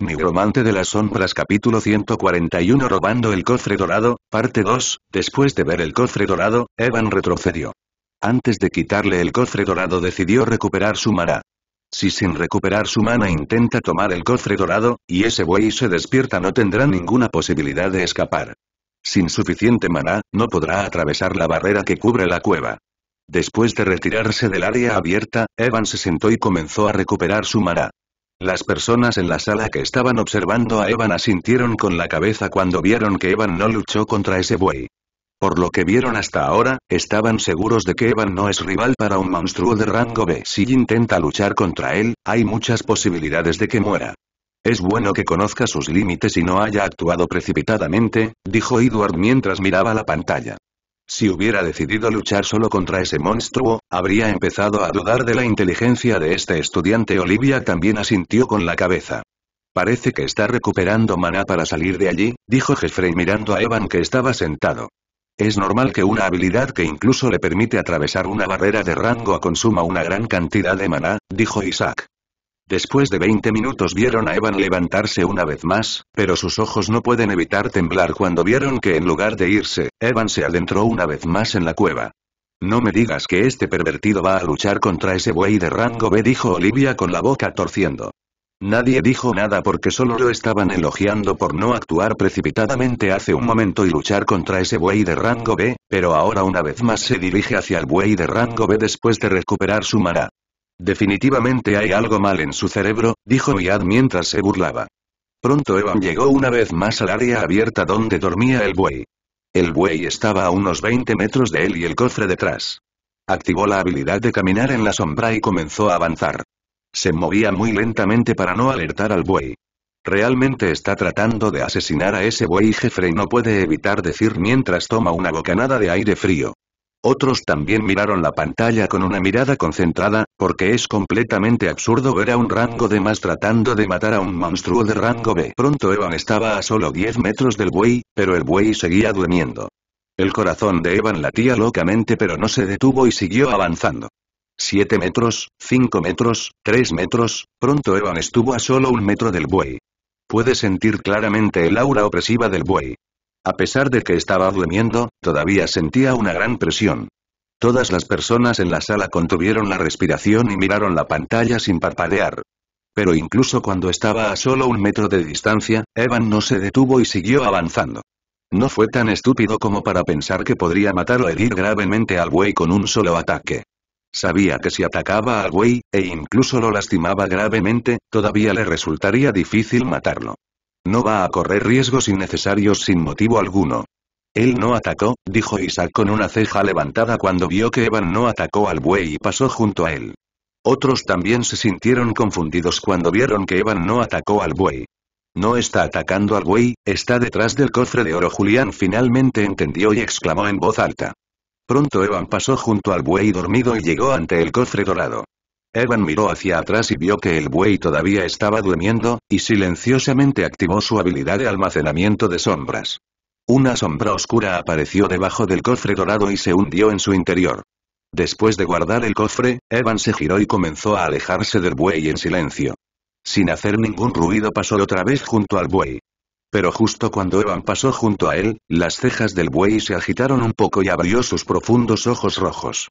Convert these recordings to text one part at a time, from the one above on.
Nigromante de las Sombras capítulo 141 Robando el cofre dorado, parte 2, después de ver el cofre dorado, Evan retrocedió. Antes de quitarle el cofre dorado decidió recuperar su mana. Si sin recuperar su mana intenta tomar el cofre dorado, y ese buey se despierta no tendrá ninguna posibilidad de escapar. Sin suficiente maná, no podrá atravesar la barrera que cubre la cueva. Después de retirarse del área abierta, Evan se sentó y comenzó a recuperar su maná. Las personas en la sala que estaban observando a Evan asintieron con la cabeza cuando vieron que Evan no luchó contra ese buey. Por lo que vieron hasta ahora, estaban seguros de que Evan no es rival para un monstruo de rango B. Si intenta luchar contra él, hay muchas posibilidades de que muera. Es bueno que conozca sus límites y no haya actuado precipitadamente, dijo Edward mientras miraba la pantalla. Si hubiera decidido luchar solo contra ese monstruo, habría empezado a dudar de la inteligencia de este estudiante. Olivia también asintió con la cabeza. Parece que está recuperando maná para salir de allí, dijo Jeffrey mirando a Evan que estaba sentado. Es normal que una habilidad que incluso le permite atravesar una barrera de rango consuma una gran cantidad de maná, dijo Isaac. Después de 20 minutos vieron a Evan levantarse una vez más, pero sus ojos no pueden evitar temblar cuando vieron que en lugar de irse, Evan se adentró una vez más en la cueva. No me digas que este pervertido va a luchar contra ese buey de rango B dijo Olivia con la boca torciendo. Nadie dijo nada porque solo lo estaban elogiando por no actuar precipitadamente hace un momento y luchar contra ese buey de rango B, pero ahora una vez más se dirige hacia el buey de rango B después de recuperar su mana. Definitivamente hay algo mal en su cerebro, dijo Miad mientras se burlaba. Pronto Evan llegó una vez más al área abierta donde dormía el buey. El buey estaba a unos 20 metros de él y el cofre detrás. Activó la habilidad de caminar en la sombra y comenzó a avanzar. Se movía muy lentamente para no alertar al buey. Realmente está tratando de asesinar a ese buey Jeffrey no puede evitar decir mientras toma una bocanada de aire frío. Otros también miraron la pantalla con una mirada concentrada, porque es completamente absurdo ver a un rango de más tratando de matar a un monstruo de rango B. Pronto Evan estaba a solo 10 metros del buey, pero el buey seguía durmiendo. El corazón de Evan latía locamente pero no se detuvo y siguió avanzando. 7 metros, 5 metros, 3 metros, pronto Evan estuvo a solo un metro del buey. Puede sentir claramente el aura opresiva del buey. A pesar de que estaba durmiendo, todavía sentía una gran presión. Todas las personas en la sala contuvieron la respiración y miraron la pantalla sin parpadear. Pero incluso cuando estaba a solo un metro de distancia, Evan no se detuvo y siguió avanzando. No fue tan estúpido como para pensar que podría matar o herir gravemente al buey con un solo ataque. Sabía que si atacaba al buey, e incluso lo lastimaba gravemente, todavía le resultaría difícil matarlo. No va a correr riesgos innecesarios sin motivo alguno. Él no atacó, dijo Isaac con una ceja levantada cuando vio que Evan no atacó al buey y pasó junto a él. Otros también se sintieron confundidos cuando vieron que Evan no atacó al buey. No está atacando al buey, está detrás del cofre de oro. Julián finalmente entendió y exclamó en voz alta. Pronto Evan pasó junto al buey dormido y llegó ante el cofre dorado. Evan miró hacia atrás y vio que el buey todavía estaba durmiendo, y silenciosamente activó su habilidad de almacenamiento de sombras. Una sombra oscura apareció debajo del cofre dorado y se hundió en su interior. Después de guardar el cofre, Evan se giró y comenzó a alejarse del buey en silencio. Sin hacer ningún ruido pasó otra vez junto al buey. Pero justo cuando Evan pasó junto a él, las cejas del buey se agitaron un poco y abrió sus profundos ojos rojos.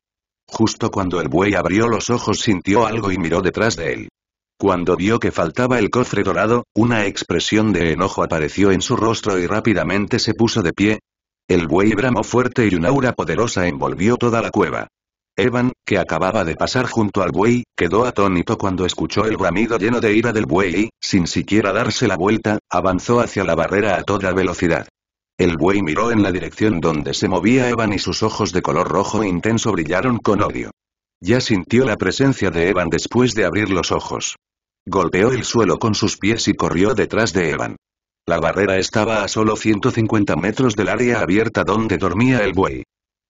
Justo cuando el buey abrió los ojos sintió algo y miró detrás de él. Cuando vio que faltaba el cofre dorado, una expresión de enojo apareció en su rostro y rápidamente se puso de pie. El buey bramó fuerte y un aura poderosa envolvió toda la cueva. Evan, que acababa de pasar junto al buey, quedó atónito cuando escuchó el bramido lleno de ira del buey y, sin siquiera darse la vuelta, avanzó hacia la barrera a toda velocidad. El buey miró en la dirección donde se movía Evan y sus ojos de color rojo intenso brillaron con odio. Ya sintió la presencia de Evan después de abrir los ojos. Golpeó el suelo con sus pies y corrió detrás de Evan. La barrera estaba a solo 150 metros del área abierta donde dormía el buey.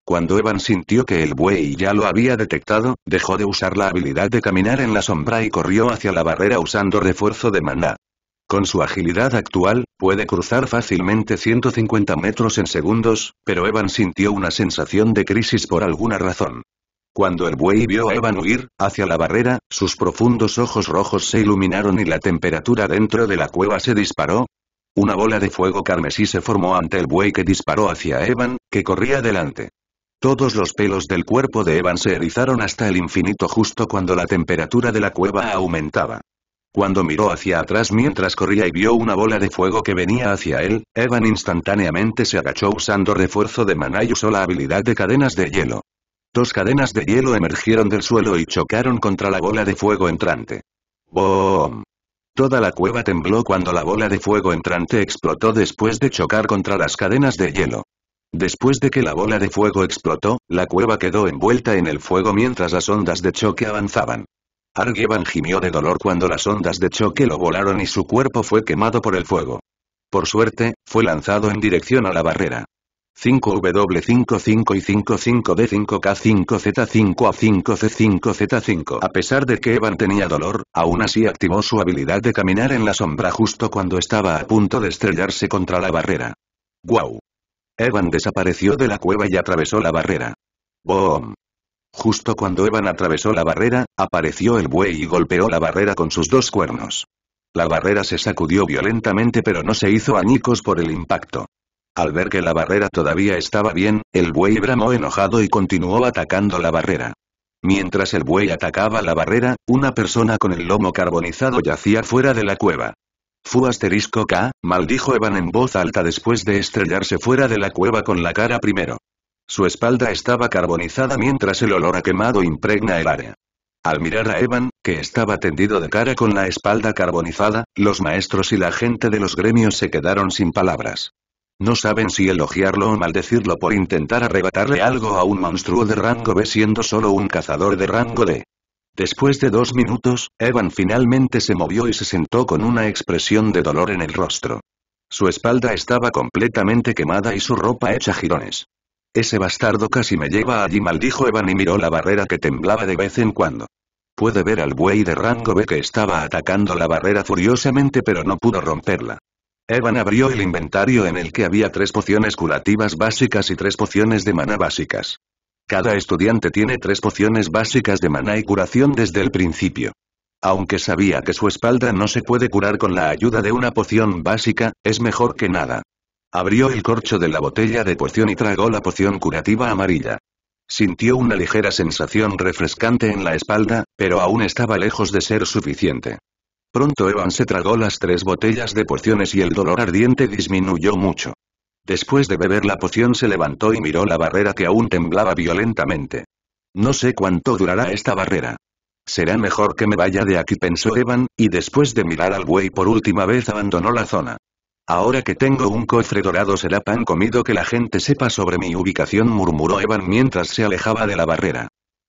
Cuando Evan sintió que el buey ya lo había detectado, dejó de usar la habilidad de caminar en la sombra y corrió hacia la barrera usando refuerzo de maná. Con su agilidad actual, puede cruzar fácilmente 150 metros en segundos, pero Evan sintió una sensación de crisis por alguna razón. Cuando el buey vio a Evan huir, hacia la barrera, sus profundos ojos rojos se iluminaron y la temperatura dentro de la cueva se disparó. Una bola de fuego carmesí se formó ante el buey que disparó hacia Evan, que corría delante. Todos los pelos del cuerpo de Evan se erizaron hasta el infinito justo cuando la temperatura de la cueva aumentaba. Cuando miró hacia atrás mientras corría y vio una bola de fuego que venía hacia él, Evan instantáneamente se agachó usando refuerzo de maná y usó la habilidad de cadenas de hielo. Dos cadenas de hielo emergieron del suelo y chocaron contra la bola de fuego entrante. ¡Boom! Toda la cueva tembló cuando la bola de fuego entrante explotó después de chocar contra las cadenas de hielo. Después de que la bola de fuego explotó, la cueva quedó envuelta en el fuego mientras las ondas de choque avanzaban. Argevan gimió de dolor cuando las ondas de choque lo volaron y su cuerpo fue quemado por el fuego. Por suerte, fue lanzado en dirección a la barrera. 5W55 y 55D5K5Z5A5C5Z5 A pesar de que Evan tenía dolor, aún así activó su habilidad de caminar en la sombra justo cuando estaba a punto de estrellarse contra la barrera. ¡Guau! Evan desapareció de la cueva y atravesó la barrera. ¡Boom! Justo cuando Evan atravesó la barrera, apareció el buey y golpeó la barrera con sus dos cuernos. La barrera se sacudió violentamente pero no se hizo añicos por el impacto. Al ver que la barrera todavía estaba bien, el buey bramó enojado y continuó atacando la barrera. Mientras el buey atacaba la barrera, una persona con el lomo carbonizado yacía fuera de la cueva. Fu asterisco K, maldijo Evan en voz alta después de estrellarse fuera de la cueva con la cara primero. Su espalda estaba carbonizada mientras el olor a quemado impregna el área. Al mirar a Evan, que estaba tendido de cara con la espalda carbonizada, los maestros y la gente de los gremios se quedaron sin palabras. No saben si elogiarlo o maldecirlo por intentar arrebatarle algo a un monstruo de rango B siendo solo un cazador de rango D. Después de dos minutos, Evan finalmente se movió y se sentó con una expresión de dolor en el rostro. Su espalda estaba completamente quemada y su ropa hecha jirones. Ese bastardo casi me lleva allí maldijo Evan y miró la barrera que temblaba de vez en cuando. Puede ver al buey de rango B que estaba atacando la barrera furiosamente pero no pudo romperla. Evan abrió el inventario en el que había tres pociones curativas básicas y tres pociones de mana básicas. Cada estudiante tiene tres pociones básicas de mana y curación desde el principio. Aunque sabía que su espalda no se puede curar con la ayuda de una poción básica, es mejor que nada. Abrió el corcho de la botella de poción y tragó la poción curativa amarilla. Sintió una ligera sensación refrescante en la espalda, pero aún estaba lejos de ser suficiente. Pronto Evan se tragó las tres botellas de pociones y el dolor ardiente disminuyó mucho. Después de beber la poción se levantó y miró la barrera que aún temblaba violentamente. No sé cuánto durará esta barrera. Será mejor que me vaya de aquí pensó Evan, y después de mirar al buey por última vez abandonó la zona. Ahora que tengo un cofre dorado será pan comido que la gente sepa sobre mi ubicación murmuró Evan mientras se alejaba de la barrera.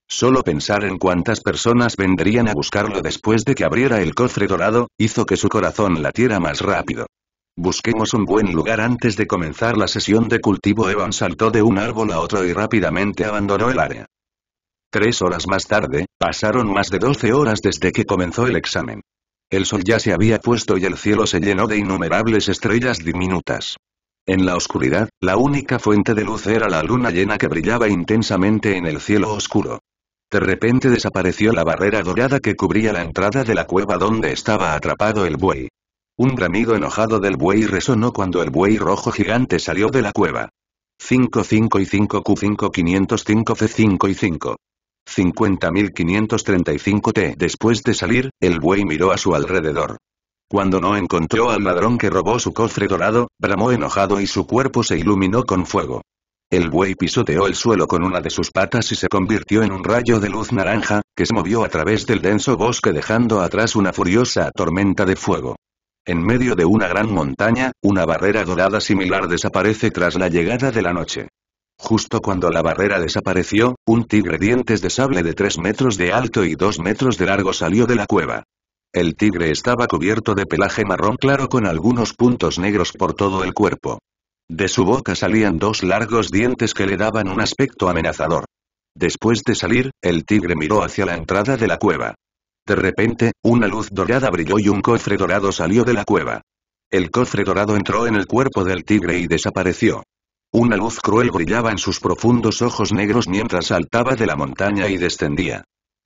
Solo pensar en cuántas personas vendrían a buscarlo después de que abriera el cofre dorado, hizo que su corazón latiera más rápido. Busquemos un buen lugar antes de comenzar la sesión de cultivo. Evan saltó de un árbol a otro y rápidamente abandonó el área. Tres horas más tarde, pasaron más de doce horas desde que comenzó el examen. El sol ya se había puesto y el cielo se llenó de innumerables estrellas diminutas. En la oscuridad, la única fuente de luz era la luna llena que brillaba intensamente en el cielo oscuro. De repente desapareció la barrera dorada que cubría la entrada de la cueva donde estaba atrapado el buey. Un bramido enojado del buey resonó cuando el buey rojo gigante salió de la cueva. 5 5 y 5 Q 5 505 C 5 y 5. 50.535 T. Después de salir, el buey miró a su alrededor. Cuando no encontró al ladrón que robó su cofre dorado, bramó enojado y su cuerpo se iluminó con fuego. El buey pisoteó el suelo con una de sus patas y se convirtió en un rayo de luz naranja, que se movió a través del denso bosque dejando atrás una furiosa tormenta de fuego. En medio de una gran montaña, una barrera dorada similar desaparece tras la llegada de la noche. Justo cuando la barrera desapareció, un tigre dientes de sable de 3 metros de alto y 2 metros de largo salió de la cueva. El tigre estaba cubierto de pelaje marrón claro con algunos puntos negros por todo el cuerpo. De su boca salían dos largos dientes que le daban un aspecto amenazador. Después de salir, el tigre miró hacia la entrada de la cueva. De repente, una luz dorada brilló y un cofre dorado salió de la cueva. El cofre dorado entró en el cuerpo del tigre y desapareció. Una luz cruel brillaba en sus profundos ojos negros mientras saltaba de la montaña y descendía.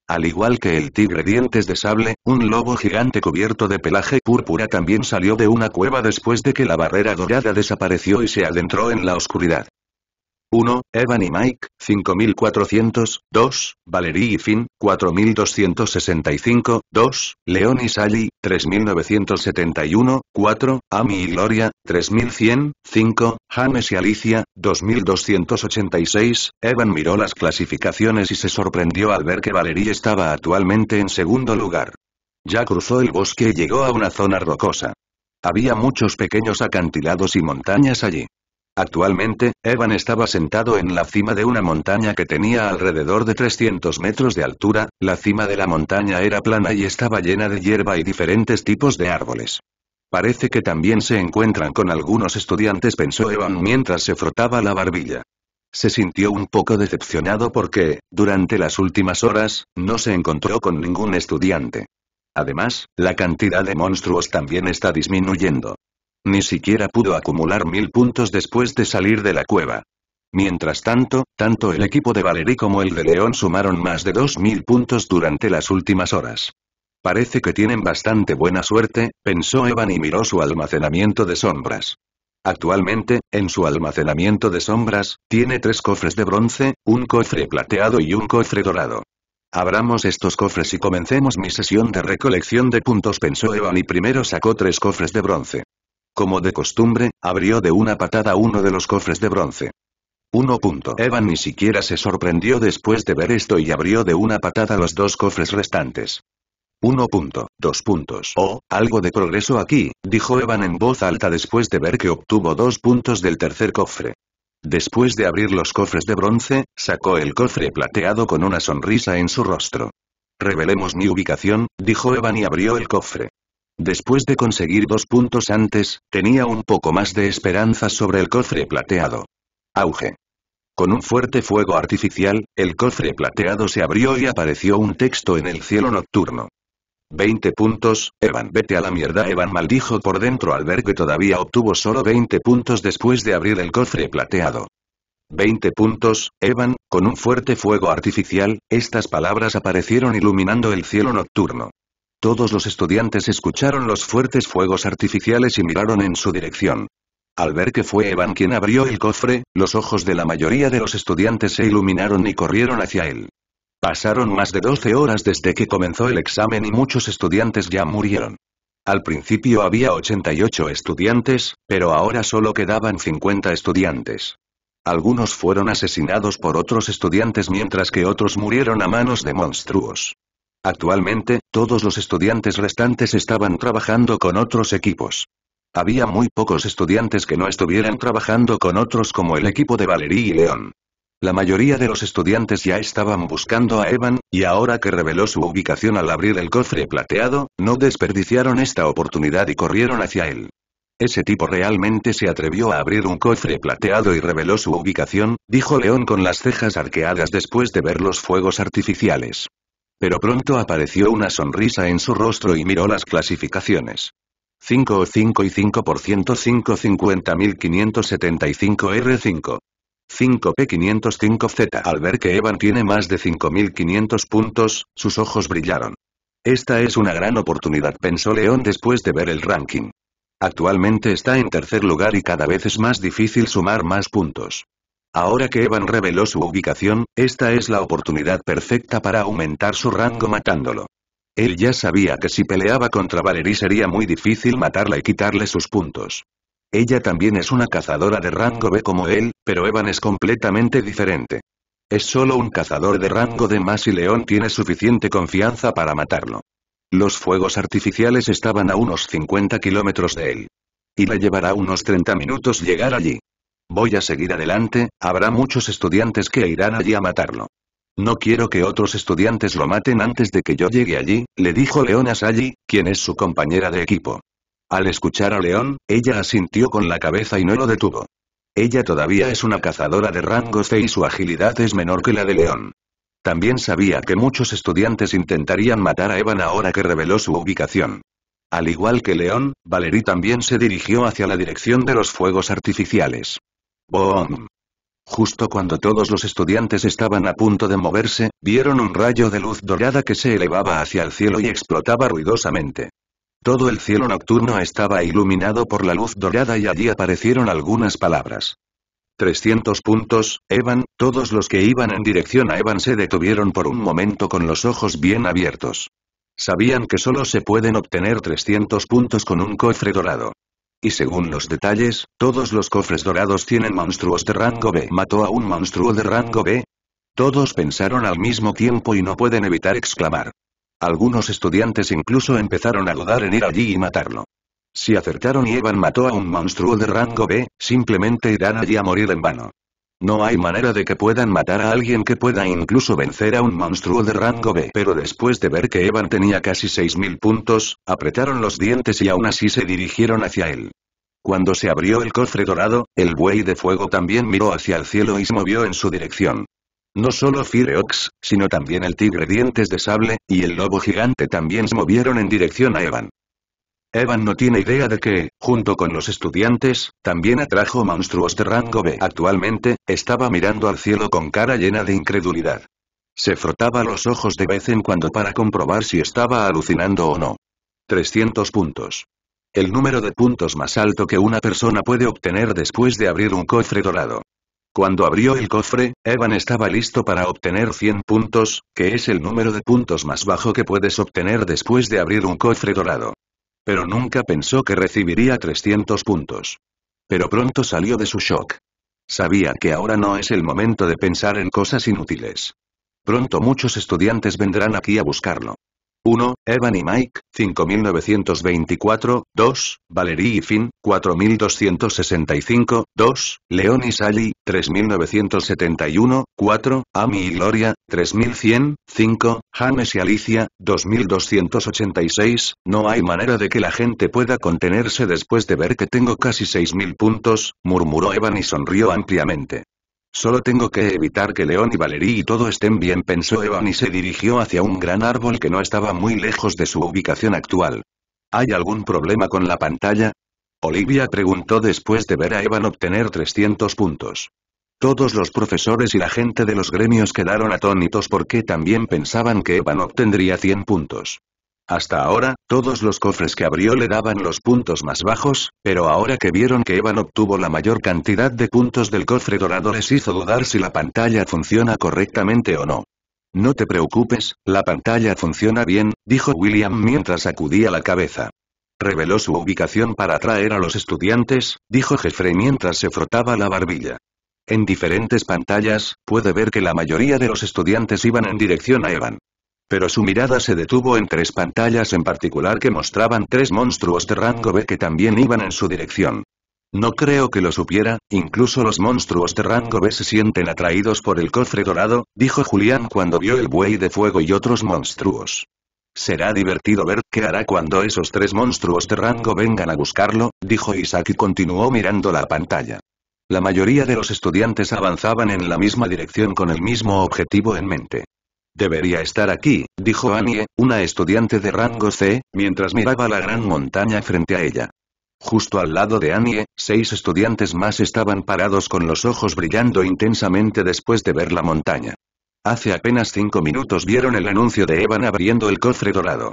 Al igual que el tigre dientes de sable, un lobo gigante cubierto de pelaje púrpura también salió de una cueva después de que la barrera dorada desapareció y se adentró en la oscuridad. 1. Evan y Mike, 5400, 2. Valerie y Finn, 4265, 2. Leon y Sally, 3971, 4. Amy y Gloria, 3100, 5. James y Alicia, 2286. Evan miró las clasificaciones y se sorprendió al ver que Valerie estaba actualmente en segundo lugar. Ya cruzó el bosque y llegó a una zona rocosa. Había muchos pequeños acantilados y montañas allí. Actualmente, Evan estaba sentado en la cima de una montaña que tenía alrededor de 300 metros de altura, la cima de la montaña era plana y estaba llena de hierba y diferentes tipos de árboles. Parece que también se encuentran con algunos estudiantes pensó Evan mientras se frotaba la barbilla. Se sintió un poco decepcionado porque, durante las últimas horas, no se encontró con ningún estudiante. Además, la cantidad de monstruos también está disminuyendo. Ni siquiera pudo acumular mil puntos después de salir de la cueva. Mientras tanto, tanto el equipo de Valerie como el de León sumaron más de dos mil puntos durante las últimas horas. Parece que tienen bastante buena suerte, pensó Evan y miró su almacenamiento de sombras. Actualmente, en su almacenamiento de sombras, tiene tres cofres de bronce, un cofre plateado y un cofre dorado. Abramos estos cofres y comencemos mi sesión de recolección de puntos pensó Evan y primero sacó tres cofres de bronce. Como de costumbre, abrió de una patada uno de los cofres de bronce. 1. Evan ni siquiera se sorprendió después de ver esto y abrió de una patada los dos cofres restantes. 1. Dos puntos. Oh, algo de progreso aquí, dijo Evan en voz alta después de ver que obtuvo dos puntos del tercer cofre. Después de abrir los cofres de bronce, sacó el cofre plateado con una sonrisa en su rostro. Revelemos mi ubicación, dijo Evan y abrió el cofre. Después de conseguir dos puntos antes, tenía un poco más de esperanza sobre el cofre plateado. Auge. Con un fuerte fuego artificial, el cofre plateado se abrió y apareció un texto en el cielo nocturno. 20 puntos, Evan vete a la mierda Evan maldijo por dentro al ver que todavía obtuvo solo 20 puntos después de abrir el cofre plateado. 20 puntos, Evan, con un fuerte fuego artificial, estas palabras aparecieron iluminando el cielo nocturno. Todos los estudiantes escucharon los fuertes fuegos artificiales y miraron en su dirección. Al ver que fue Evan quien abrió el cofre, los ojos de la mayoría de los estudiantes se iluminaron y corrieron hacia él. Pasaron más de 12 horas desde que comenzó el examen y muchos estudiantes ya murieron. Al principio había 88 estudiantes, pero ahora solo quedaban 50 estudiantes. Algunos fueron asesinados por otros estudiantes mientras que otros murieron a manos de monstruos. Actualmente, todos los estudiantes restantes estaban trabajando con otros equipos. Había muy pocos estudiantes que no estuvieran trabajando con otros como el equipo de Valerie y León. La mayoría de los estudiantes ya estaban buscando a Evan, y ahora que reveló su ubicación al abrir el cofre plateado, no desperdiciaron esta oportunidad y corrieron hacia él. Ese tipo realmente se atrevió a abrir un cofre plateado y reveló su ubicación, dijo León con las cejas arqueadas después de ver los fuegos artificiales. Pero pronto apareció una sonrisa en su rostro y miró las clasificaciones. 5 o 5 y 5% 550.575 R5. 5P505Z Al ver que Evan tiene más de 5.500 puntos, sus ojos brillaron. Esta es una gran oportunidad pensó León después de ver el ranking. Actualmente está en tercer lugar y cada vez es más difícil sumar más puntos. Ahora que Evan reveló su ubicación, esta es la oportunidad perfecta para aumentar su rango matándolo. Él ya sabía que si peleaba contra Valerie sería muy difícil matarla y quitarle sus puntos. Ella también es una cazadora de rango B como él, pero Evan es completamente diferente. Es solo un cazador de rango D más y León tiene suficiente confianza para matarlo. Los fuegos artificiales estaban a unos 50 kilómetros de él. Y le llevará unos 30 minutos llegar allí. Voy a seguir adelante, habrá muchos estudiantes que irán allí a matarlo. No quiero que otros estudiantes lo maten antes de que yo llegue allí, le dijo León a Sally, quien es su compañera de equipo. Al escuchar a León, ella asintió con la cabeza y no lo detuvo. Ella todavía es una cazadora de rango C y su agilidad es menor que la de León. También sabía que muchos estudiantes intentarían matar a Evan ahora que reveló su ubicación. Al igual que León, Valerie también se dirigió hacia la dirección de los fuegos artificiales. ¡Boom! Justo cuando todos los estudiantes estaban a punto de moverse, vieron un rayo de luz dorada que se elevaba hacia el cielo y explotaba ruidosamente. Todo el cielo nocturno estaba iluminado por la luz dorada y allí aparecieron algunas palabras. 300 puntos, Evan, todos los que iban en dirección a Evan se detuvieron por un momento con los ojos bien abiertos. Sabían que solo se pueden obtener 300 puntos con un cofre dorado. Y según los detalles, todos los cofres dorados tienen monstruos de rango B. ¿Mató a un monstruo de rango B? Todos pensaron al mismo tiempo y no pueden evitar exclamar. Algunos estudiantes incluso empezaron a dudar en ir allí y matarlo. Si acertaron y Evan mató a un monstruo de rango B, simplemente irán allí a morir en vano. No hay manera de que puedan matar a alguien que pueda incluso vencer a un monstruo de rango B. Pero después de ver que Evan tenía casi 6.000 puntos, apretaron los dientes y aún así se dirigieron hacia él. Cuando se abrió el cofre dorado, el buey de fuego también miró hacia el cielo y se movió en su dirección. No solo Fireox, sino también el tigre dientes de sable, y el lobo gigante también se movieron en dirección a Evan. Evan no tiene idea de que, junto con los estudiantes, también atrajo monstruos de rango B. Actualmente, estaba mirando al cielo con cara llena de incredulidad. Se frotaba los ojos de vez en cuando para comprobar si estaba alucinando o no. 300 puntos. El número de puntos más alto que una persona puede obtener después de abrir un cofre dorado. Cuando abrió el cofre, Evan estaba listo para obtener 100 puntos, que es el número de puntos más bajo que puedes obtener después de abrir un cofre dorado. Pero nunca pensó que recibiría 300 puntos. Pero pronto salió de su shock. Sabía que ahora no es el momento de pensar en cosas inútiles. Pronto muchos estudiantes vendrán aquí a buscarlo. 1. Evan y Mike, 5924, 2. Valerie y Finn, 4265, 2. Leon y Sally, 3971, 4. Amy y Gloria, 3100, 5. James y Alicia, 2286. No hay manera de que la gente pueda contenerse después de ver que tengo casi 6000 puntos, murmuró Evan y sonrió ampliamente. Solo tengo que evitar que León y Valerie y todo estén bien pensó Evan y se dirigió hacia un gran árbol que no estaba muy lejos de su ubicación actual. ¿Hay algún problema con la pantalla? Olivia preguntó después de ver a Evan obtener 300 puntos. Todos los profesores y la gente de los gremios quedaron atónitos porque también pensaban que Evan obtendría 100 puntos. Hasta ahora, todos los cofres que abrió le daban los puntos más bajos, pero ahora que vieron que Evan obtuvo la mayor cantidad de puntos del cofre dorado les hizo dudar si la pantalla funciona correctamente o no. No te preocupes, la pantalla funciona bien, dijo William mientras sacudía la cabeza. Reveló su ubicación para atraer a los estudiantes, dijo Jeffrey mientras se frotaba la barbilla. En diferentes pantallas, puede ver que la mayoría de los estudiantes iban en dirección a Evan. Pero su mirada se detuvo en tres pantallas en particular que mostraban tres monstruos de rango B que también iban en su dirección. No creo que lo supiera, incluso los monstruos de rango B se sienten atraídos por el cofre dorado, dijo Julián cuando vio el buey de fuego y otros monstruos. Será divertido ver qué hará cuando esos tres monstruos de rango vengan a buscarlo, dijo Isaac y continuó mirando la pantalla. La mayoría de los estudiantes avanzaban en la misma dirección con el mismo objetivo en mente. Debería estar aquí, dijo Annie, una estudiante de rango C, mientras miraba la gran montaña frente a ella. Justo al lado de Annie, seis estudiantes más estaban parados con los ojos brillando intensamente después de ver la montaña. Hace apenas cinco minutos vieron el anuncio de Evan abriendo el cofre dorado.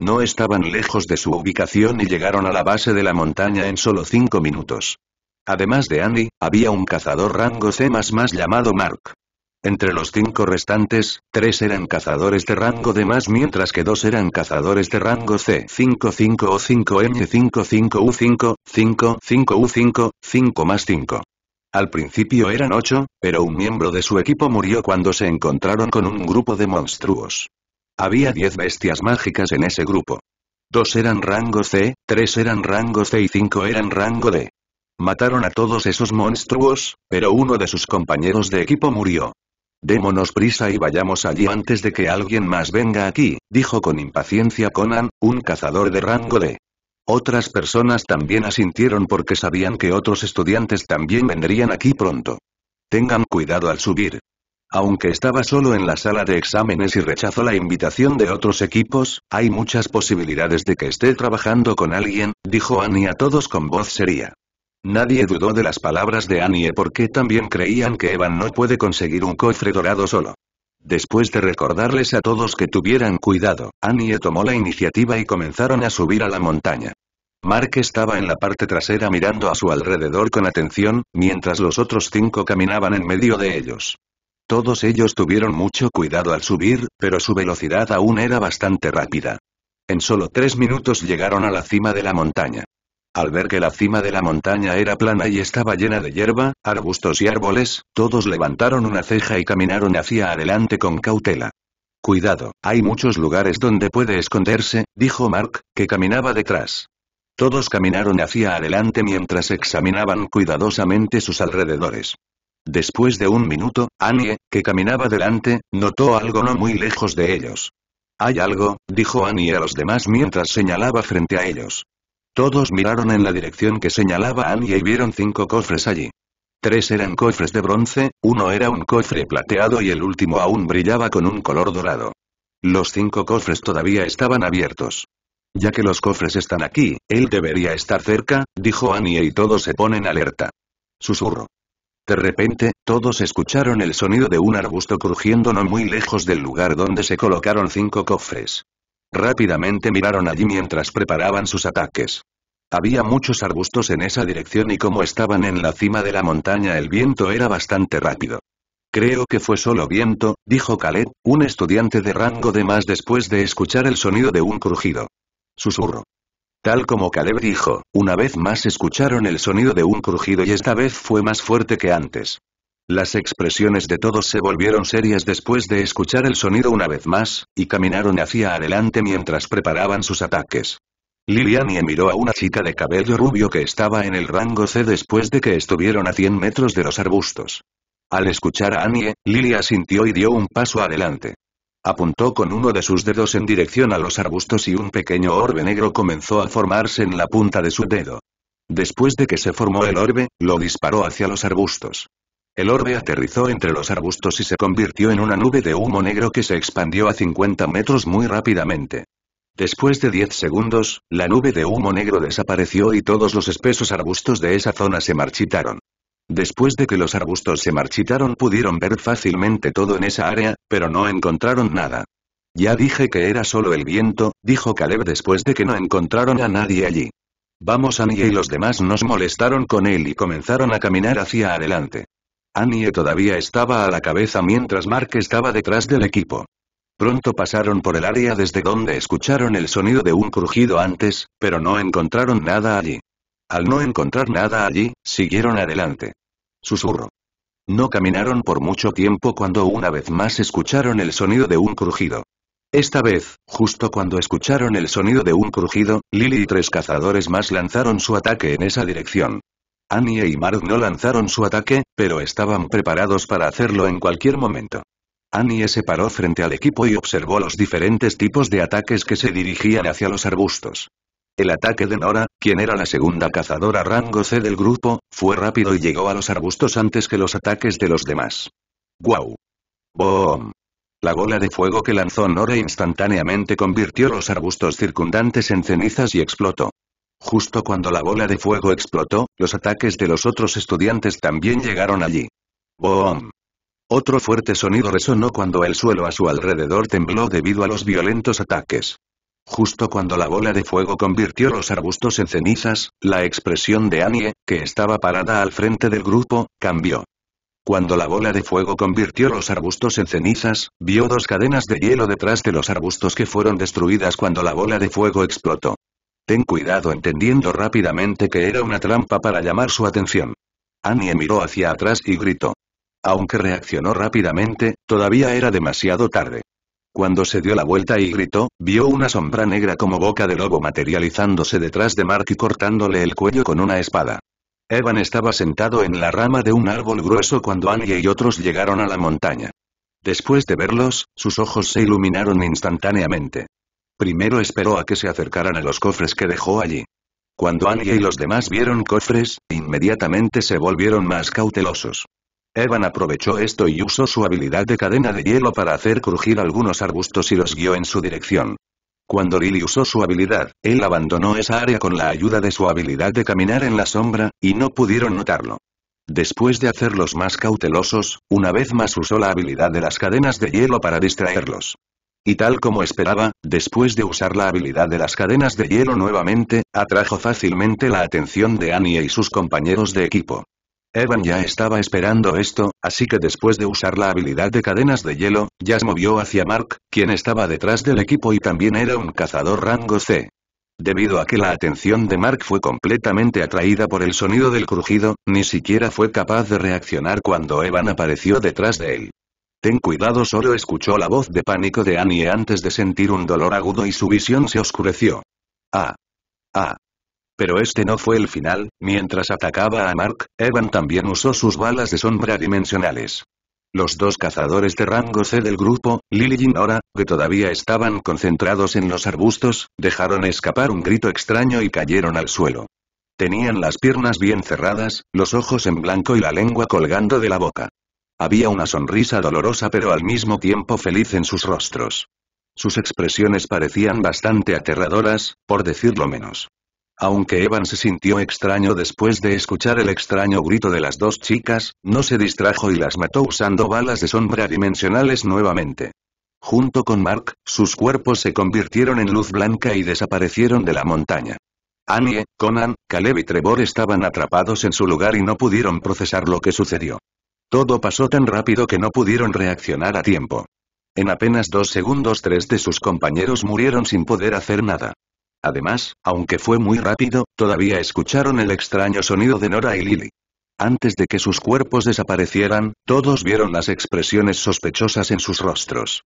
No estaban lejos de su ubicación y llegaron a la base de la montaña en solo cinco minutos. Además de Annie, había un cazador rango C llamado Mark. Entre los cinco restantes, tres eran cazadores de rango D más mientras que dos eran cazadores de rango C. 5-5 o 5M5-5U5, 5-5U5, 5 más 5. Al principio eran ocho, pero un miembro de su equipo murió cuando se encontraron con un grupo de monstruos. Había diez bestias mágicas en ese grupo. Dos eran rango C, tres eran rango C y cinco eran rango D. Mataron a todos esos monstruos, pero uno de sus compañeros de equipo murió. Démonos prisa y vayamos allí antes de que alguien más venga aquí, dijo con impaciencia Conan, un cazador de rango D. Otras personas también asintieron porque sabían que otros estudiantes también vendrían aquí pronto. Tengan cuidado al subir. Aunque estaba solo en la sala de exámenes y rechazó la invitación de otros equipos, hay muchas posibilidades de que esté trabajando con alguien, dijo Annie a todos con voz seria. Nadie dudó de las palabras de Annie porque también creían que Evan no puede conseguir un cofre dorado solo. Después de recordarles a todos que tuvieran cuidado, Annie tomó la iniciativa y comenzaron a subir a la montaña. Mark estaba en la parte trasera mirando a su alrededor con atención, mientras los otros cinco caminaban en medio de ellos. Todos ellos tuvieron mucho cuidado al subir, pero su velocidad aún era bastante rápida. En solo tres minutos llegaron a la cima de la montaña. Al ver que la cima de la montaña era plana y estaba llena de hierba, arbustos y árboles, todos levantaron una ceja y caminaron hacia adelante con cautela. Cuidado, hay muchos lugares donde puede esconderse, dijo Mark, que caminaba detrás. Todos caminaron hacia adelante mientras examinaban cuidadosamente sus alrededores. Después de un minuto, Annie, que caminaba delante, notó algo no muy lejos de ellos. Hay algo, dijo Annie a los demás mientras señalaba frente a ellos. Todos miraron en la dirección que señalaba Anya y vieron cinco cofres allí. Tres eran cofres de bronce, uno era un cofre plateado y el último aún brillaba con un color dorado. Los cinco cofres todavía estaban abiertos. Ya que los cofres están aquí, él debería estar cerca, dijo Annie y todos se ponen alerta. Susurro. De repente, todos escucharon el sonido de un arbusto crujiendo no muy lejos del lugar donde se colocaron cinco cofres. Rápidamente miraron allí mientras preparaban sus ataques. Había muchos arbustos en esa dirección y como estaban en la cima de la montaña el viento era bastante rápido. Creo que fue solo viento, dijo Khaled, un estudiante de rango de más después de escuchar el sonido de un crujido. Susurro. Tal como Caleb dijo, una vez más escucharon el sonido de un crujido y esta vez fue más fuerte que antes. Las expresiones de todos se volvieron serias después de escuchar el sonido una vez más, y caminaron hacia adelante mientras preparaban sus ataques. Lilianie miró a una chica de cabello rubio que estaba en el rango C después de que estuvieron a 100 metros de los arbustos. Al escuchar a Annie, Lilia sintió y dio un paso adelante. Apuntó con uno de sus dedos en dirección a los arbustos y un pequeño orbe negro comenzó a formarse en la punta de su dedo. Después de que se formó el orbe, lo disparó hacia los arbustos. El orbe aterrizó entre los arbustos y se convirtió en una nube de humo negro que se expandió a 50 metros muy rápidamente. Después de 10 segundos, la nube de humo negro desapareció y todos los espesos arbustos de esa zona se marchitaron. Después de que los arbustos se marchitaron pudieron ver fácilmente todo en esa área, pero no encontraron nada. Ya dije que era solo el viento, dijo Caleb después de que no encontraron a nadie allí. Vamos Annie y los demás nos molestaron con él y comenzaron a caminar hacia adelante. Annie todavía estaba a la cabeza mientras Mark estaba detrás del equipo. Pronto pasaron por el área desde donde escucharon el sonido de un crujido antes, pero no encontraron nada allí. Al no encontrar nada allí, siguieron adelante. Susurro. No caminaron por mucho tiempo cuando una vez más escucharon el sonido de un crujido. Esta vez, justo cuando escucharon el sonido de un crujido, Lily y tres cazadores más lanzaron su ataque en esa dirección. Annie y Mark no lanzaron su ataque, pero estaban preparados para hacerlo en cualquier momento. Annie se paró frente al equipo y observó los diferentes tipos de ataques que se dirigían hacia los arbustos. El ataque de Nora, quien era la segunda cazadora rango C del grupo, fue rápido y llegó a los arbustos antes que los ataques de los demás. ¡Guau! ¡Boom! La bola de fuego que lanzó Nora instantáneamente convirtió los arbustos circundantes en cenizas y explotó. Justo cuando la bola de fuego explotó, los ataques de los otros estudiantes también llegaron allí. ¡Boom! Otro fuerte sonido resonó cuando el suelo a su alrededor tembló debido a los violentos ataques. Justo cuando la bola de fuego convirtió los arbustos en cenizas, la expresión de Annie, que estaba parada al frente del grupo, cambió. Cuando la bola de fuego convirtió los arbustos en cenizas, vio dos cadenas de hielo detrás de los arbustos que fueron destruidas cuando la bola de fuego explotó. Ten cuidado entendiendo rápidamente que era una trampa para llamar su atención. Annie miró hacia atrás y gritó. Aunque reaccionó rápidamente, todavía era demasiado tarde. Cuando se dio la vuelta y gritó, vio una sombra negra como boca de lobo materializándose detrás de Mark y cortándole el cuello con una espada. Evan estaba sentado en la rama de un árbol grueso cuando Annie y otros llegaron a la montaña. Después de verlos, sus ojos se iluminaron instantáneamente. Primero esperó a que se acercaran a los cofres que dejó allí. Cuando Annie y los demás vieron cofres, inmediatamente se volvieron más cautelosos. Evan aprovechó esto y usó su habilidad de cadena de hielo para hacer crujir algunos arbustos y los guió en su dirección. Cuando Lily usó su habilidad, él abandonó esa área con la ayuda de su habilidad de caminar en la sombra, y no pudieron notarlo. Después de hacerlos más cautelosos, una vez más usó la habilidad de las cadenas de hielo para distraerlos. Y tal como esperaba, después de usar la habilidad de las cadenas de hielo nuevamente, atrajo fácilmente la atención de Annie y sus compañeros de equipo. Evan ya estaba esperando esto, así que después de usar la habilidad de cadenas de hielo, Jazz movió hacia Mark, quien estaba detrás del equipo y también era un cazador rango C. Debido a que la atención de Mark fue completamente atraída por el sonido del crujido, ni siquiera fue capaz de reaccionar cuando Evan apareció detrás de él. Ten cuidado solo escuchó la voz de pánico de Annie antes de sentir un dolor agudo y su visión se oscureció. Ah. Ah. Pero este no fue el final, mientras atacaba a Mark, Evan también usó sus balas de sombra dimensionales. Los dos cazadores de rango C del grupo, Lily y Nora, que todavía estaban concentrados en los arbustos, dejaron escapar un grito extraño y cayeron al suelo. Tenían las piernas bien cerradas, los ojos en blanco y la lengua colgando de la boca. Había una sonrisa dolorosa pero al mismo tiempo feliz en sus rostros. Sus expresiones parecían bastante aterradoras, por decirlo menos. Aunque Evan se sintió extraño después de escuchar el extraño grito de las dos chicas, no se distrajo y las mató usando balas de sombra dimensionales nuevamente. Junto con Mark, sus cuerpos se convirtieron en luz blanca y desaparecieron de la montaña. Annie, Conan, Caleb y Trevor estaban atrapados en su lugar y no pudieron procesar lo que sucedió. Todo pasó tan rápido que no pudieron reaccionar a tiempo. En apenas dos segundos tres de sus compañeros murieron sin poder hacer nada. Además, aunque fue muy rápido, todavía escucharon el extraño sonido de Nora y Lily. Antes de que sus cuerpos desaparecieran, todos vieron las expresiones sospechosas en sus rostros.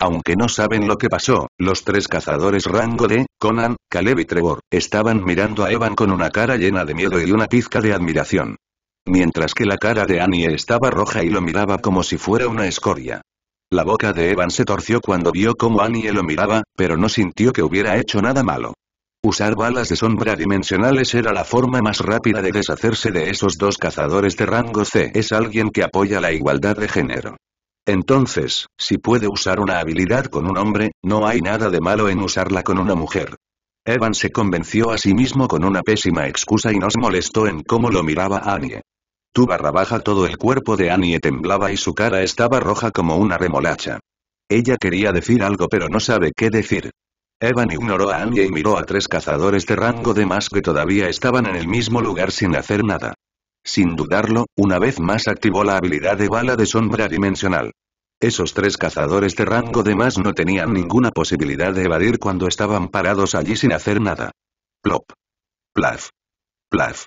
Aunque no saben lo que pasó, los tres cazadores rango de, Conan, Caleb y Trevor, estaban mirando a Evan con una cara llena de miedo y una pizca de admiración. Mientras que la cara de Annie estaba roja y lo miraba como si fuera una escoria. La boca de Evan se torció cuando vio cómo Annie lo miraba, pero no sintió que hubiera hecho nada malo. Usar balas de sombra dimensionales era la forma más rápida de deshacerse de esos dos cazadores de rango C. Es alguien que apoya la igualdad de género. Entonces, si puede usar una habilidad con un hombre, no hay nada de malo en usarla con una mujer. Evan se convenció a sí mismo con una pésima excusa y nos molestó en cómo lo miraba Annie. Tu barra baja todo el cuerpo de Annie temblaba y su cara estaba roja como una remolacha. Ella quería decir algo pero no sabe qué decir. Evan ignoró a Annie y miró a tres cazadores de rango de más que todavía estaban en el mismo lugar sin hacer nada. Sin dudarlo, una vez más activó la habilidad de bala de sombra dimensional. Esos tres cazadores de rango de más no tenían ninguna posibilidad de evadir cuando estaban parados allí sin hacer nada. Plop. Plaf. Plaf.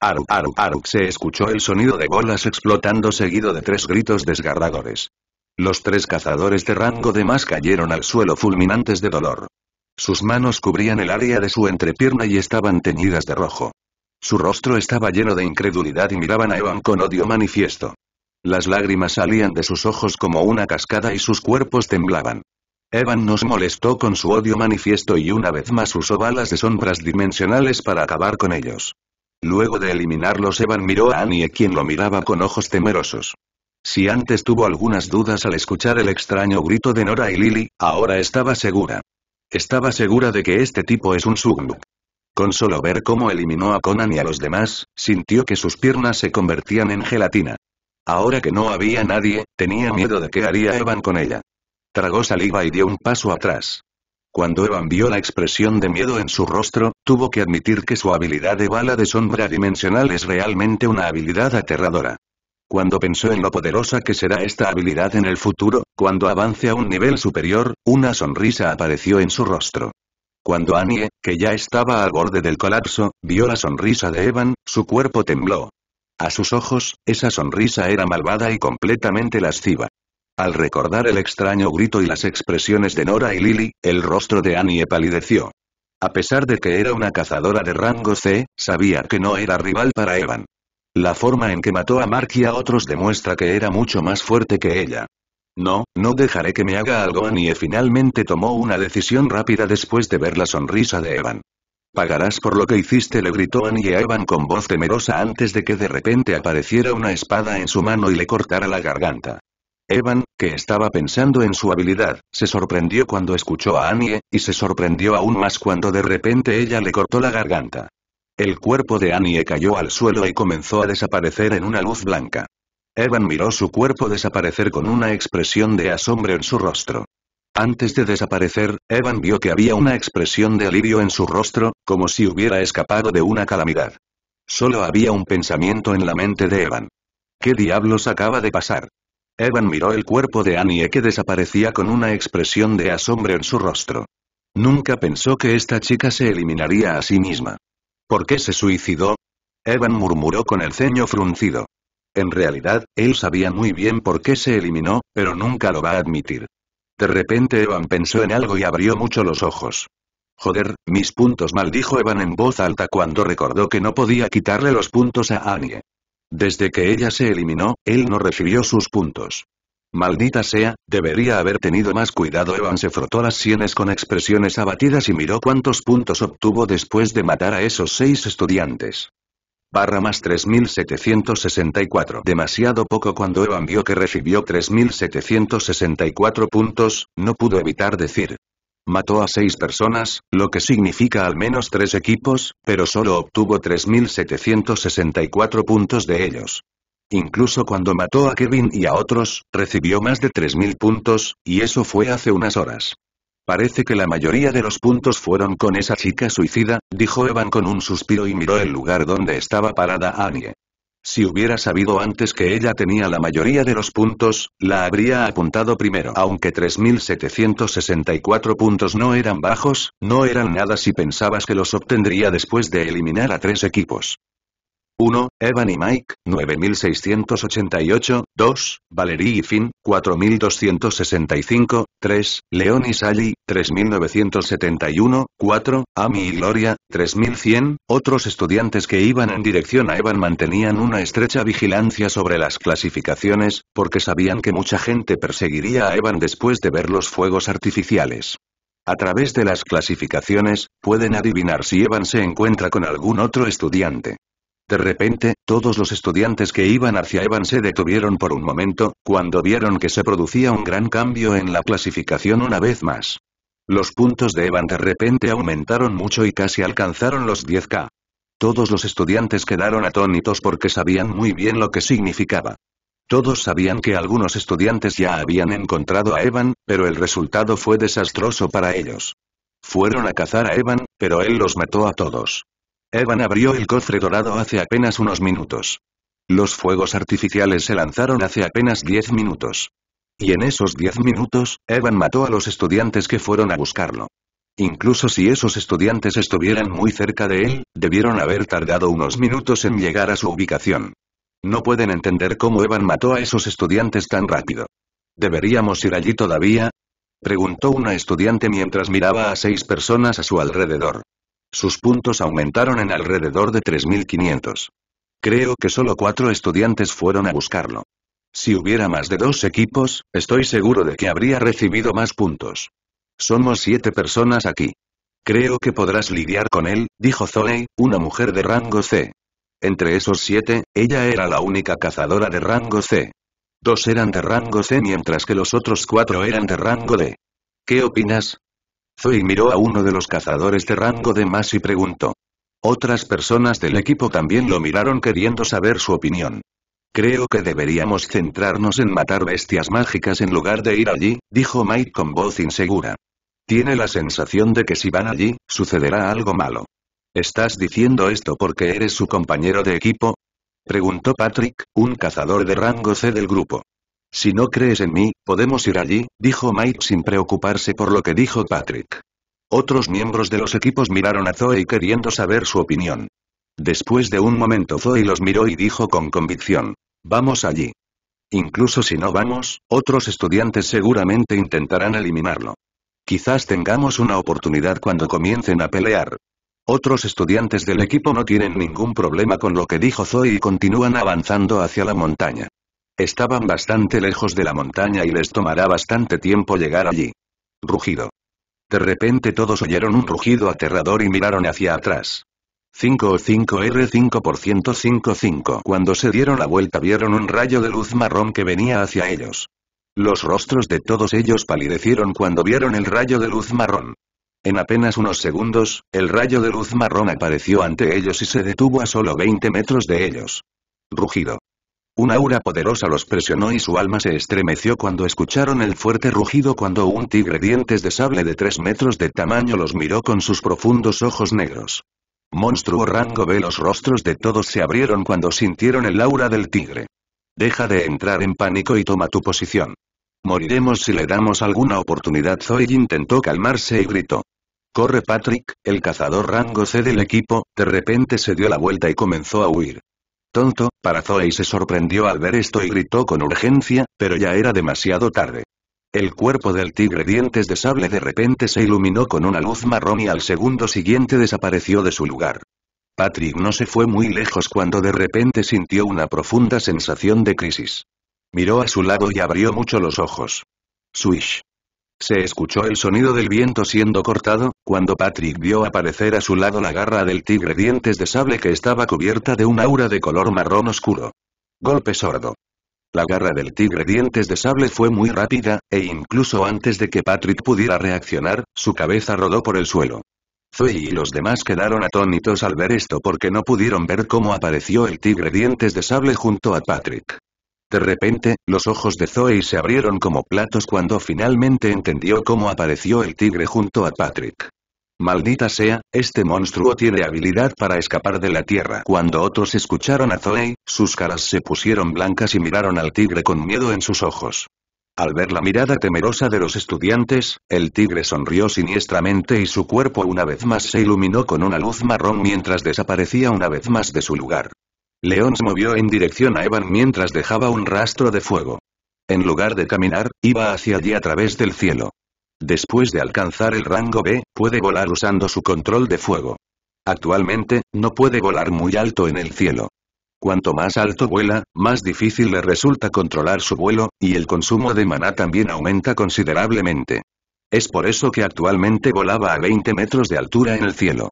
Aru, aru, aru. Se escuchó el sonido de bolas explotando seguido de tres gritos desgarradores. Los tres cazadores de rango de más cayeron al suelo fulminantes de dolor. Sus manos cubrían el área de su entrepierna y estaban teñidas de rojo. Su rostro estaba lleno de incredulidad y miraban a Evan con odio manifiesto. Las lágrimas salían de sus ojos como una cascada y sus cuerpos temblaban. Evan nos molestó con su odio manifiesto y una vez más usó balas de sombras dimensionales para acabar con ellos. Luego de eliminarlos Evan miró a Annie quien lo miraba con ojos temerosos. Si antes tuvo algunas dudas al escuchar el extraño grito de Nora y Lily, ahora estaba segura. Estaba segura de que este tipo es un Sugnuk. Con solo ver cómo eliminó a Conan y a los demás, sintió que sus piernas se convertían en gelatina. Ahora que no había nadie, tenía miedo de qué haría Evan con ella. Tragó saliva y dio un paso atrás. Cuando Evan vio la expresión de miedo en su rostro, tuvo que admitir que su habilidad de bala de sombra dimensional es realmente una habilidad aterradora. Cuando pensó en lo poderosa que será esta habilidad en el futuro, cuando avance a un nivel superior, una sonrisa apareció en su rostro. Cuando Annie, que ya estaba al borde del colapso, vio la sonrisa de Evan, su cuerpo tembló. A sus ojos, esa sonrisa era malvada y completamente lasciva. Al recordar el extraño grito y las expresiones de Nora y Lily, el rostro de Annie palideció. A pesar de que era una cazadora de rango C, sabía que no era rival para Evan. La forma en que mató a Mark y a otros demuestra que era mucho más fuerte que ella. No, no dejaré que me haga algo. Annie finalmente tomó una decisión rápida después de ver la sonrisa de Evan. Pagarás por lo que hiciste, le gritó Annie a Evan con voz temerosa antes de que de repente apareciera una espada en su mano y le cortara la garganta. Evan, que estaba pensando en su habilidad, se sorprendió cuando escuchó a Annie, y se sorprendió aún más cuando de repente ella le cortó la garganta. El cuerpo de Annie cayó al suelo y comenzó a desaparecer en una luz blanca. Evan miró su cuerpo desaparecer con una expresión de asombro en su rostro. Antes de desaparecer, Evan vio que había una expresión de alivio en su rostro, como si hubiera escapado de una calamidad. Solo había un pensamiento en la mente de Evan. ¿Qué diablos acaba de pasar? Evan miró el cuerpo de Annie que desaparecía con una expresión de asombro en su rostro. Nunca pensó que esta chica se eliminaría a sí misma. ¿Por qué se suicidó? Evan murmuró con el ceño fruncido. En realidad, él sabía muy bien por qué se eliminó, pero nunca lo va a admitir. De repente Evan pensó en algo y abrió mucho los ojos. Joder, mis puntos maldijo Evan en voz alta cuando recordó que no podía quitarle los puntos a Annie. Desde que ella se eliminó, él no recibió sus puntos. Maldita sea, debería haber tenido más cuidado. Evan se frotó las sienes con expresiones abatidas y miró cuántos puntos obtuvo después de matar a esos seis estudiantes. Barra más 3764. Demasiado poco cuando Evan vio que recibió 3764 puntos, no pudo evitar decir. Mató a seis personas, lo que significa al menos tres equipos, pero solo obtuvo 3.764 puntos de ellos. Incluso cuando mató a Kevin y a otros, recibió más de 3.000 puntos, y eso fue hace unas horas. Parece que la mayoría de los puntos fueron con esa chica suicida, dijo Evan con un suspiro y miró el lugar donde estaba parada Annie. Si hubiera sabido antes que ella tenía la mayoría de los puntos, la habría apuntado primero. Aunque 3.764 puntos no eran bajos, no eran nada si pensabas que los obtendría después de eliminar a tres equipos. 1. Evan y Mike, 9688, 2. Valerie y Finn, 4265, 3. Leon y Sally, 3971, 4. Amy y Gloria, 3100. Otros estudiantes que iban en dirección a Evan mantenían una estrecha vigilancia sobre las clasificaciones, porque sabían que mucha gente perseguiría a Evan después de ver los fuegos artificiales. A través de las clasificaciones, pueden adivinar si Evan se encuentra con algún otro estudiante. De repente, todos los estudiantes que iban hacia Evan se detuvieron por un momento, cuando vieron que se producía un gran cambio en la clasificación una vez más. Los puntos de Evan de repente aumentaron mucho y casi alcanzaron los 10k. Todos los estudiantes quedaron atónitos porque sabían muy bien lo que significaba. Todos sabían que algunos estudiantes ya habían encontrado a Evan, pero el resultado fue desastroso para ellos. Fueron a cazar a Evan, pero él los mató a todos. Evan abrió el cofre dorado hace apenas unos minutos. Los fuegos artificiales se lanzaron hace apenas 10 minutos. Y en esos 10 minutos, Evan mató a los estudiantes que fueron a buscarlo. Incluso si esos estudiantes estuvieran muy cerca de él, debieron haber tardado unos minutos en llegar a su ubicación. No pueden entender cómo Evan mató a esos estudiantes tan rápido. ¿Deberíamos ir allí todavía? Preguntó una estudiante mientras miraba a seis personas a su alrededor. Sus puntos aumentaron en alrededor de 3.500. Creo que solo cuatro estudiantes fueron a buscarlo. Si hubiera más de dos equipos, estoy seguro de que habría recibido más puntos. Somos siete personas aquí. Creo que podrás lidiar con él, dijo Zoe, una mujer de rango C. Entre esos siete, ella era la única cazadora de rango C. Dos eran de rango C mientras que los otros cuatro eran de rango D. ¿Qué opinas? Zoe miró a uno de los cazadores de rango de más y preguntó. Otras personas del equipo también lo miraron queriendo saber su opinión. Creo que deberíamos centrarnos en matar bestias mágicas en lugar de ir allí, dijo Mike con voz insegura. Tiene la sensación de que si van allí, sucederá algo malo. ¿Estás diciendo esto porque eres su compañero de equipo? Preguntó Patrick, un cazador de rango C del grupo. Si no crees en mí, podemos ir allí, dijo Mike sin preocuparse por lo que dijo Patrick. Otros miembros de los equipos miraron a Zoe queriendo saber su opinión. Después de un momento Zoe los miró y dijo con convicción. Vamos allí. Incluso si no vamos, otros estudiantes seguramente intentarán eliminarlo. Quizás tengamos una oportunidad cuando comiencen a pelear. Otros estudiantes del equipo no tienen ningún problema con lo que dijo Zoe y continúan avanzando hacia la montaña. Estaban bastante lejos de la montaña y les tomará bastante tiempo llegar allí. Rugido. De repente todos oyeron un rugido aterrador y miraron hacia atrás. 5 o 5R5% 55. Cuando se dieron la vuelta vieron un rayo de luz marrón que venía hacia ellos. Los rostros de todos ellos palidecieron cuando vieron el rayo de luz marrón. En apenas unos segundos, el rayo de luz marrón apareció ante ellos y se detuvo a solo 20 metros de ellos. Rugido. Una aura poderosa los presionó y su alma se estremeció cuando escucharon el fuerte rugido cuando un tigre dientes de sable de 3 metros de tamaño los miró con sus profundos ojos negros. Monstruo rango B los rostros de todos se abrieron cuando sintieron el aura del tigre. Deja de entrar en pánico y toma tu posición. Moriremos si le damos alguna oportunidad Zoe intentó calmarse y gritó. Corre Patrick, el cazador rango C del equipo, de repente se dio la vuelta y comenzó a huir. Tonto, para Zoe se sorprendió al ver esto y gritó con urgencia, pero ya era demasiado tarde. El cuerpo del tigre dientes de sable de repente se iluminó con una luz marrón y al segundo siguiente desapareció de su lugar. Patrick no se fue muy lejos cuando de repente sintió una profunda sensación de crisis. Miró a su lado y abrió mucho los ojos. Swish. Se escuchó el sonido del viento siendo cortado, cuando Patrick vio aparecer a su lado la garra del tigre dientes de sable que estaba cubierta de un aura de color marrón oscuro. Golpe sordo. La garra del tigre dientes de sable fue muy rápida, e incluso antes de que Patrick pudiera reaccionar, su cabeza rodó por el suelo. Zoe y los demás quedaron atónitos al ver esto porque no pudieron ver cómo apareció el tigre dientes de sable junto a Patrick. De repente, los ojos de Zoe se abrieron como platos cuando finalmente entendió cómo apareció el tigre junto a Patrick. Maldita sea, este monstruo tiene habilidad para escapar de la tierra. Cuando otros escucharon a Zoe, sus caras se pusieron blancas y miraron al tigre con miedo en sus ojos. Al ver la mirada temerosa de los estudiantes, el tigre sonrió siniestramente y su cuerpo una vez más se iluminó con una luz marrón mientras desaparecía una vez más de su lugar. León se movió en dirección a Evan mientras dejaba un rastro de fuego. En lugar de caminar, iba hacia allí a través del cielo. Después de alcanzar el rango B, puede volar usando su control de fuego. Actualmente, no puede volar muy alto en el cielo. Cuanto más alto vuela, más difícil le resulta controlar su vuelo, y el consumo de maná también aumenta considerablemente. Es por eso que actualmente volaba a 20 metros de altura en el cielo.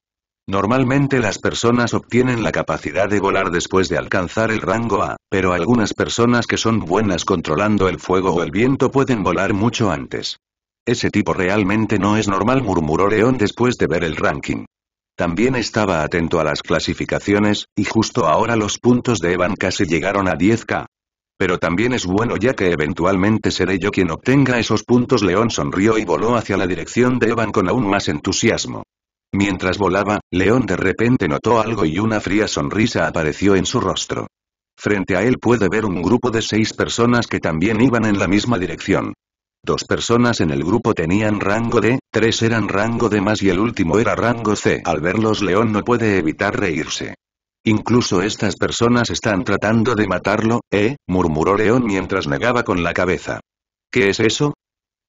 Normalmente las personas obtienen la capacidad de volar después de alcanzar el rango A, pero algunas personas que son buenas controlando el fuego o el viento pueden volar mucho antes. Ese tipo realmente no es normal murmuró León después de ver el ranking. También estaba atento a las clasificaciones, y justo ahora los puntos de Evan casi llegaron a 10k. Pero también es bueno ya que eventualmente seré yo quien obtenga esos puntos. León sonrió y voló hacia la dirección de Evan con aún más entusiasmo. Mientras volaba, León de repente notó algo y una fría sonrisa apareció en su rostro. Frente a él puede ver un grupo de seis personas que también iban en la misma dirección. Dos personas en el grupo tenían rango D, tres eran rango D más y el último era rango C. Al verlos León no puede evitar reírse. Incluso estas personas están tratando de matarlo, ¿eh? murmuró León mientras negaba con la cabeza. ¿Qué es eso?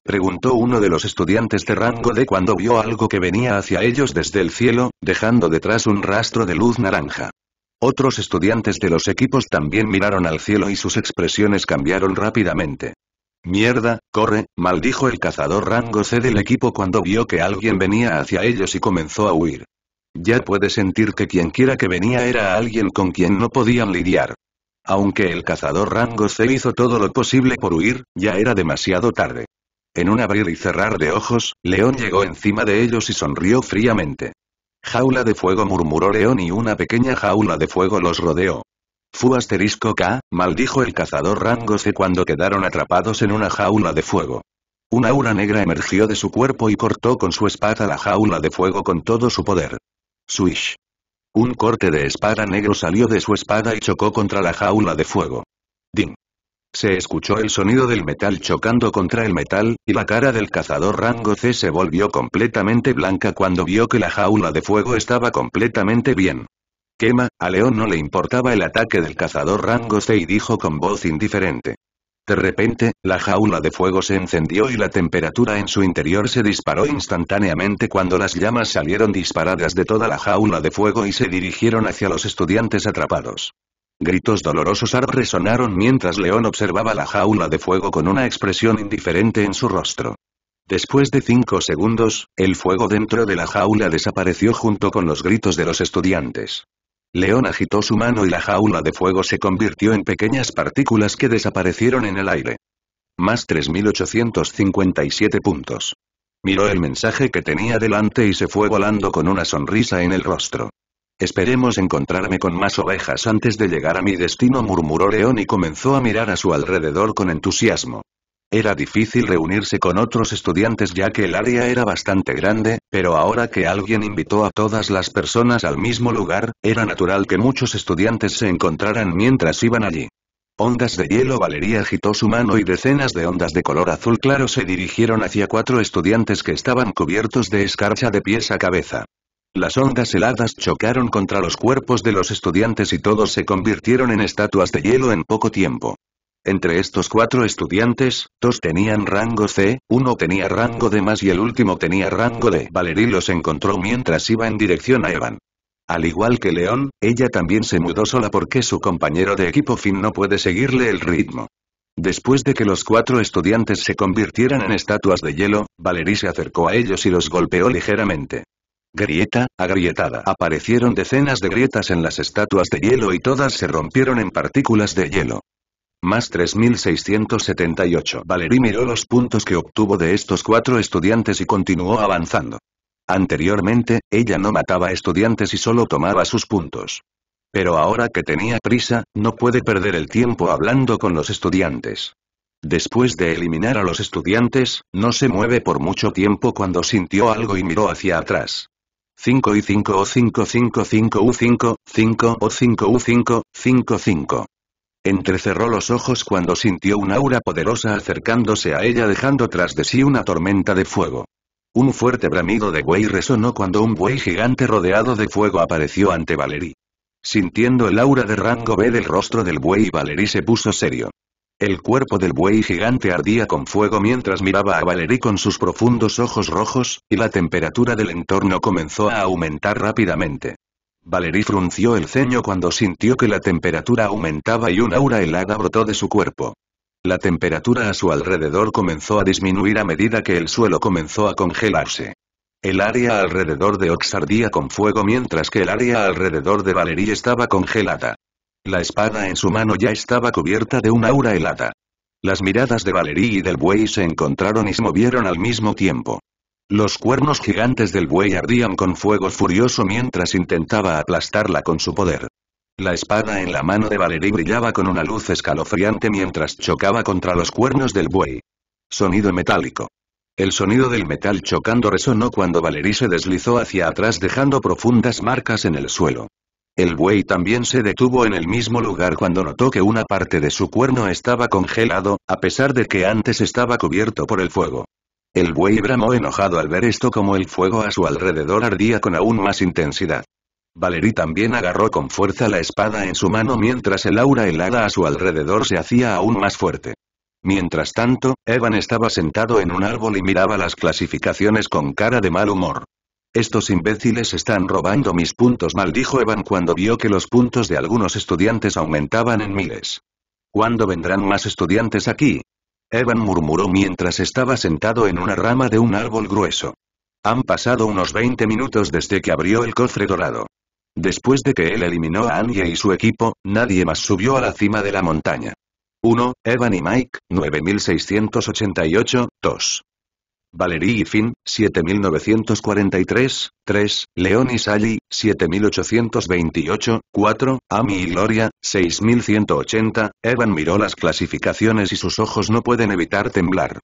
Preguntó uno de los estudiantes de rango D cuando vio algo que venía hacia ellos desde el cielo, dejando detrás un rastro de luz naranja. Otros estudiantes de los equipos también miraron al cielo y sus expresiones cambiaron rápidamente. Mierda, corre, maldijo el cazador rango C del equipo cuando vio que alguien venía hacia ellos y comenzó a huir. Ya puede sentir que quien quiera que venía era alguien con quien no podían lidiar. Aunque el cazador rango C hizo todo lo posible por huir, ya era demasiado tarde. En un abrir y cerrar de ojos, León llegó encima de ellos y sonrió fríamente. Jaula de fuego murmuró León y una pequeña jaula de fuego los rodeó. Fu asterisco K, maldijo el cazador rango C cuando quedaron atrapados en una jaula de fuego. Una aura negra emergió de su cuerpo y cortó con su espada la jaula de fuego con todo su poder. Swish. Un corte de espada negro salió de su espada y chocó contra la jaula de fuego. Ding. Se escuchó el sonido del metal chocando contra el metal, y la cara del cazador rango C se volvió completamente blanca cuando vio que la jaula de fuego estaba completamente bien. Quema, a León no le importaba el ataque del cazador rango C y dijo con voz indiferente. De repente, la jaula de fuego se encendió y la temperatura en su interior se disparó instantáneamente cuando las llamas salieron disparadas de toda la jaula de fuego y se dirigieron hacia los estudiantes atrapados. Gritos dolorosos resonaron mientras León observaba la jaula de fuego con una expresión indiferente en su rostro. Después de cinco segundos, el fuego dentro de la jaula desapareció junto con los gritos de los estudiantes. León agitó su mano y la jaula de fuego se convirtió en pequeñas partículas que desaparecieron en el aire. Más 3857 puntos. Miró el mensaje que tenía delante y se fue volando con una sonrisa en el rostro. Esperemos encontrarme con más ovejas antes de llegar a mi destino murmuró León y comenzó a mirar a su alrededor con entusiasmo. Era difícil reunirse con otros estudiantes ya que el área era bastante grande, pero ahora que alguien invitó a todas las personas al mismo lugar, era natural que muchos estudiantes se encontraran mientras iban allí. Ondas de hielo Valeria agitó su mano y decenas de ondas de color azul claro se dirigieron hacia cuatro estudiantes que estaban cubiertos de escarcha de pies a cabeza. Las ondas heladas chocaron contra los cuerpos de los estudiantes y todos se convirtieron en estatuas de hielo en poco tiempo. Entre estos cuatro estudiantes, dos tenían rango C, uno tenía rango D más y el último tenía rango D. Valerie los encontró mientras iba en dirección a Evan. Al igual que León, ella también se mudó sola porque su compañero de equipo Finn no puede seguirle el ritmo. Después de que los cuatro estudiantes se convirtieran en estatuas de hielo, Valerie se acercó a ellos y los golpeó ligeramente. Grieta, agrietada. Aparecieron decenas de grietas en las estatuas de hielo y todas se rompieron en partículas de hielo. Más 3678. Valerie miró los puntos que obtuvo de estos cuatro estudiantes y continuó avanzando. Anteriormente, ella no mataba estudiantes y solo tomaba sus puntos. Pero ahora que tenía prisa, no puede perder el tiempo hablando con los estudiantes. Después de eliminar a los estudiantes, no se mueve por mucho tiempo cuando sintió algo y miró hacia atrás. 5 y 5 o 5 5 5 u 5, 5 o 5 u 5, 5 5. Entrecerró los ojos cuando sintió una aura poderosa acercándose a ella dejando tras de sí una tormenta de fuego. Un fuerte bramido de buey resonó cuando un buey gigante rodeado de fuego apareció ante Valerie. Sintiendo el aura de rango B del rostro del buey Valerie se puso serio. El cuerpo del buey gigante ardía con fuego mientras miraba a Valerie con sus profundos ojos rojos, y la temperatura del entorno comenzó a aumentar rápidamente. Valerie frunció el ceño cuando sintió que la temperatura aumentaba y un aura helada brotó de su cuerpo. La temperatura a su alrededor comenzó a disminuir a medida que el suelo comenzó a congelarse. El área alrededor de Ox ardía con fuego mientras que el área alrededor de Valerie estaba congelada. La espada en su mano ya estaba cubierta de un aura helada. Las miradas de Valerie y del buey se encontraron y se movieron al mismo tiempo. Los cuernos gigantes del buey ardían con fuego furioso mientras intentaba aplastarla con su poder. La espada en la mano de Valerie brillaba con una luz escalofriante mientras chocaba contra los cuernos del buey. Sonido metálico. El sonido del metal chocando resonó cuando Valerie se deslizó hacia atrás dejando profundas marcas en el suelo. El buey también se detuvo en el mismo lugar cuando notó que una parte de su cuerno estaba congelado, a pesar de que antes estaba cubierto por el fuego. El buey bramó enojado al ver esto como el fuego a su alrededor ardía con aún más intensidad. Valerie también agarró con fuerza la espada en su mano mientras el aura helada a su alrededor se hacía aún más fuerte. Mientras tanto, Evan estaba sentado en un árbol y miraba las clasificaciones con cara de mal humor. Estos imbéciles están robando mis puntos maldijo Evan cuando vio que los puntos de algunos estudiantes aumentaban en miles. ¿Cuándo vendrán más estudiantes aquí? Evan murmuró mientras estaba sentado en una rama de un árbol grueso. Han pasado unos 20 minutos desde que abrió el cofre dorado. Después de que él eliminó a Anya y su equipo, nadie más subió a la cima de la montaña. 1. Evan y Mike, 9688, 2. Valerie Finn, 7943, 3, Leon y Sally, 7828, 4, Amy y Gloria, 6180, Evan miró las clasificaciones y sus ojos no pueden evitar temblar.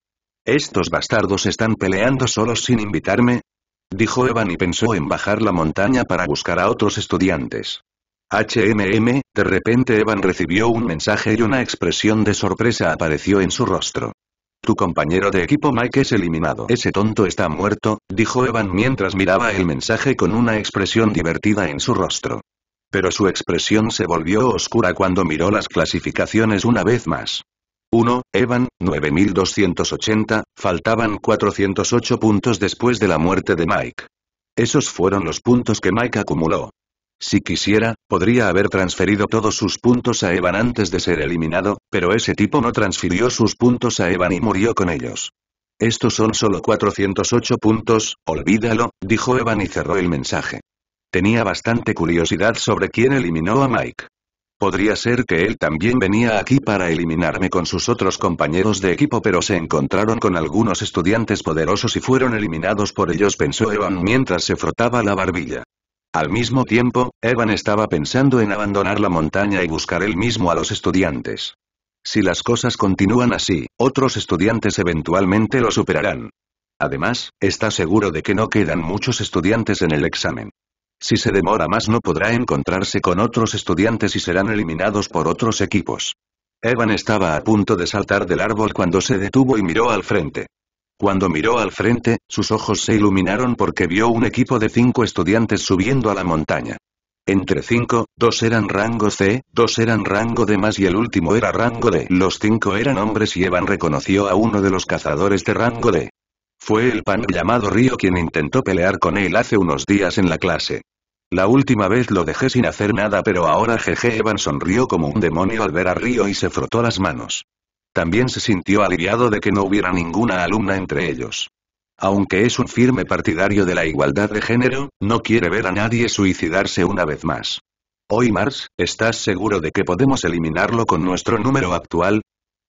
¿Estos bastardos están peleando solos sin invitarme? Dijo Evan y pensó en bajar la montaña para buscar a otros estudiantes. HMM, de repente Evan recibió un mensaje y una expresión de sorpresa apareció en su rostro. Tu compañero de equipo Mike es eliminado. Ese tonto está muerto, dijo Evan mientras miraba el mensaje con una expresión divertida en su rostro. Pero su expresión se volvió oscura cuando miró las clasificaciones una vez más. 1. Evan, 9280, faltaban 408 puntos después de la muerte de Mike. Esos fueron los puntos que Mike acumuló. Si quisiera, podría haber transferido todos sus puntos a Evan antes de ser eliminado, pero ese tipo no transfirió sus puntos a Evan y murió con ellos. Estos son solo 408 puntos, olvídalo, dijo Evan y cerró el mensaje. Tenía bastante curiosidad sobre quién eliminó a Mike. Podría ser que él también venía aquí para eliminarme con sus otros compañeros de equipo pero se encontraron con algunos estudiantes poderosos y fueron eliminados por ellos pensó Evan mientras se frotaba la barbilla. Al mismo tiempo, Evan estaba pensando en abandonar la montaña y buscar él mismo a los estudiantes. Si las cosas continúan así, otros estudiantes eventualmente lo superarán. Además, está seguro de que no quedan muchos estudiantes en el examen. Si se demora más no podrá encontrarse con otros estudiantes y serán eliminados por otros equipos. Evan estaba a punto de saltar del árbol cuando se detuvo y miró al frente. Cuando miró al frente, sus ojos se iluminaron porque vio un equipo de cinco estudiantes subiendo a la montaña. Entre cinco, dos eran rango C, dos eran rango D más y el último era rango D. Los cinco eran hombres y Evan reconoció a uno de los cazadores de rango D. Fue el pan llamado Río quien intentó pelear con él hace unos días en la clase. La última vez lo dejé sin hacer nada pero ahora jeje Evan sonrió como un demonio al ver a Río y se frotó las manos. También se sintió aliviado de que no hubiera ninguna alumna entre ellos. Aunque es un firme partidario de la igualdad de género, no quiere ver a nadie suicidarse una vez más. Hoy Mars, ¿estás seguro de que podemos eliminarlo con nuestro número actual?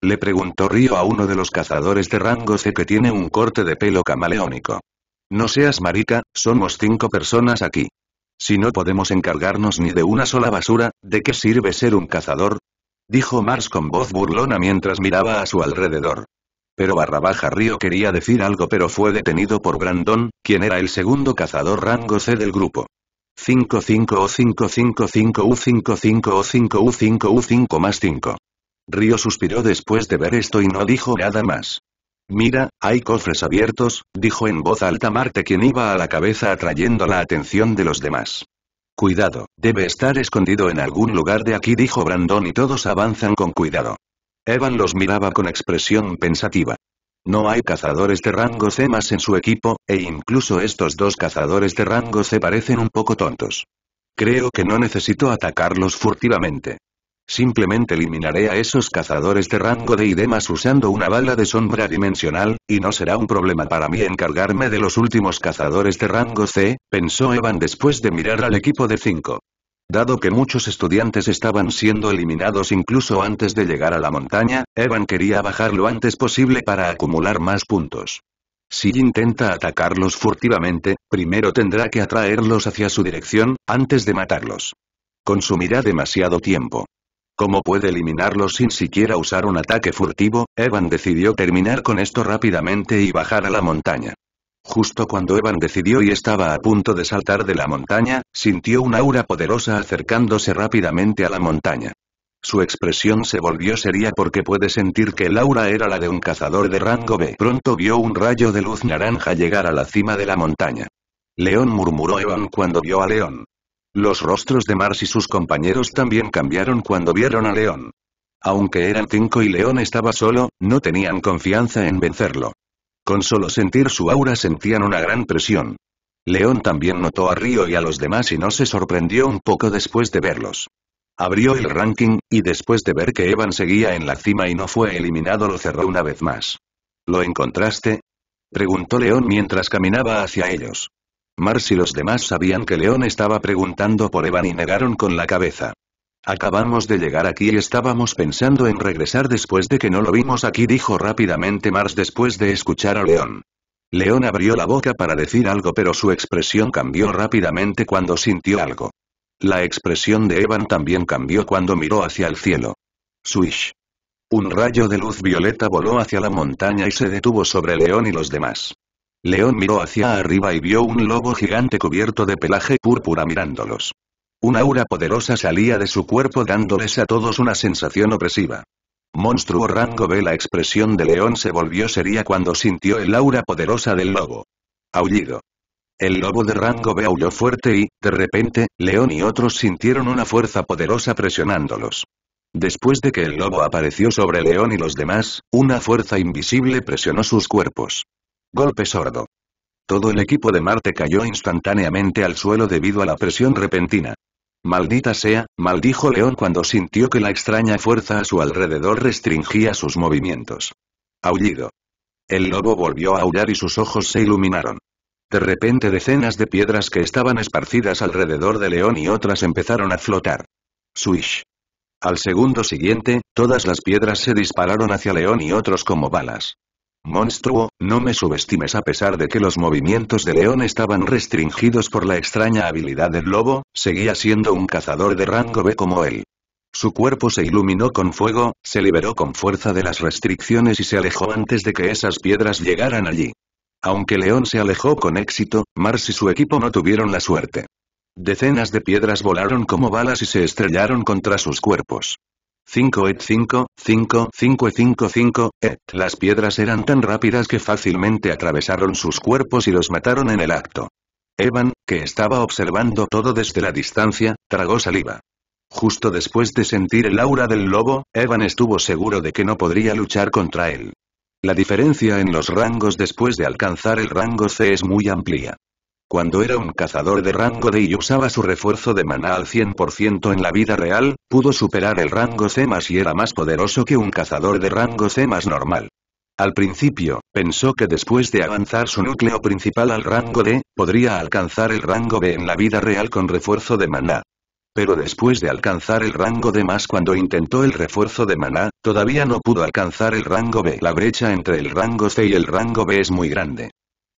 Le preguntó Río a uno de los cazadores de rango C que tiene un corte de pelo camaleónico. No seas marica, somos cinco personas aquí. Si no podemos encargarnos ni de una sola basura, ¿de qué sirve ser un cazador? Dijo Mars con voz burlona mientras miraba a su alrededor. Pero barra baja Río quería decir algo pero fue detenido por Brandon, quien era el segundo cazador rango C del grupo. 55 o 555 U55 o 5 U5 U5 más 5. Río suspiró después de ver esto y no dijo nada más. Mira, hay cofres abiertos, dijo en voz alta Marte quien iba a la cabeza atrayendo la atención de los demás. Cuidado, debe estar escondido en algún lugar de aquí dijo Brandon y todos avanzan con cuidado. Evan los miraba con expresión pensativa. No hay cazadores de rango C más en su equipo, e incluso estos dos cazadores de rango C parecen un poco tontos. Creo que no necesito atacarlos furtivamente. Simplemente eliminaré a esos cazadores de rango de idemas usando una bala de sombra dimensional, y no será un problema para mí encargarme de los últimos cazadores de rango C, pensó Evan después de mirar al equipo de 5. Dado que muchos estudiantes estaban siendo eliminados incluso antes de llegar a la montaña, Evan quería bajar lo antes posible para acumular más puntos. Si intenta atacarlos furtivamente, primero tendrá que atraerlos hacia su dirección, antes de matarlos. Consumirá demasiado tiempo. ¿Cómo puede eliminarlos sin siquiera usar un ataque furtivo? Evan decidió terminar con esto rápidamente y bajar a la montaña. Justo cuando Evan decidió y estaba a punto de saltar de la montaña, sintió un aura poderosa acercándose rápidamente a la montaña. Su expresión se volvió seria porque puede sentir que el aura era la de un cazador de rango B. Pronto vio un rayo de luz naranja llegar a la cima de la montaña. León murmuró Evan cuando vio a León. Los rostros de Mars y sus compañeros también cambiaron cuando vieron a León. Aunque eran cinco y León estaba solo, no tenían confianza en vencerlo. Con solo sentir su aura sentían una gran presión. León también notó a Río y a los demás y no se sorprendió un poco después de verlos. Abrió el ranking, y después de ver que Evan seguía en la cima y no fue eliminado lo cerró una vez más. ¿Lo encontraste? Preguntó León mientras caminaba hacia ellos. Mars y los demás sabían que León estaba preguntando por Evan y negaron con la cabeza. Acabamos de llegar aquí y estábamos pensando en regresar después de que no lo vimos aquí dijo rápidamente Mars después de escuchar a León. León abrió la boca para decir algo pero su expresión cambió rápidamente cuando sintió algo. La expresión de Evan también cambió cuando miró hacia el cielo. Swish. Un rayo de luz violeta voló hacia la montaña y se detuvo sobre León y los demás. León miró hacia arriba y vio un lobo gigante cubierto de pelaje púrpura mirándolos. Una aura poderosa salía de su cuerpo dándoles a todos una sensación opresiva. Monstruo rango B la expresión de León se volvió seria cuando sintió el aura poderosa del lobo. Aullido. El lobo de rango B aulló fuerte y, de repente, León y otros sintieron una fuerza poderosa presionándolos. Después de que el lobo apareció sobre León y los demás, una fuerza invisible presionó sus cuerpos. Golpe sordo. Todo el equipo de Marte cayó instantáneamente al suelo debido a la presión repentina. Maldita sea, maldijo León cuando sintió que la extraña fuerza a su alrededor restringía sus movimientos. Aullido. El lobo volvió a aullar y sus ojos se iluminaron. De repente decenas de piedras que estaban esparcidas alrededor de León y otras empezaron a flotar. Swish. Al segundo siguiente, todas las piedras se dispararon hacia León y otros como balas. Monstruo, no me subestimes a pesar de que los movimientos de León estaban restringidos por la extraña habilidad del lobo, seguía siendo un cazador de rango B como él. Su cuerpo se iluminó con fuego, se liberó con fuerza de las restricciones y se alejó antes de que esas piedras llegaran allí. Aunque León se alejó con éxito, Mars y su equipo no tuvieron la suerte. Decenas de piedras volaron como balas y se estrellaron contra sus cuerpos. 5 et 5, 5, 5 e 5 5, et. Las piedras eran tan rápidas que fácilmente atravesaron sus cuerpos y los mataron en el acto. Evan, que estaba observando todo desde la distancia, tragó saliva. Justo después de sentir el aura del lobo, Evan estuvo seguro de que no podría luchar contra él. La diferencia en los rangos después de alcanzar el rango C es muy amplia. Cuando era un cazador de rango D y usaba su refuerzo de maná al 100% en la vida real, pudo superar el rango C y era más poderoso que un cazador de rango C más normal. Al principio, pensó que después de avanzar su núcleo principal al rango D, podría alcanzar el rango B en la vida real con refuerzo de maná. Pero después de alcanzar el rango D más cuando intentó el refuerzo de maná, todavía no pudo alcanzar el rango B. La brecha entre el rango C y el rango B es muy grande.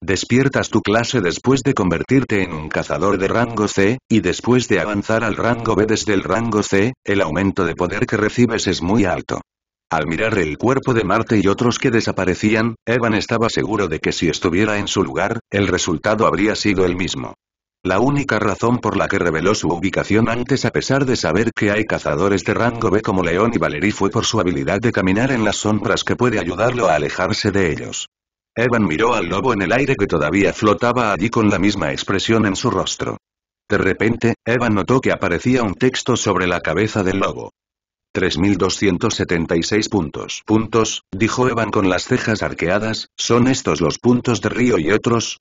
Despiertas tu clase después de convertirte en un cazador de rango C, y después de avanzar al rango B desde el rango C, el aumento de poder que recibes es muy alto. Al mirar el cuerpo de Marte y otros que desaparecían, Evan estaba seguro de que si estuviera en su lugar, el resultado habría sido el mismo. La única razón por la que reveló su ubicación antes a pesar de saber que hay cazadores de rango B como León y Valerie fue por su habilidad de caminar en las sombras que puede ayudarlo a alejarse de ellos. Evan miró al lobo en el aire que todavía flotaba allí con la misma expresión en su rostro. De repente, Evan notó que aparecía un texto sobre la cabeza del lobo. 3276 puntos. Puntos, dijo Evan con las cejas arqueadas, ¿son estos los puntos de Río y otros?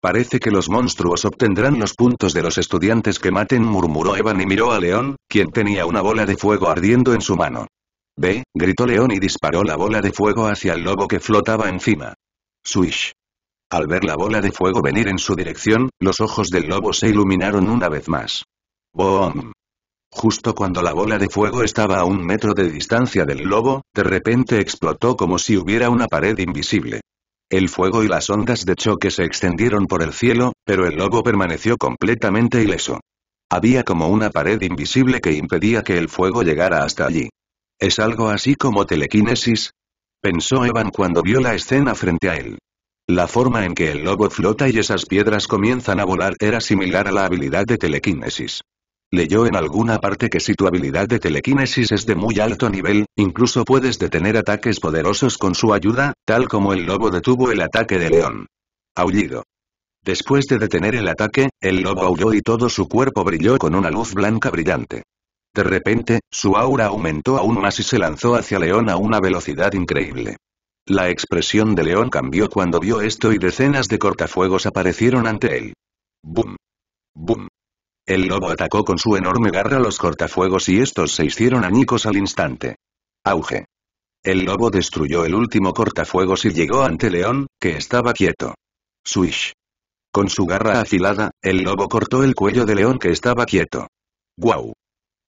Parece que los monstruos obtendrán los puntos de los estudiantes que maten, murmuró Evan y miró a León, quien tenía una bola de fuego ardiendo en su mano. Ve, gritó León y disparó la bola de fuego hacia el lobo que flotaba encima. Swish. Al ver la bola de fuego venir en su dirección, los ojos del lobo se iluminaron una vez más. ¡Boom! Justo cuando la bola de fuego estaba a un metro de distancia del lobo, de repente explotó como si hubiera una pared invisible. El fuego y las ondas de choque se extendieron por el cielo, pero el lobo permaneció completamente ileso. Había como una pared invisible que impedía que el fuego llegara hasta allí. ¿Es algo así como telequinesis? Pensó Evan cuando vio la escena frente a él. La forma en que el lobo flota y esas piedras comienzan a volar era similar a la habilidad de telequinesis. Leyó en alguna parte que si tu habilidad de telequinesis es de muy alto nivel, incluso puedes detener ataques poderosos con su ayuda, tal como el lobo detuvo el ataque de León. Aullido. Después de detener el ataque, el lobo aulló y todo su cuerpo brilló con una luz blanca brillante. De repente, su aura aumentó aún más y se lanzó hacia León a una velocidad increíble. La expresión de León cambió cuando vio esto y decenas de cortafuegos aparecieron ante él. ¡Bum! ¡Bum! El lobo atacó con su enorme garra los cortafuegos y estos se hicieron añicos al instante. Auge. El lobo destruyó el último cortafuegos y llegó ante León, que estaba quieto. Swish. Con su garra afilada, el lobo cortó el cuello de León que estaba quieto. ¡Guau!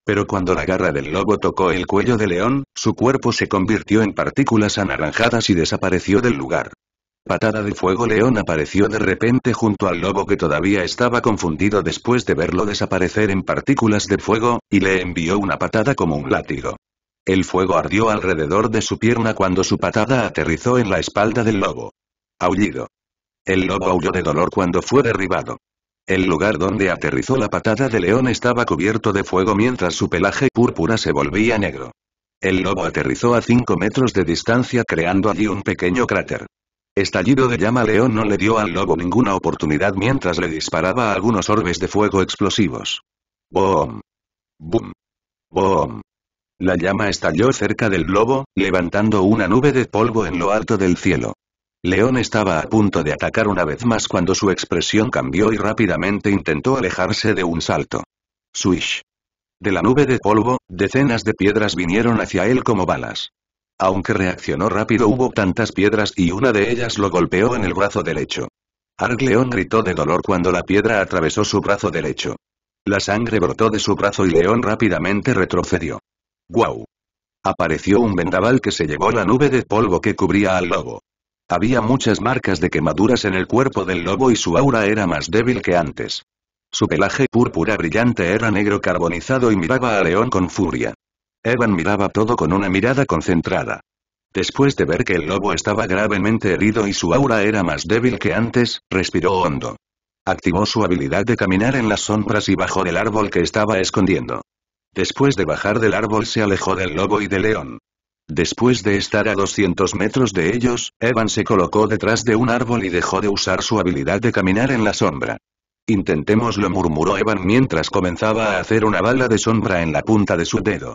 Pero cuando la garra del lobo tocó el cuello de León, su cuerpo se convirtió en partículas anaranjadas y desapareció del lugar. Patada de fuego León apareció de repente junto al lobo que todavía estaba confundido después de verlo desaparecer en partículas de fuego, y le envió una patada como un látigo. El fuego ardió alrededor de su pierna cuando su patada aterrizó en la espalda del lobo. Aullido. El lobo aulló de dolor cuando fue derribado. El lugar donde aterrizó la patada de león estaba cubierto de fuego mientras su pelaje púrpura se volvía negro. El lobo aterrizó a 5 metros de distancia creando allí un pequeño cráter. Estallido de llama león no le dio al lobo ninguna oportunidad mientras le disparaba algunos orbes de fuego explosivos. ¡Boom! ¡Boom! ¡Boom! La llama estalló cerca del lobo, levantando una nube de polvo en lo alto del cielo. León estaba a punto de atacar una vez más cuando su expresión cambió y rápidamente intentó alejarse de un salto. Swish. De la nube de polvo, decenas de piedras vinieron hacia él como balas. Aunque reaccionó rápido hubo tantas piedras y una de ellas lo golpeó en el brazo derecho. Arg León gritó de dolor cuando la piedra atravesó su brazo derecho. La sangre brotó de su brazo y León rápidamente retrocedió. ¡Guau! Apareció un vendaval que se llevó la nube de polvo que cubría al lobo. Había muchas marcas de quemaduras en el cuerpo del lobo y su aura era más débil que antes. Su pelaje púrpura brillante era negro carbonizado y miraba a León con furia. Evan miraba todo con una mirada concentrada. Después de ver que el lobo estaba gravemente herido y su aura era más débil que antes, respiró hondo. Activó su habilidad de caminar en las sombras y bajó del árbol que estaba escondiendo. Después de bajar del árbol se alejó del lobo y del león. Después de estar a 200 metros de ellos, Evan se colocó detrás de un árbol y dejó de usar su habilidad de caminar en la sombra. Intentémoslo murmuró Evan mientras comenzaba a hacer una bala de sombra en la punta de su dedo.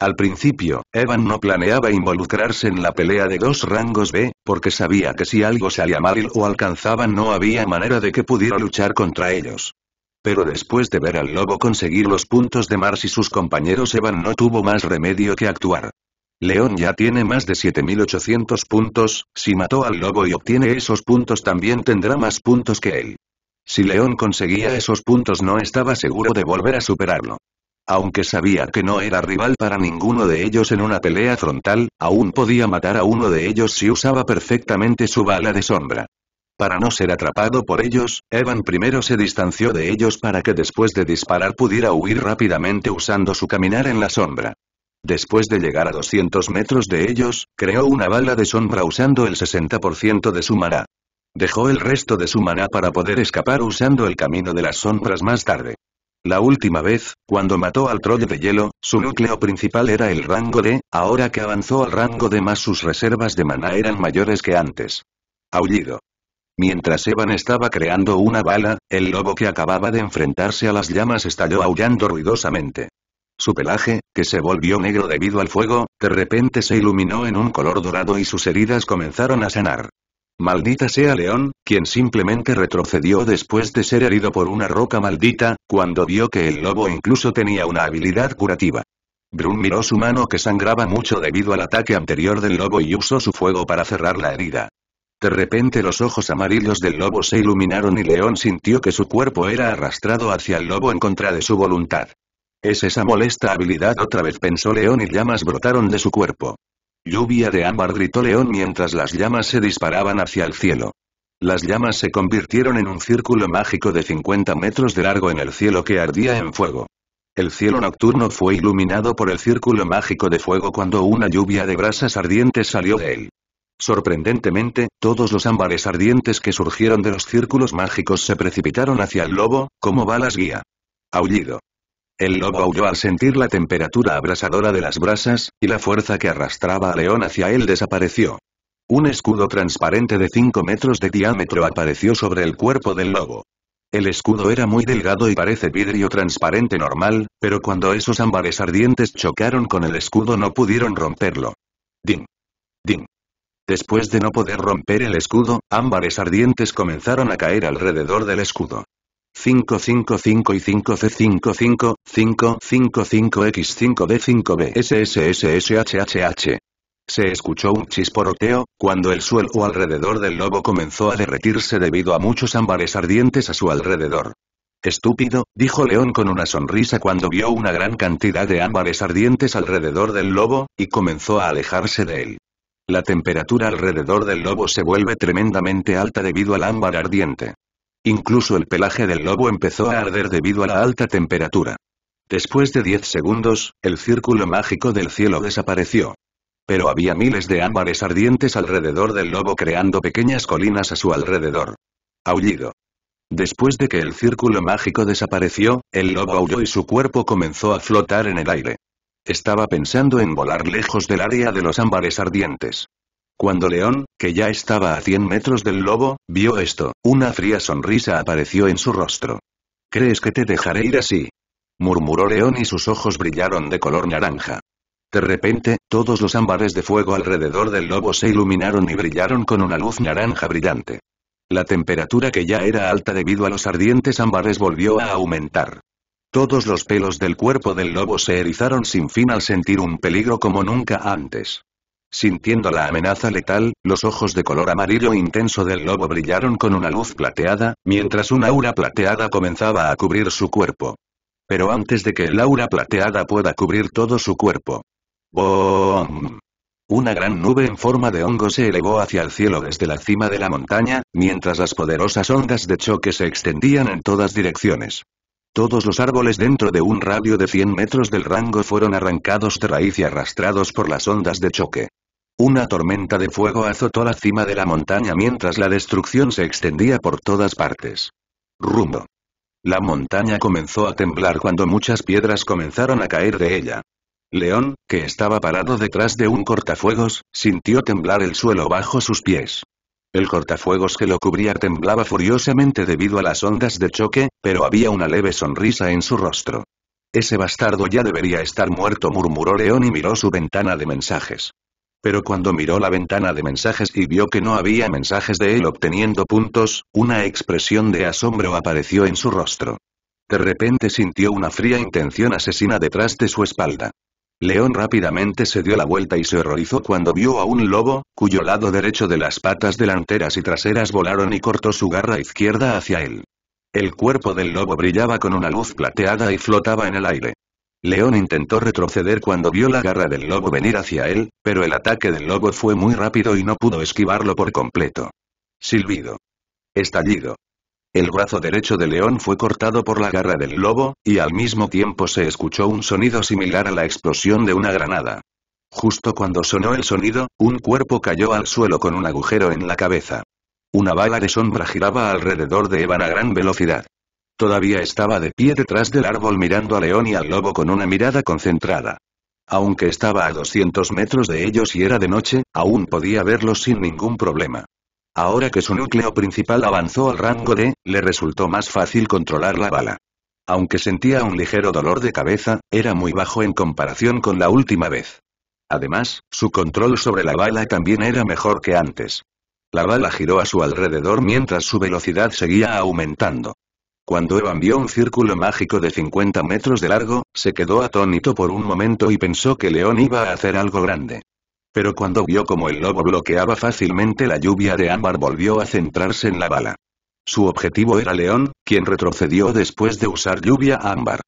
Al principio, Evan no planeaba involucrarse en la pelea de dos rangos B, porque sabía que si algo salía mal lo alcanzaban no había manera de que pudiera luchar contra ellos. Pero después de ver al lobo conseguir los puntos de Mars y sus compañeros Evan no tuvo más remedio que actuar. León ya tiene más de 7800 puntos, si mató al lobo y obtiene esos puntos también tendrá más puntos que él. Si León conseguía esos puntos no estaba seguro de volver a superarlo. Aunque sabía que no era rival para ninguno de ellos en una pelea frontal, aún podía matar a uno de ellos si usaba perfectamente su bala de sombra. Para no ser atrapado por ellos, Evan primero se distanció de ellos para que después de disparar pudiera huir rápidamente usando su caminar en la sombra. Después de llegar a 200 metros de ellos, creó una bala de sombra usando el 60% de su maná. Dejó el resto de su maná para poder escapar usando el camino de las sombras más tarde. La última vez, cuando mató al troll de hielo, su núcleo principal era el rango D, ahora que avanzó al rango D más sus reservas de maná eran mayores que antes. Aullido. Mientras Evan estaba creando una bala, el lobo que acababa de enfrentarse a las llamas estalló aullando ruidosamente. Su pelaje, que se volvió negro debido al fuego, de repente se iluminó en un color dorado y sus heridas comenzaron a sanar. Maldita sea León, quien simplemente retrocedió después de ser herido por una roca maldita, cuando vio que el lobo incluso tenía una habilidad curativa. Brun miró su mano que sangraba mucho debido al ataque anterior del lobo y usó su fuego para cerrar la herida. De repente los ojos amarillos del lobo se iluminaron y León sintió que su cuerpo era arrastrado hacia el lobo en contra de su voluntad. Es esa molesta habilidad otra vez pensó León y llamas brotaron de su cuerpo. Lluvia de ámbar gritó León mientras las llamas se disparaban hacia el cielo. Las llamas se convirtieron en un círculo mágico de 50 metros de largo en el cielo que ardía en fuego. El cielo nocturno fue iluminado por el círculo mágico de fuego cuando una lluvia de brasas ardientes salió de él. Sorprendentemente, todos los ámbares ardientes que surgieron de los círculos mágicos se precipitaron hacia el lobo, como balas guía. Aullido. El lobo aulló al sentir la temperatura abrasadora de las brasas, y la fuerza que arrastraba a León hacia él desapareció. Un escudo transparente de 5 metros de diámetro apareció sobre el cuerpo del lobo. El escudo era muy delgado y parece vidrio transparente normal, pero cuando esos ámbares ardientes chocaron con el escudo no pudieron romperlo. Ding. Ding. Después de no poder romper el escudo, ámbares ardientes comenzaron a caer alrededor del escudo. 555 y 5C55, 555X5D5B SSSSHHH. Se escuchó un chisporroteo, cuando el suelo alrededor del lobo comenzó a derretirse debido a muchos ámbares ardientes a su alrededor. Estúpido, dijo León con una sonrisa cuando vio una gran cantidad de ámbares ardientes alrededor del lobo, y comenzó a alejarse de él. La temperatura alrededor del lobo se vuelve tremendamente alta debido al ámbar ardiente. Incluso el pelaje del lobo empezó a arder debido a la alta temperatura. Después de 10 segundos, el círculo mágico del cielo desapareció. Pero había miles de ámbares ardientes alrededor del lobo creando pequeñas colinas a su alrededor. Aullido. Después de que el círculo mágico desapareció, el lobo aulló y su cuerpo comenzó a flotar en el aire. Estaba pensando en volar lejos del área de los ámbares ardientes. Cuando León, que ya estaba a 100 metros del lobo, vio esto, una fría sonrisa apareció en su rostro. ¿Crees que te dejaré ir así? murmuró León y sus ojos brillaron de color naranja. De repente, todos los ámbares de fuego alrededor del lobo se iluminaron y brillaron con una luz naranja brillante. La temperatura que ya era alta debido a los ardientes ámbares volvió a aumentar. Todos los pelos del cuerpo del lobo se erizaron sin fin al sentir un peligro como nunca antes. Sintiendo la amenaza letal, los ojos de color amarillo intenso del lobo brillaron con una luz plateada, mientras una aura plateada comenzaba a cubrir su cuerpo. Pero antes de que el aura plateada pueda cubrir todo su cuerpo, ¡Boom! Una gran nube en forma de hongo se elevó hacia el cielo desde la cima de la montaña, mientras las poderosas ondas de choque se extendían en todas direcciones. Todos los árboles dentro de un radio de 100 metros del rango fueron arrancados de raíz y arrastrados por las ondas de choque. Una tormenta de fuego azotó la cima de la montaña mientras la destrucción se extendía por todas partes. Rumbo. La montaña comenzó a temblar cuando muchas piedras comenzaron a caer de ella. León, que estaba parado detrás de un cortafuegos, sintió temblar el suelo bajo sus pies. El cortafuegos que lo cubría temblaba furiosamente debido a las ondas de choque, pero había una leve sonrisa en su rostro. Ese bastardo ya debería estar muerto, murmuró León y miró su ventana de mensajes. Pero cuando miró la ventana de mensajes y vio que no había mensajes de él obteniendo puntos, una expresión de asombro apareció en su rostro. De repente sintió una fría intención asesina detrás de su espalda. León rápidamente se dio la vuelta y se horrorizó cuando vio a un lobo, cuyo lado derecho de las patas delanteras y traseras volaron y cortó su garra izquierda hacia él. El cuerpo del lobo brillaba con una luz plateada y flotaba en el aire. León intentó retroceder cuando vio la garra del lobo venir hacia él, pero el ataque del lobo fue muy rápido y no pudo esquivarlo por completo. Silbido. Estallido. El brazo derecho de León fue cortado por la garra del lobo, y al mismo tiempo se escuchó un sonido similar a la explosión de una granada. Justo cuando sonó el sonido, un cuerpo cayó al suelo con un agujero en la cabeza. Una bala de sombra giraba alrededor de Evan a gran velocidad. Todavía estaba de pie detrás del árbol mirando a León y al lobo con una mirada concentrada. Aunque estaba a 200 metros de ellos y era de noche, aún podía verlos sin ningún problema. Ahora que su núcleo principal avanzó al rango de, le resultó más fácil controlar la bala. Aunque sentía un ligero dolor de cabeza, era muy bajo en comparación con la última vez. Además, su control sobre la bala también era mejor que antes. La bala giró a su alrededor mientras su velocidad seguía aumentando. Cuando Evan vio un círculo mágico de 50 metros de largo, se quedó atónito por un momento y pensó que León iba a hacer algo grande. Pero cuando vio como el lobo bloqueaba fácilmente la lluvia de ámbar volvió a centrarse en la bala. Su objetivo era León, quien retrocedió después de usar lluvia ámbar.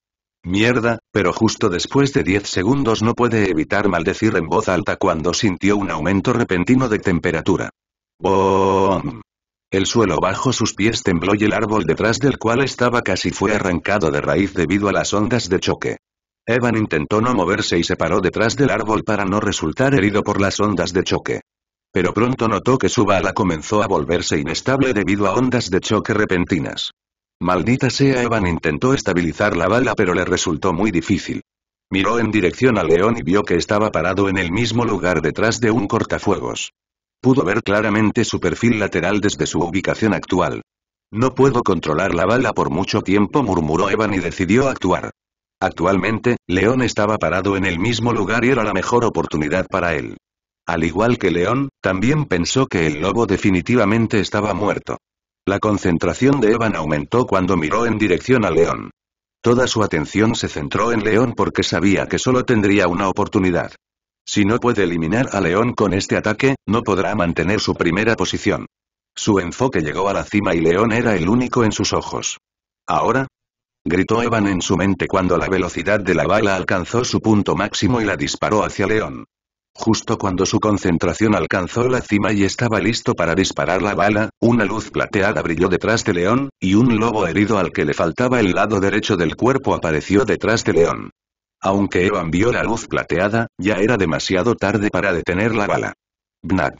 Mierda, pero justo después de 10 segundos no puede evitar maldecir en voz alta cuando sintió un aumento repentino de temperatura. ¡Boom! El suelo bajo sus pies tembló y el árbol detrás del cual estaba casi fue arrancado de raíz debido a las ondas de choque. Evan intentó no moverse y se paró detrás del árbol para no resultar herido por las ondas de choque. Pero pronto notó que su bala comenzó a volverse inestable debido a ondas de choque repentinas. Maldita sea Evan intentó estabilizar la bala pero le resultó muy difícil. Miró en dirección al león y vio que estaba parado en el mismo lugar detrás de un cortafuegos. Pudo ver claramente su perfil lateral desde su ubicación actual. No puedo controlar la bala por mucho tiempo murmuró Evan y decidió actuar. Actualmente, León estaba parado en el mismo lugar y era la mejor oportunidad para él. Al igual que León, también pensó que el lobo definitivamente estaba muerto. La concentración de Evan aumentó cuando miró en dirección a León. Toda su atención se centró en León porque sabía que solo tendría una oportunidad. Si no puede eliminar a León con este ataque, no podrá mantener su primera posición. Su enfoque llegó a la cima y León era el único en sus ojos. Ahora, Gritó Evan en su mente cuando la velocidad de la bala alcanzó su punto máximo y la disparó hacia León. Justo cuando su concentración alcanzó la cima y estaba listo para disparar la bala, una luz plateada brilló detrás de León, y un lobo herido al que le faltaba el lado derecho del cuerpo apareció detrás de León. Aunque Evan vio la luz plateada, ya era demasiado tarde para detener la bala. Bnack.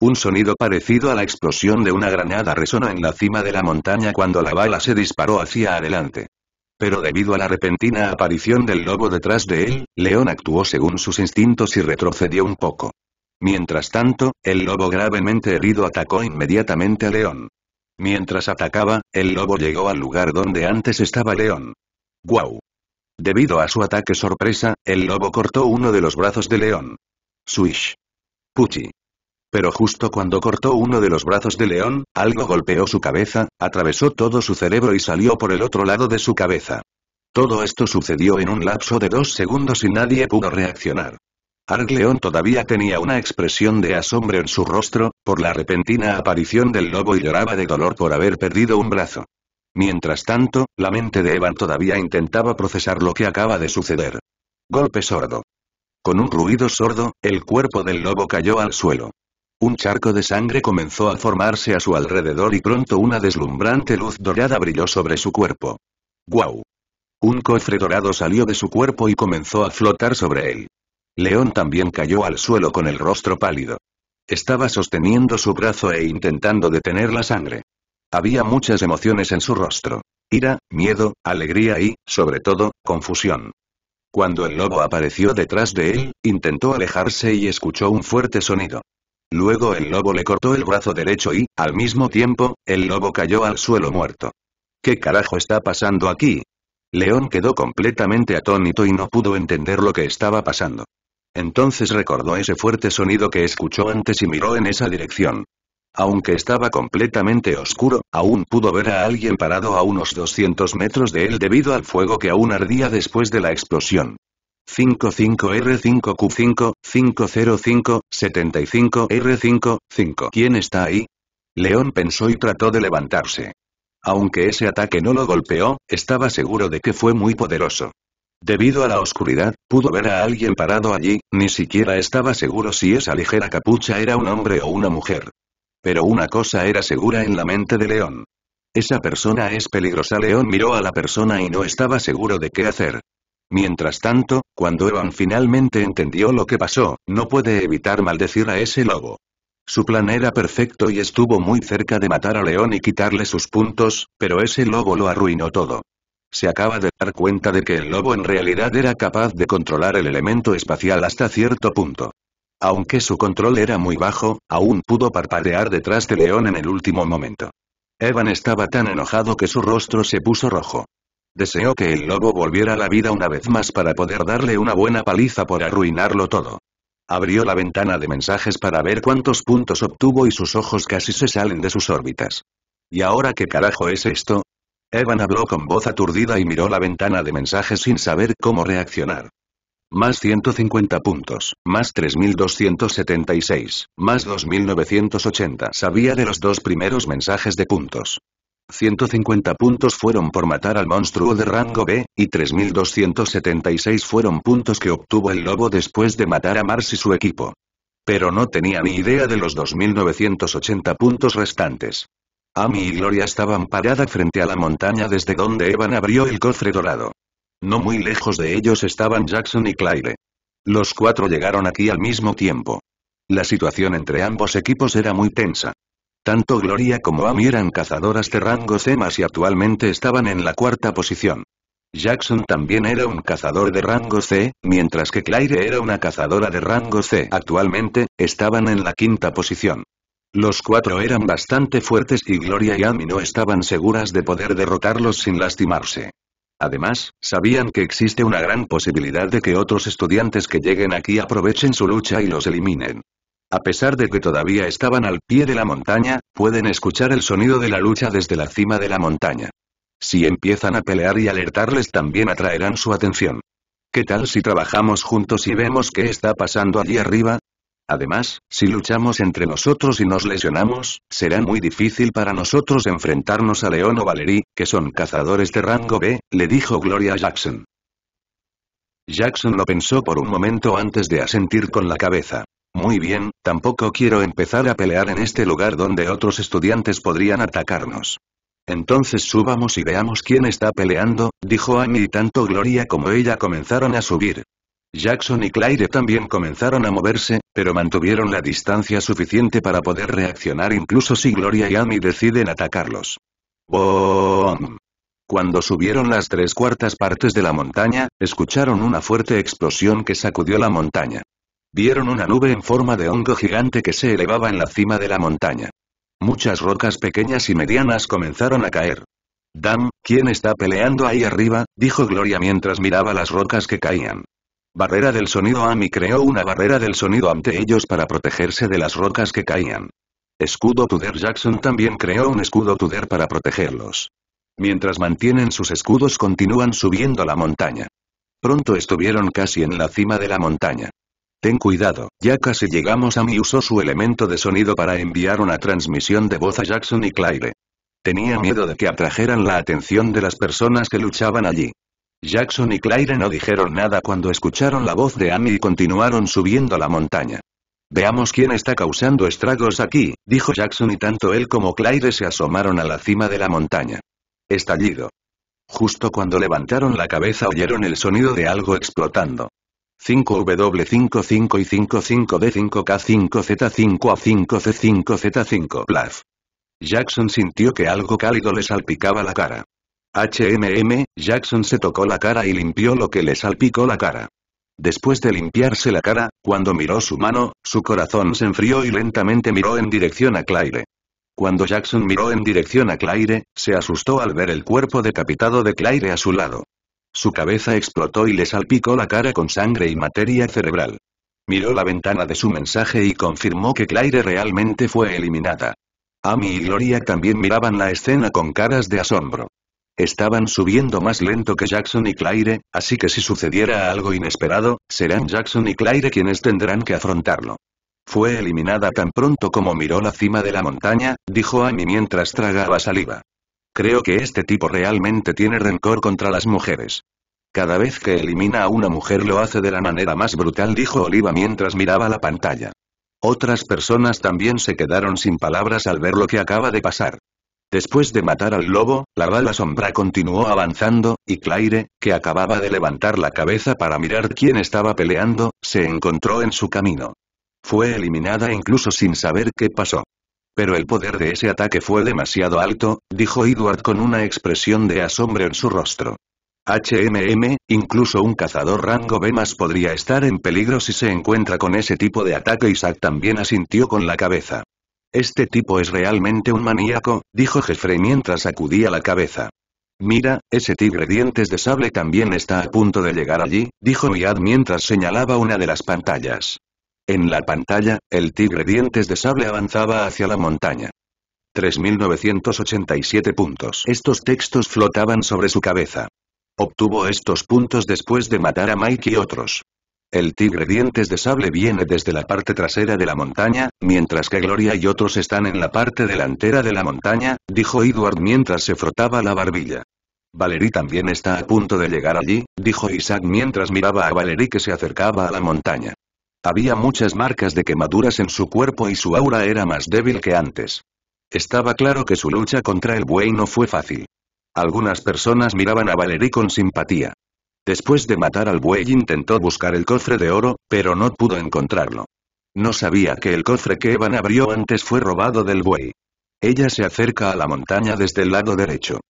Un sonido parecido a la explosión de una granada resonó en la cima de la montaña cuando la bala se disparó hacia adelante. Pero debido a la repentina aparición del lobo detrás de él, León actuó según sus instintos y retrocedió un poco. Mientras tanto, el lobo gravemente herido atacó inmediatamente a León. Mientras atacaba, el lobo llegó al lugar donde antes estaba León. ¡Guau! Debido a su ataque sorpresa, el lobo cortó uno de los brazos de León. Swish. Puchi. Pero justo cuando cortó uno de los brazos de León, algo golpeó su cabeza, atravesó todo su cerebro y salió por el otro lado de su cabeza. Todo esto sucedió en un lapso de dos segundos y nadie pudo reaccionar. Arg León todavía tenía una expresión de asombro en su rostro, por la repentina aparición del lobo y lloraba de dolor por haber perdido un brazo. Mientras tanto, la mente de Evan todavía intentaba procesar lo que acaba de suceder. Golpe sordo. Con un ruido sordo, el cuerpo del lobo cayó al suelo. Un charco de sangre comenzó a formarse a su alrededor y pronto una deslumbrante luz dorada brilló sobre su cuerpo. ¡Guau! Un cofre dorado salió de su cuerpo y comenzó a flotar sobre él. León también cayó al suelo con el rostro pálido. Estaba sosteniendo su brazo e intentando detener la sangre. Había muchas emociones en su rostro. Ira, miedo, alegría y, sobre todo, confusión. Cuando el lobo apareció detrás de él, intentó alejarse y escuchó un fuerte sonido. Luego el lobo le cortó el brazo derecho y, al mismo tiempo, el lobo cayó al suelo muerto. ¿Qué carajo está pasando aquí? León quedó completamente atónito y no pudo entender lo que estaba pasando. Entonces recordó ese fuerte sonido que escuchó antes y miró en esa dirección. Aunque estaba completamente oscuro, aún pudo ver a alguien parado a unos 200 metros de él debido al fuego que aún ardía después de la explosión. 55R5Q5, 505, 75R5, 5. ¿Quién está ahí? León pensó y trató de levantarse. Aunque ese ataque no lo golpeó, estaba seguro de que fue muy poderoso. Debido a la oscuridad, pudo ver a alguien parado allí, ni siquiera estaba seguro si esa ligera capucha era un hombre o una mujer. Pero una cosa era segura en la mente de León. Esa persona es peligrosa. León miró a la persona y no estaba seguro de qué hacer. Mientras tanto, cuando Evan finalmente entendió lo que pasó, no puede evitar maldecir a ese lobo. Su plan era perfecto y estuvo muy cerca de matar a León y quitarle sus puntos, pero ese lobo lo arruinó todo. Se acaba de dar cuenta de que el lobo en realidad era capaz de controlar el elemento espacial hasta cierto punto. Aunque su control era muy bajo, aún pudo parpadear detrás de León en el último momento. Evan estaba tan enojado que su rostro se puso rojo. Deseó que el lobo volviera a la vida una vez más para poder darle una buena paliza por arruinarlo todo. Abrió la ventana de mensajes para ver cuántos puntos obtuvo y sus ojos casi se salen de sus órbitas. ¿Y ahora qué carajo es esto? Evan habló con voz aturdida y miró la ventana de mensajes sin saber cómo reaccionar. Más 150 puntos, más 3276, más 2980. Sabía de los dos primeros mensajes de puntos. 150 puntos fueron por matar al monstruo de rango B, y 3276 fueron puntos que obtuvo el lobo después de matar a Mars y su equipo. Pero no tenía ni idea de los 2980 puntos restantes. Amy y Gloria estaban paradas frente a la montaña desde donde Evan abrió el cofre dorado. No muy lejos de ellos estaban Jackson y Claire. Los cuatro llegaron aquí al mismo tiempo. La situación entre ambos equipos era muy tensa. Tanto Gloria como Amy eran cazadoras de rango C y actualmente estaban en la cuarta posición. Jackson también era un cazador de rango C, mientras que Claire era una cazadora de rango C. Actualmente, estaban en la quinta posición. Los cuatro eran bastante fuertes y Gloria y Amy no estaban seguras de poder derrotarlos sin lastimarse. Además, sabían que existe una gran posibilidad de que otros estudiantes que lleguen aquí aprovechen su lucha y los eliminen. A pesar de que todavía estaban al pie de la montaña, pueden escuchar el sonido de la lucha desde la cima de la montaña. Si empiezan a pelear y alertarles también atraerán su atención. ¿Qué tal si trabajamos juntos y vemos qué está pasando allí arriba? Además, si luchamos entre nosotros y nos lesionamos, será muy difícil para nosotros enfrentarnos a León o Valerie, que son cazadores de rango B, le dijo Gloria Jackson. Jackson lo pensó por un momento antes de asentir con la cabeza. Muy bien, tampoco quiero empezar a pelear en este lugar donde otros estudiantes podrían atacarnos. Entonces subamos y veamos quién está peleando, dijo Amy y tanto Gloria como ella comenzaron a subir. Jackson y Claire también comenzaron a moverse, pero mantuvieron la distancia suficiente para poder reaccionar incluso si Gloria y Amy deciden atacarlos. ¡Boom! Cuando subieron las tres cuartas partes de la montaña, escucharon una fuerte explosión que sacudió la montaña. Vieron una nube en forma de hongo gigante que se elevaba en la cima de la montaña. Muchas rocas pequeñas y medianas comenzaron a caer. Dam, ¿quién está peleando ahí arriba? dijo Gloria mientras miraba las rocas que caían. Barrera del sonido Amy creó una barrera del sonido ante ellos para protegerse de las rocas que caían. Escudo Tuder Jackson también creó un escudo Tuder para protegerlos. Mientras mantienen sus escudos continúan subiendo la montaña. Pronto estuvieron casi en la cima de la montaña. Ten cuidado, ya casi llegamos a mí usó su elemento de sonido para enviar una transmisión de voz a Jackson y Claire. Tenía miedo de que atrajeran la atención de las personas que luchaban allí. Jackson y Claire no dijeron nada cuando escucharon la voz de Amy y continuaron subiendo la montaña. Veamos quién está causando estragos aquí, dijo Jackson y tanto él como Claire se asomaron a la cima de la montaña. Estallido. Justo cuando levantaron la cabeza oyeron el sonido de algo explotando. 5W55 y 55K5Z5A5C5Z5 Plaf. Jackson sintió que algo cálido le salpicaba la cara. HMM, Jackson se tocó la cara y limpió lo que le salpicó la cara. Después de limpiarse la cara, cuando miró su mano, su corazón se enfrió y lentamente miró en dirección a Claire. Cuando Jackson miró en dirección a Claire, se asustó al ver el cuerpo decapitado de Claire a su lado. Su cabeza explotó y le salpicó la cara con sangre y materia cerebral. Miró la ventana de su mensaje y confirmó que Claire realmente fue eliminada. Amy y Gloria también miraban la escena con caras de asombro. Estaban subiendo más lento que Jackson y Claire, así que si sucediera algo inesperado, serán Jackson y Claire quienes tendrán que afrontarlo. Fue eliminada tan pronto como miró la cima de la montaña, dijo Amy mientras tragaba saliva. Creo que este tipo realmente tiene rencor contra las mujeres. Cada vez que elimina a una mujer lo hace de la manera más brutal, dijo Oliva mientras miraba la pantalla. Otras personas también se quedaron sin palabras al ver lo que acaba de pasar. Después de matar al lobo, la bala sombra continuó avanzando, y Claire, que acababa de levantar la cabeza para mirar quién estaba peleando, se encontró en su camino. Fue eliminada incluso sin saber qué pasó. Pero el poder de ese ataque fue demasiado alto, dijo Edward con una expresión de asombro en su rostro. HMM, incluso un cazador rango B más podría estar en peligro si se encuentra con ese tipo de ataque. Isaac también asintió con la cabeza. Este tipo es realmente un maníaco, dijo Jeffrey mientras sacudía la cabeza. Mira, ese tigre dientes de sable también está a punto de llegar allí, dijo Miad mientras señalaba una de las pantallas. En la pantalla, el tigre dientes de sable avanzaba hacia la montaña. 3.987 puntos. Estos textos flotaban sobre su cabeza. Obtuvo estos puntos después de matar a Mike y otros. El tigre dientes de sable viene desde la parte trasera de la montaña, mientras que Gloria y otros están en la parte delantera de la montaña, dijo Edward mientras se frotaba la barbilla. Valerie también está a punto de llegar allí, dijo Isaac mientras miraba a Valerie que se acercaba a la montaña. Había muchas marcas de quemaduras en su cuerpo y su aura era más débil que antes. Estaba claro que su lucha contra el buey no fue fácil. Algunas personas miraban a Valerie con simpatía. Después de matar al buey intentó buscar el cofre de oro, pero no pudo encontrarlo. No sabía que el cofre que Evan abrió antes fue robado del buey. Ella se acerca a la montaña desde el lado derecho.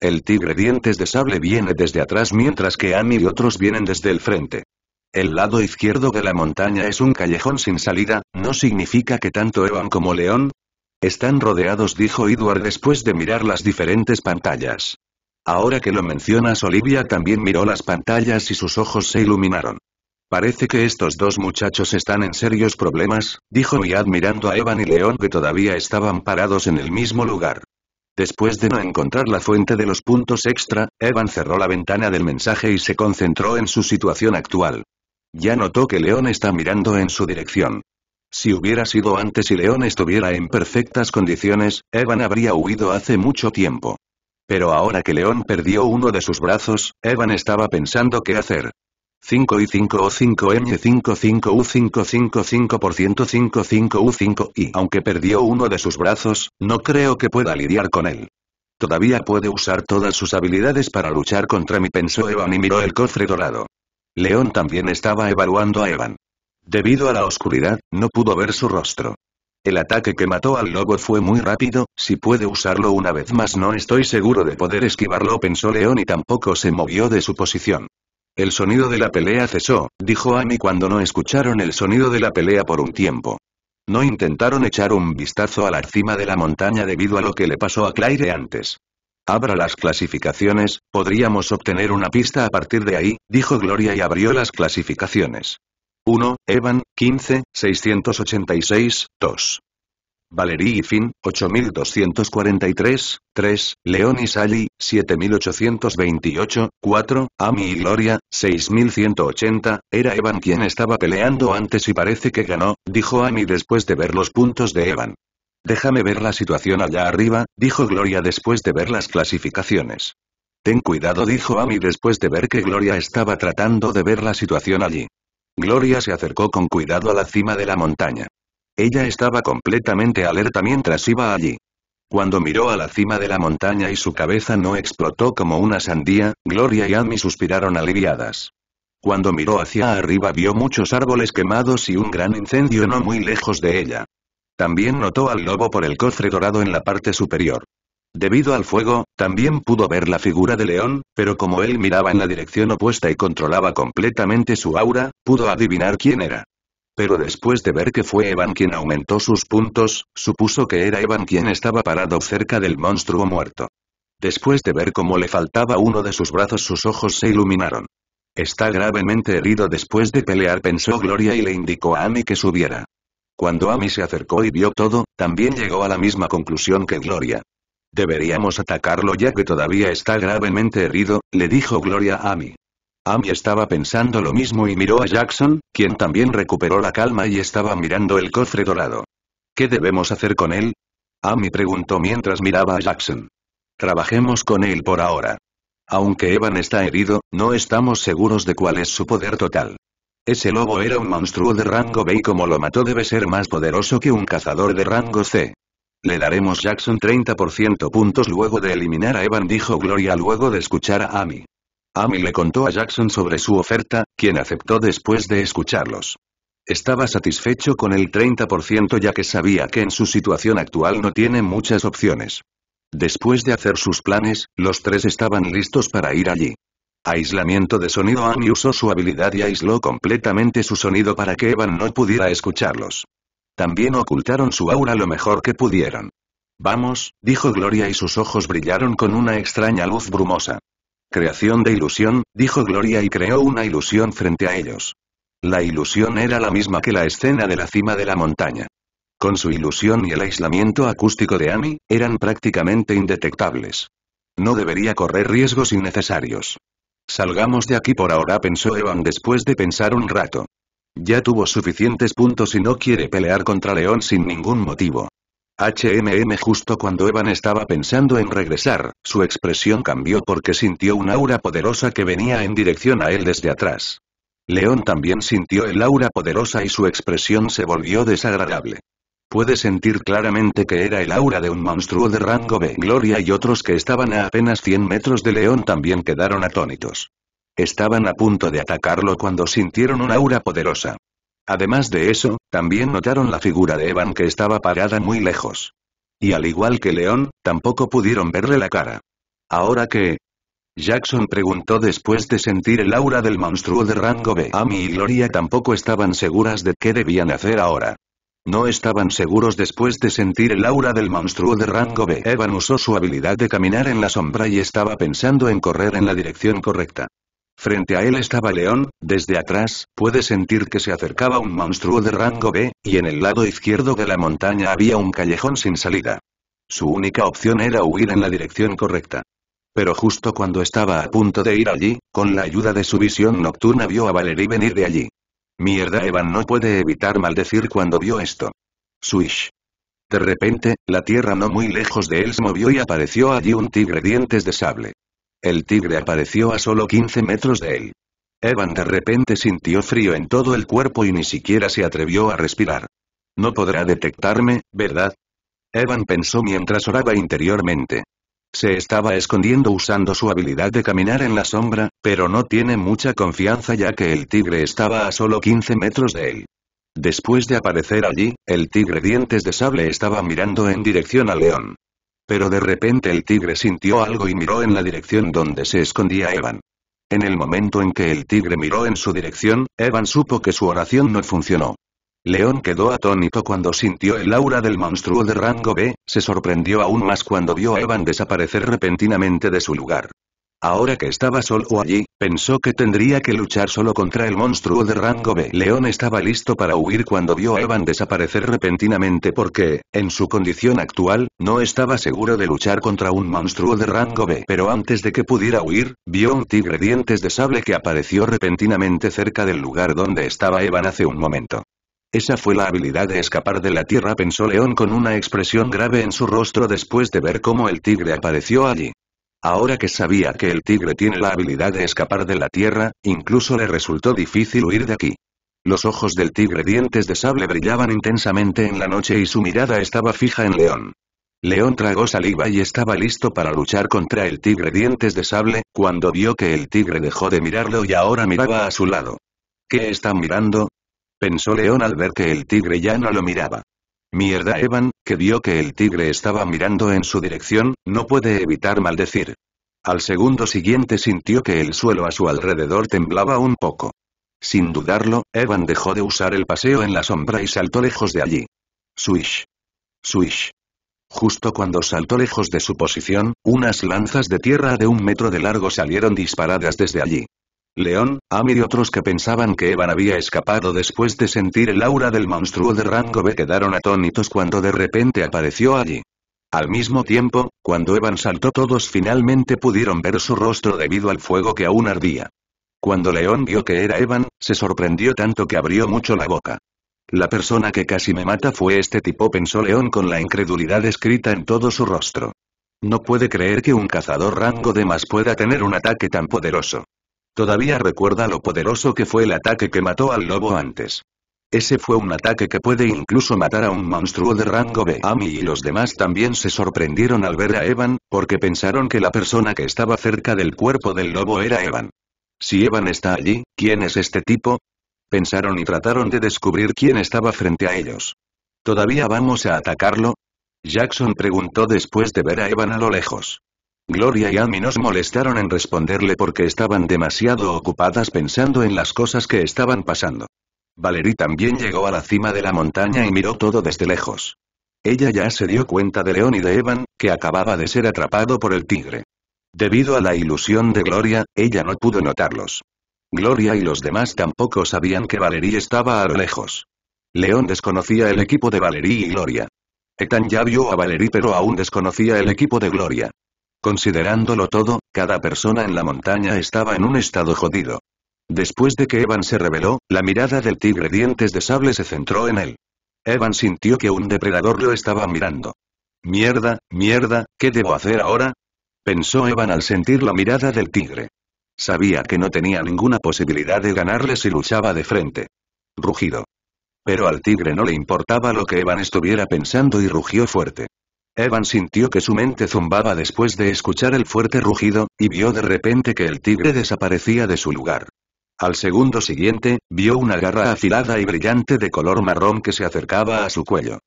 El tigre dientes de sable viene desde atrás mientras que Annie y otros vienen desde el frente. El lado izquierdo de la montaña es un callejón sin salida, ¿no significa que tanto Evan como León? Están rodeados, dijo Edward después de mirar las diferentes pantallas. Ahora que lo mencionas Olivia también miró las pantallas y sus ojos se iluminaron. Parece que estos dos muchachos están en serios problemas, dijo Miad mirando a Evan y León que todavía estaban parados en el mismo lugar. Después de no encontrar la fuente de los puntos extra, Evan cerró la ventana del mensaje y se concentró en su situación actual. Ya notó que León está mirando en su dirección. Si hubiera sido antes y León estuviera en perfectas condiciones, Evan habría huido hace mucho tiempo. Pero ahora que León perdió uno de sus brazos, Evan estaba pensando qué hacer. 5 y 5 o 5 M 5 5 U 5 5 5% 5 5 U 5 y aunque perdió uno de sus brazos, no creo que pueda lidiar con él. Todavía puede usar todas sus habilidades para luchar contra mí pensó Evan y miró el cofre dorado. León también estaba evaluando a Evan. Debido a la oscuridad, no pudo ver su rostro. El ataque que mató al lobo fue muy rápido, si puede usarlo una vez más no estoy seguro de poder esquivarlo pensó León y tampoco se movió de su posición. El sonido de la pelea cesó, dijo Amy cuando no escucharon el sonido de la pelea por un tiempo. No intentaron echar un vistazo a la cima de la montaña debido a lo que le pasó a Claire antes. Abra las clasificaciones, podríamos obtener una pista a partir de ahí, dijo Gloria y abrió las clasificaciones. 1, Evan, 15, 686, 2. Valerie y Finn, 8243, 3, León y Sally, 7828, 4, Amy y Gloria, 6180, era Evan quien estaba peleando antes y parece que ganó, dijo Amy después de ver los puntos de Evan. Déjame ver la situación allá arriba, dijo Gloria después de ver las clasificaciones. Ten cuidado dijo Amy después de ver que Gloria estaba tratando de ver la situación allí. Gloria se acercó con cuidado a la cima de la montaña. Ella estaba completamente alerta mientras iba allí. Cuando miró a la cima de la montaña y su cabeza no explotó como una sandía, Gloria y Amy suspiraron aliviadas. Cuando miró hacia arriba vio muchos árboles quemados y un gran incendio no muy lejos de ella. También notó al lobo por el cofre dorado en la parte superior. Debido al fuego, también pudo ver la figura de León, pero como él miraba en la dirección opuesta y controlaba completamente su aura, pudo adivinar quién era. Pero después de ver que fue Evan quien aumentó sus puntos, supuso que era Evan quien estaba parado cerca del monstruo muerto. Después de ver cómo le faltaba uno de sus brazos sus ojos se iluminaron. Está gravemente herido después de pelear pensó Gloria y le indicó a Amy que subiera. Cuando Amy se acercó y vio todo, también llegó a la misma conclusión que Gloria. Deberíamos atacarlo ya que todavía está gravemente herido, le dijo Gloria a Amy. Amy estaba pensando lo mismo y miró a Jackson, quien también recuperó la calma y estaba mirando el cofre dorado. ¿Qué debemos hacer con él? Amy preguntó mientras miraba a Jackson. Trabajemos con él por ahora. Aunque Evan está herido, no estamos seguros de cuál es su poder total. Ese lobo era un monstruo de rango B y como lo mató debe ser más poderoso que un cazador de rango C. Le daremos Jackson 30% puntos luego de eliminar a Evan dijo Gloria luego de escuchar a Amy. Amy le contó a Jackson sobre su oferta, quien aceptó después de escucharlos. Estaba satisfecho con el 30% ya que sabía que en su situación actual no tiene muchas opciones. Después de hacer sus planes, los tres estaban listos para ir allí. Aislamiento de sonido Amy usó su habilidad y aisló completamente su sonido para que Evan no pudiera escucharlos. También ocultaron su aura lo mejor que pudieron. Vamos, dijo Gloria y sus ojos brillaron con una extraña luz brumosa. Creación de ilusión, dijo Gloria y creó una ilusión frente a ellos. La ilusión era la misma que la escena de la cima de la montaña. Con su ilusión y el aislamiento acústico de Amy, eran prácticamente indetectables. No debería correr riesgos innecesarios. Salgamos de aquí por ahora pensó Evan después de pensar un rato. Ya tuvo suficientes puntos y no quiere pelear contra León sin ningún motivo. HMM justo cuando Evan estaba pensando en regresar, su expresión cambió porque sintió un aura poderosa que venía en dirección a él desde atrás. León también sintió el aura poderosa y su expresión se volvió desagradable. Puede sentir claramente que era el aura de un monstruo de rango B. Gloria y otros que estaban a apenas 100 metros de León también quedaron atónitos. Estaban a punto de atacarlo cuando sintieron una aura poderosa. Además de eso, también notaron la figura de Evan que estaba parada muy lejos. Y al igual que León, tampoco pudieron verle la cara. ¿Ahora qué? Jackson preguntó después de sentir el aura del monstruo de rango B. Amy y Gloria tampoco estaban seguras de qué debían hacer ahora. No estaban seguros después de sentir el aura del monstruo de rango B. Evan usó su habilidad de caminar en la sombra y estaba pensando en correr en la dirección correcta. Frente a él estaba León, desde atrás, puede sentir que se acercaba un monstruo de rango B, y en el lado izquierdo de la montaña había un callejón sin salida. Su única opción era huir en la dirección correcta. Pero justo cuando estaba a punto de ir allí, con la ayuda de su visión nocturna vio a Valerie venir de allí. Mierda Evan no puede evitar maldecir cuando vio esto. Swish. De repente, la tierra no muy lejos de él se movió y apareció allí un tigre dientes de sable. El tigre apareció a solo 15 metros de él. Evan de repente sintió frío en todo el cuerpo y ni siquiera se atrevió a respirar. No podrá detectarme, ¿verdad? Evan pensó mientras oraba interiormente. Se estaba escondiendo usando su habilidad de caminar en la sombra, pero no tiene mucha confianza ya que el tigre estaba a solo 15 metros de él. Después de aparecer allí, el tigre dientes de sable estaba mirando en dirección al león. Pero de repente el tigre sintió algo y miró en la dirección donde se escondía Evan. En el momento en que el tigre miró en su dirección, Evan supo que su oración no funcionó. León quedó atónito cuando sintió el aura del monstruo de rango B, se sorprendió aún más cuando vio a Evan desaparecer repentinamente de su lugar. Ahora que estaba solo allí, pensó que tendría que luchar solo contra el monstruo de rango B. León estaba listo para huir cuando vio a Evan desaparecer repentinamente porque, en su condición actual, no estaba seguro de luchar contra un monstruo de rango B. Pero antes de que pudiera huir, vio un tigre dientes de sable que apareció repentinamente cerca del lugar donde estaba Evan hace un momento. Esa fue la habilidad de escapar de la tierra pensó León con una expresión grave en su rostro después de ver cómo el tigre apareció allí. Ahora que sabía que el tigre tiene la habilidad de escapar de la tierra, incluso le resultó difícil huir de aquí. Los ojos del tigre dientes de sable brillaban intensamente en la noche y su mirada estaba fija en León. León tragó saliva y estaba listo para luchar contra el tigre dientes de sable, cuando vio que el tigre dejó de mirarlo y ahora miraba a su lado. ¿Qué está mirando? Pensó León al ver que el tigre ya no lo miraba. Mierda Evan, que vio que el tigre estaba mirando en su dirección, no puede evitar maldecir. Al segundo siguiente sintió que el suelo a su alrededor temblaba un poco. Sin dudarlo, Evan dejó de usar el paseo en la sombra y saltó lejos de allí. Swish. Swish. Justo cuando saltó lejos de su posición, unas lanzas de tierra de un metro de largo salieron disparadas desde allí. León, Amy y otros que pensaban que Evan había escapado después de sentir el aura del monstruo de rango B quedaron atónitos cuando de repente apareció allí. Al mismo tiempo, cuando Evan saltó todos finalmente pudieron ver su rostro debido al fuego que aún ardía. Cuando León vio que era Evan, se sorprendió tanto que abrió mucho la boca. La persona que casi me mata fue este tipo pensó León con la incredulidad escrita en todo su rostro. No puede creer que un cazador rango de más pueda tener un ataque tan poderoso. Todavía recuerda lo poderoso que fue el ataque que mató al lobo antes. Ese fue un ataque que puede incluso matar a un monstruo de rango B. Amy y los demás también se sorprendieron al ver a Evan, porque pensaron que la persona que estaba cerca del cuerpo del lobo era Evan. Si Evan está allí, ¿quién es este tipo? Pensaron y trataron de descubrir quién estaba frente a ellos. ¿Todavía vamos a atacarlo? Jackson preguntó después de ver a Evan a lo lejos. Gloria y Amy nos molestaron en responderle porque estaban demasiado ocupadas pensando en las cosas que estaban pasando. Valerie también llegó a la cima de la montaña y miró todo desde lejos. Ella ya se dio cuenta de León y de Evan, que acababa de ser atrapado por el tigre. Debido a la ilusión de Gloria, ella no pudo notarlos. Gloria y los demás tampoco sabían que Valerie estaba a lo lejos. León desconocía el equipo de Valerie y Gloria. Ethan ya vio a Valerie pero aún desconocía el equipo de Gloria. Considerándolo todo, cada persona en la montaña estaba en un estado jodido. Después de que Evan se reveló, la mirada del tigre dientes de sable se centró en él. Evan sintió que un depredador lo estaba mirando. Mierda, mierda, ¿qué debo hacer ahora? Pensó Evan al sentir la mirada del tigre. Sabía que no tenía ninguna posibilidad de ganarle si luchaba de frente. Rugido. Pero al tigre no le importaba lo que Evan estuviera pensando y rugió fuerte. Evan sintió que su mente zumbaba después de escuchar el fuerte rugido, y vio de repente que el tigre desaparecía de su lugar. Al segundo siguiente, vio una garra afilada y brillante de color marrón que se acercaba a su cuello.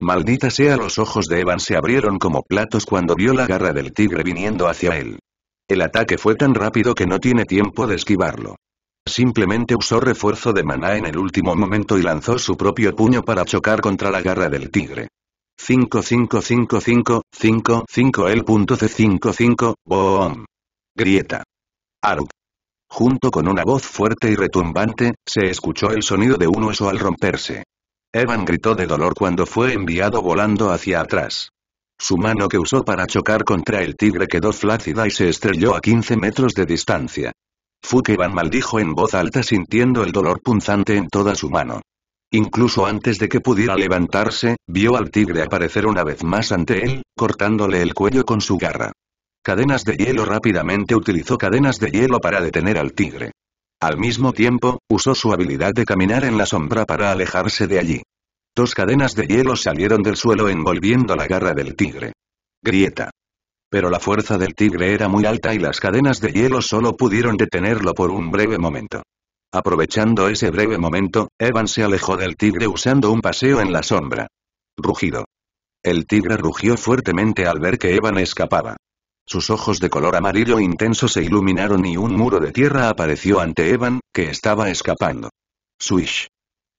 Maldita sea los ojos de Evan se abrieron como platos cuando vio la garra del tigre viniendo hacia él. El ataque fue tan rápido que no tiene tiempo de esquivarlo. Simplemente usó refuerzo de maná en el último momento y lanzó su propio puño para chocar contra la garra del tigre. 5555, 55 el punto C55, boom. Grieta. Aruk. Junto con una voz fuerte y retumbante, se escuchó el sonido de un hueso al romperse. Evan gritó de dolor cuando fue enviado volando hacia atrás. Su mano que usó para chocar contra el tigre quedó flácida y se estrelló a 15 metros de distancia. Fukeban maldijo en voz alta sintiendo el dolor punzante en toda su mano. Incluso antes de que pudiera levantarse, vio al tigre aparecer una vez más ante él, cortándole el cuello con su garra. Cadenas de hielo rápidamente utilizó cadenas de hielo para detener al tigre. Al mismo tiempo, usó su habilidad de caminar en la sombra para alejarse de allí. Dos cadenas de hielo salieron del suelo envolviendo la garra del tigre. Grieta. Pero la fuerza del tigre era muy alta y las cadenas de hielo solo pudieron detenerlo por un breve momento. Aprovechando ese breve momento, Evan se alejó del tigre usando un paseo en la sombra. Rugido. El tigre rugió fuertemente al ver que Evan escapaba. Sus ojos de color amarillo intenso se iluminaron y un muro de tierra apareció ante Evan, que estaba escapando. Swish.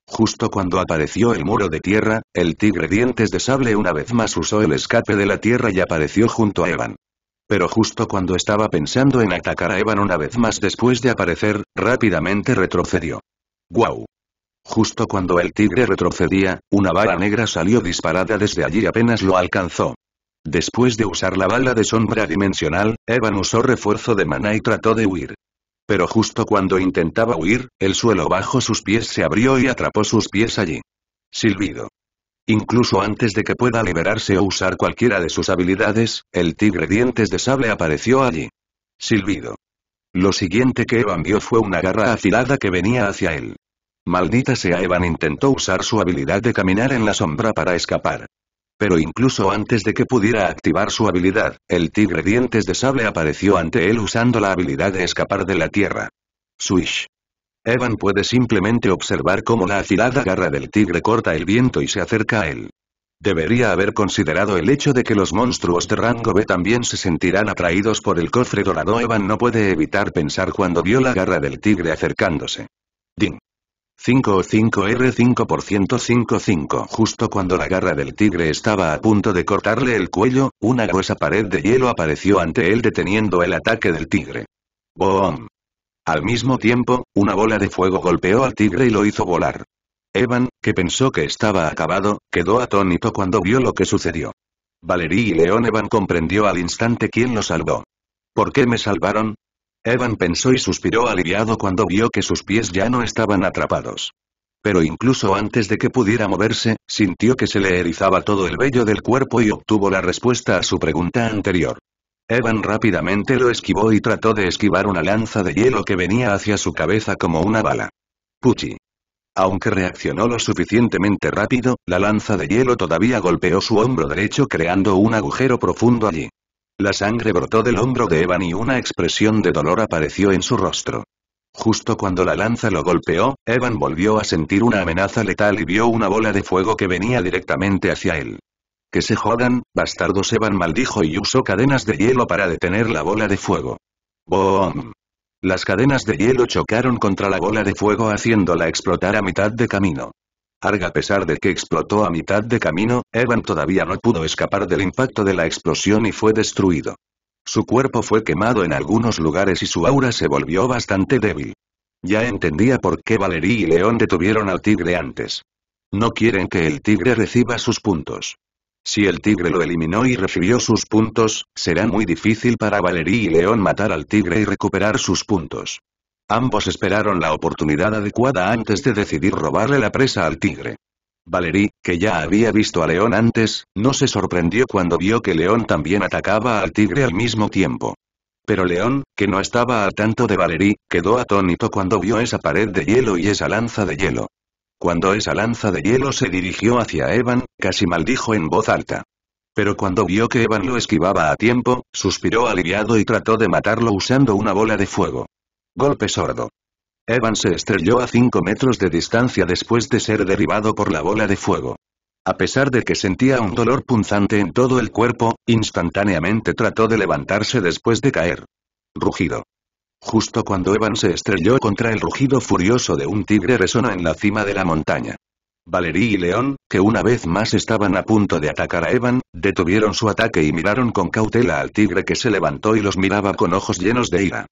Justo cuando apareció el muro de tierra, el tigre dientes de sable una vez más usó el escape de la tierra y apareció junto a Evan. Pero justo cuando estaba pensando en atacar a Evan una vez más después de aparecer, rápidamente retrocedió. ¡Guau! Justo cuando el tigre retrocedía, una bala negra salió disparada desde allí y apenas lo alcanzó. Después de usar la bala de sombra dimensional, Evan usó refuerzo de mana y trató de huir. Pero justo cuando intentaba huir, el suelo bajo sus pies se abrió y atrapó sus pies allí. Silbido. Incluso antes de que pueda liberarse o usar cualquiera de sus habilidades, el tigre dientes de sable apareció allí. Silbido. Lo siguiente que Evan vio fue una garra afilada que venía hacia él. Maldita sea Evan intentó usar su habilidad de caminar en la sombra para escapar. Pero incluso antes de que pudiera activar su habilidad, el tigre dientes de sable apareció ante él usando la habilidad de escapar de la tierra. Swish. Evan puede simplemente observar cómo la afilada garra del tigre corta el viento y se acerca a él. Debería haber considerado el hecho de que los monstruos de rango B también se sentirán atraídos por el cofre dorado. Evan no puede evitar pensar cuando vio la garra del tigre acercándose. Ding. 5 o 5R5% 55 Justo cuando la garra del tigre estaba a punto de cortarle el cuello, una gruesa pared de hielo apareció ante él deteniendo el ataque del tigre. ¡Boom! Al mismo tiempo, una bola de fuego golpeó al tigre y lo hizo volar. Evan, que pensó que estaba acabado, quedó atónito cuando vio lo que sucedió. Valerie y León Evan comprendió al instante quién lo salvó. ¿Por qué me salvaron? Evan pensó y suspiró aliviado cuando vio que sus pies ya no estaban atrapados. Pero incluso antes de que pudiera moverse, sintió que se le erizaba todo el vello del cuerpo y obtuvo la respuesta a su pregunta anterior. Evan rápidamente lo esquivó y trató de esquivar una lanza de hielo que venía hacia su cabeza como una bala. Puchi. Aunque reaccionó lo suficientemente rápido, la lanza de hielo todavía golpeó su hombro derecho creando un agujero profundo allí. La sangre brotó del hombro de Evan y una expresión de dolor apareció en su rostro. Justo cuando la lanza lo golpeó, Evan volvió a sentir una amenaza letal y vio una bola de fuego que venía directamente hacia él. Que se jodan, bastardo Evan maldijo y usó cadenas de hielo para detener la bola de fuego. ¡Boom! Las cadenas de hielo chocaron contra la bola de fuego haciéndola explotar a mitad de camino. Arga a pesar de que explotó a mitad de camino, Evan todavía no pudo escapar del impacto de la explosión y fue destruido. Su cuerpo fue quemado en algunos lugares y su aura se volvió bastante débil. Ya entendía por qué Valerie y León detuvieron al tigre antes. No quieren que el tigre reciba sus puntos. Si el tigre lo eliminó y recibió sus puntos, será muy difícil para Valerie y León matar al tigre y recuperar sus puntos. Ambos esperaron la oportunidad adecuada antes de decidir robarle la presa al tigre. Valerie, que ya había visto a León antes, no se sorprendió cuando vio que León también atacaba al tigre al mismo tiempo. Pero León, que no estaba al tanto de Valerie, quedó atónito cuando vio esa pared de hielo y esa lanza de hielo. Cuando esa lanza de hielo se dirigió hacia Evan, casi maldijo en voz alta. Pero cuando vio que Evan lo esquivaba a tiempo, suspiró aliviado y trató de matarlo usando una bola de fuego. Golpe sordo. Evan se estrelló a 5 metros de distancia después de ser derribado por la bola de fuego. A pesar de que sentía un dolor punzante en todo el cuerpo, instantáneamente trató de levantarse después de caer. Rugido. Justo cuando Evan se estrelló contra el rugido furioso de un tigre resonó en la cima de la montaña. Valerie y León, que una vez más estaban a punto de atacar a Evan, detuvieron su ataque y miraron con cautela al tigre que se levantó y los miraba con ojos llenos de ira.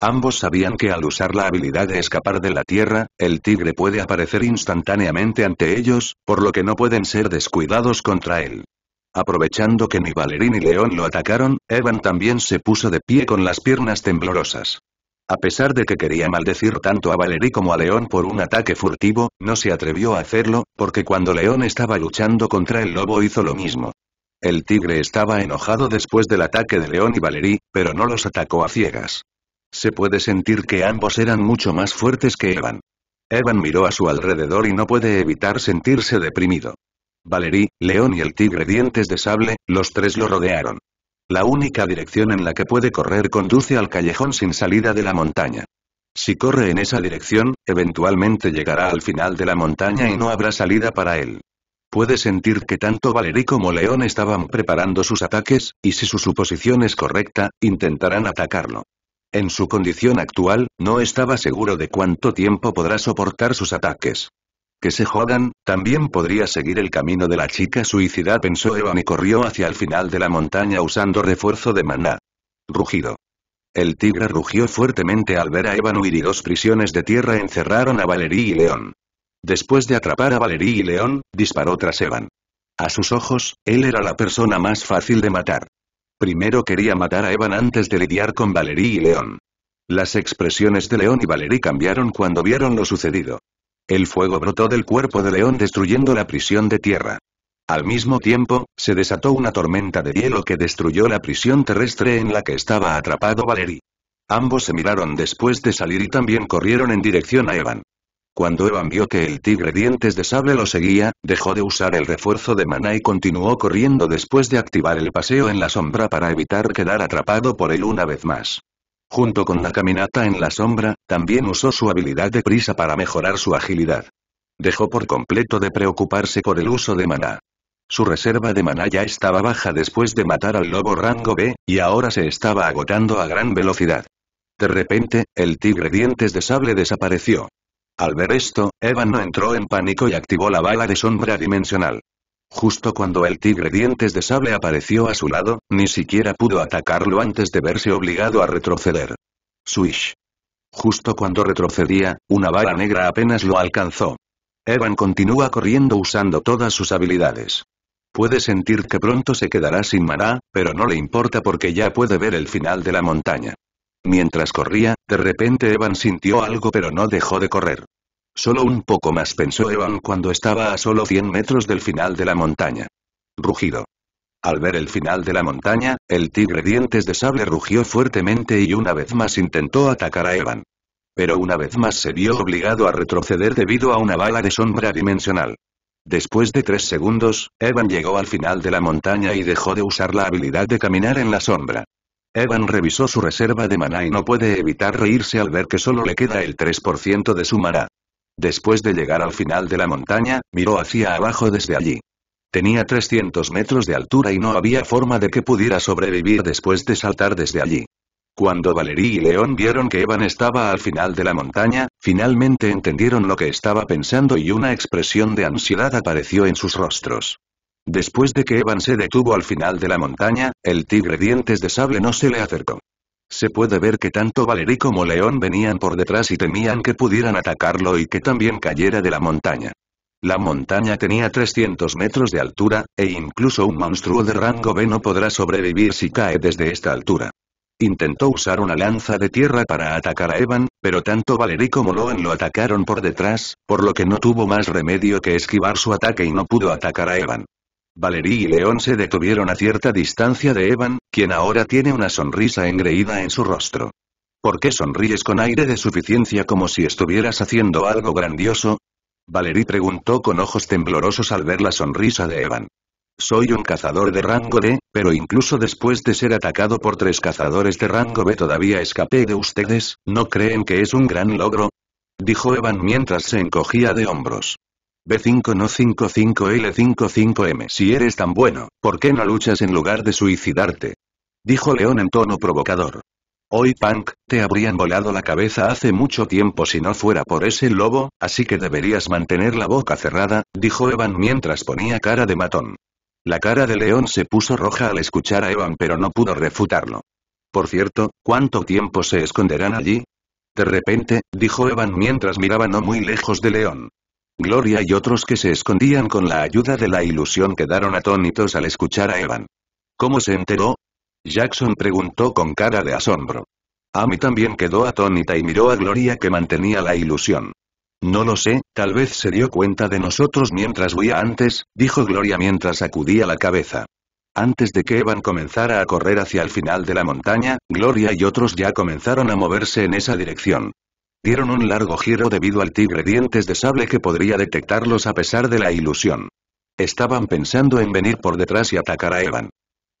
Ambos sabían que al usar la habilidad de escapar de la tierra, el tigre puede aparecer instantáneamente ante ellos, por lo que no pueden ser descuidados contra él. Aprovechando que ni Valerie ni León lo atacaron, Evan también se puso de pie con las piernas temblorosas. A pesar de que quería maldecir tanto a Valerie como a León por un ataque furtivo, no se atrevió a hacerlo, porque cuando León estaba luchando contra el lobo hizo lo mismo. El tigre estaba enojado después del ataque de León y Valerie, pero no los atacó a ciegas. Se puede sentir que ambos eran mucho más fuertes que Evan. Evan miró a su alrededor y no puede evitar sentirse deprimido. Valerie, León y el tigre dientes de sable, los tres lo rodearon. La única dirección en la que puede correr conduce al callejón sin salida de la montaña. Si corre en esa dirección, eventualmente llegará al final de la montaña y no habrá salida para él. Puede sentir que tanto Valerie como León estaban preparando sus ataques, y si su suposición es correcta, intentarán atacarlo. En su condición actual, no estaba seguro de cuánto tiempo podrá soportar sus ataques. Que se jodan, también podría seguir el camino de la chica suicida pensó Evan y corrió hacia el final de la montaña usando refuerzo de maná. Rugido. El tigre rugió fuertemente al ver a Evan huir y dos prisiones de tierra encerraron a Valerie y León. Después de atrapar a Valerie y León, disparó tras Evan. A sus ojos, él era la persona más fácil de matar. Primero quería matar a Evan antes de lidiar con Valerie y León. Las expresiones de León y Valerie cambiaron cuando vieron lo sucedido. El fuego brotó del cuerpo de León destruyendo la prisión de tierra. Al mismo tiempo, se desató una tormenta de hielo que destruyó la prisión terrestre en la que estaba atrapado Valery. Ambos se miraron después de salir y también corrieron en dirección a Evan. Cuando Evan vio que el tigre dientes de sable lo seguía, dejó de usar el refuerzo de maná y continuó corriendo después de activar el paseo en la sombra para evitar quedar atrapado por él una vez más. Junto con la caminata en la sombra, también usó su habilidad de prisa para mejorar su agilidad. Dejó por completo de preocuparse por el uso de maná. Su reserva de maná ya estaba baja después de matar al lobo rango B, y ahora se estaba agotando a gran velocidad. De repente, el tigre dientes de sable desapareció. Al ver esto, Evan no entró en pánico y activó la bala de sombra dimensional. Justo cuando el tigre dientes de sable apareció a su lado, ni siquiera pudo atacarlo antes de verse obligado a retroceder. Swish. Justo cuando retrocedía, una bala negra apenas lo alcanzó. Evan continúa corriendo usando todas sus habilidades. Puede sentir que pronto se quedará sin maná, pero no le importa porque ya puede ver el final de la montaña. Mientras corría, de repente Evan sintió algo pero no dejó de correr. Solo un poco más pensó Evan cuando estaba a solo 100 metros del final de la montaña. Rugido. Al ver el final de la montaña, el tigre dientes de sable rugió fuertemente y una vez más intentó atacar a Evan. Pero una vez más se vio obligado a retroceder debido a una bala de sombra dimensional. Después de tres segundos, Evan llegó al final de la montaña y dejó de usar la habilidad de caminar en la sombra. Evan revisó su reserva de maná y no puede evitar reírse al ver que solo le queda el 3% de su maná. Después de llegar al final de la montaña, miró hacia abajo desde allí. Tenía 300 metros de altura y no había forma de que pudiera sobrevivir después de saltar desde allí. Cuando Valerie y León vieron que Evan estaba al final de la montaña, finalmente entendieron lo que estaba pensando y una expresión de ansiedad apareció en sus rostros. Después de que Evan se detuvo al final de la montaña, el tigre dientes de sable no se le acercó. Se puede ver que tanto Valerie como León venían por detrás y temían que pudieran atacarlo y que también cayera de la montaña. La montaña tenía 300 metros de altura, e incluso un monstruo de rango B no podrá sobrevivir si cae desde esta altura. Intentó usar una lanza de tierra para atacar a Evan, pero tanto Valerie como Loan lo atacaron por detrás, por lo que no tuvo más remedio que esquivar su ataque y no pudo atacar a Evan. Valerie y León se detuvieron a cierta distancia de Evan, quien ahora tiene una sonrisa engreída en su rostro. ¿Por qué sonríes con aire de suficiencia como si estuvieras haciendo algo grandioso? Valerie preguntó con ojos temblorosos al ver la sonrisa de Evan. Soy un cazador de rango D, pero incluso después de ser atacado por tres cazadores de rango B todavía escapé de ustedes, ¿no creen que es un gran logro? Dijo Evan mientras se encogía de hombros. B5 no 55L55M. Si eres tan bueno, ¿por qué no luchas en lugar de suicidarte? Dijo León en tono provocador. Hoy Punk, te habrían volado la cabeza hace mucho tiempo si no fuera por ese lobo, así que deberías mantener la boca cerrada, dijo Evan mientras ponía cara de matón. La cara de León se puso roja al escuchar a Evan pero no pudo refutarlo. Por cierto, ¿cuánto tiempo se esconderán allí? De repente, dijo Evan mientras miraba no muy lejos de León. Gloria y otros que se escondían con la ayuda de la ilusión quedaron atónitos al escuchar a Evan. ¿Cómo se enteró? Jackson preguntó con cara de asombro. Amy también quedó atónita y miró a Gloria que mantenía la ilusión. No lo sé, tal vez se dio cuenta de nosotros mientras huía antes, dijo Gloria mientras sacudía la cabeza. Antes de que Evan comenzara a correr hacia el final de la montaña, Gloria y otros ya comenzaron a moverse en esa dirección. Dieron un largo giro debido al tigre dientes de sable que podría detectarlos a pesar de la ilusión. Estaban pensando en venir por detrás y atacar a Evan.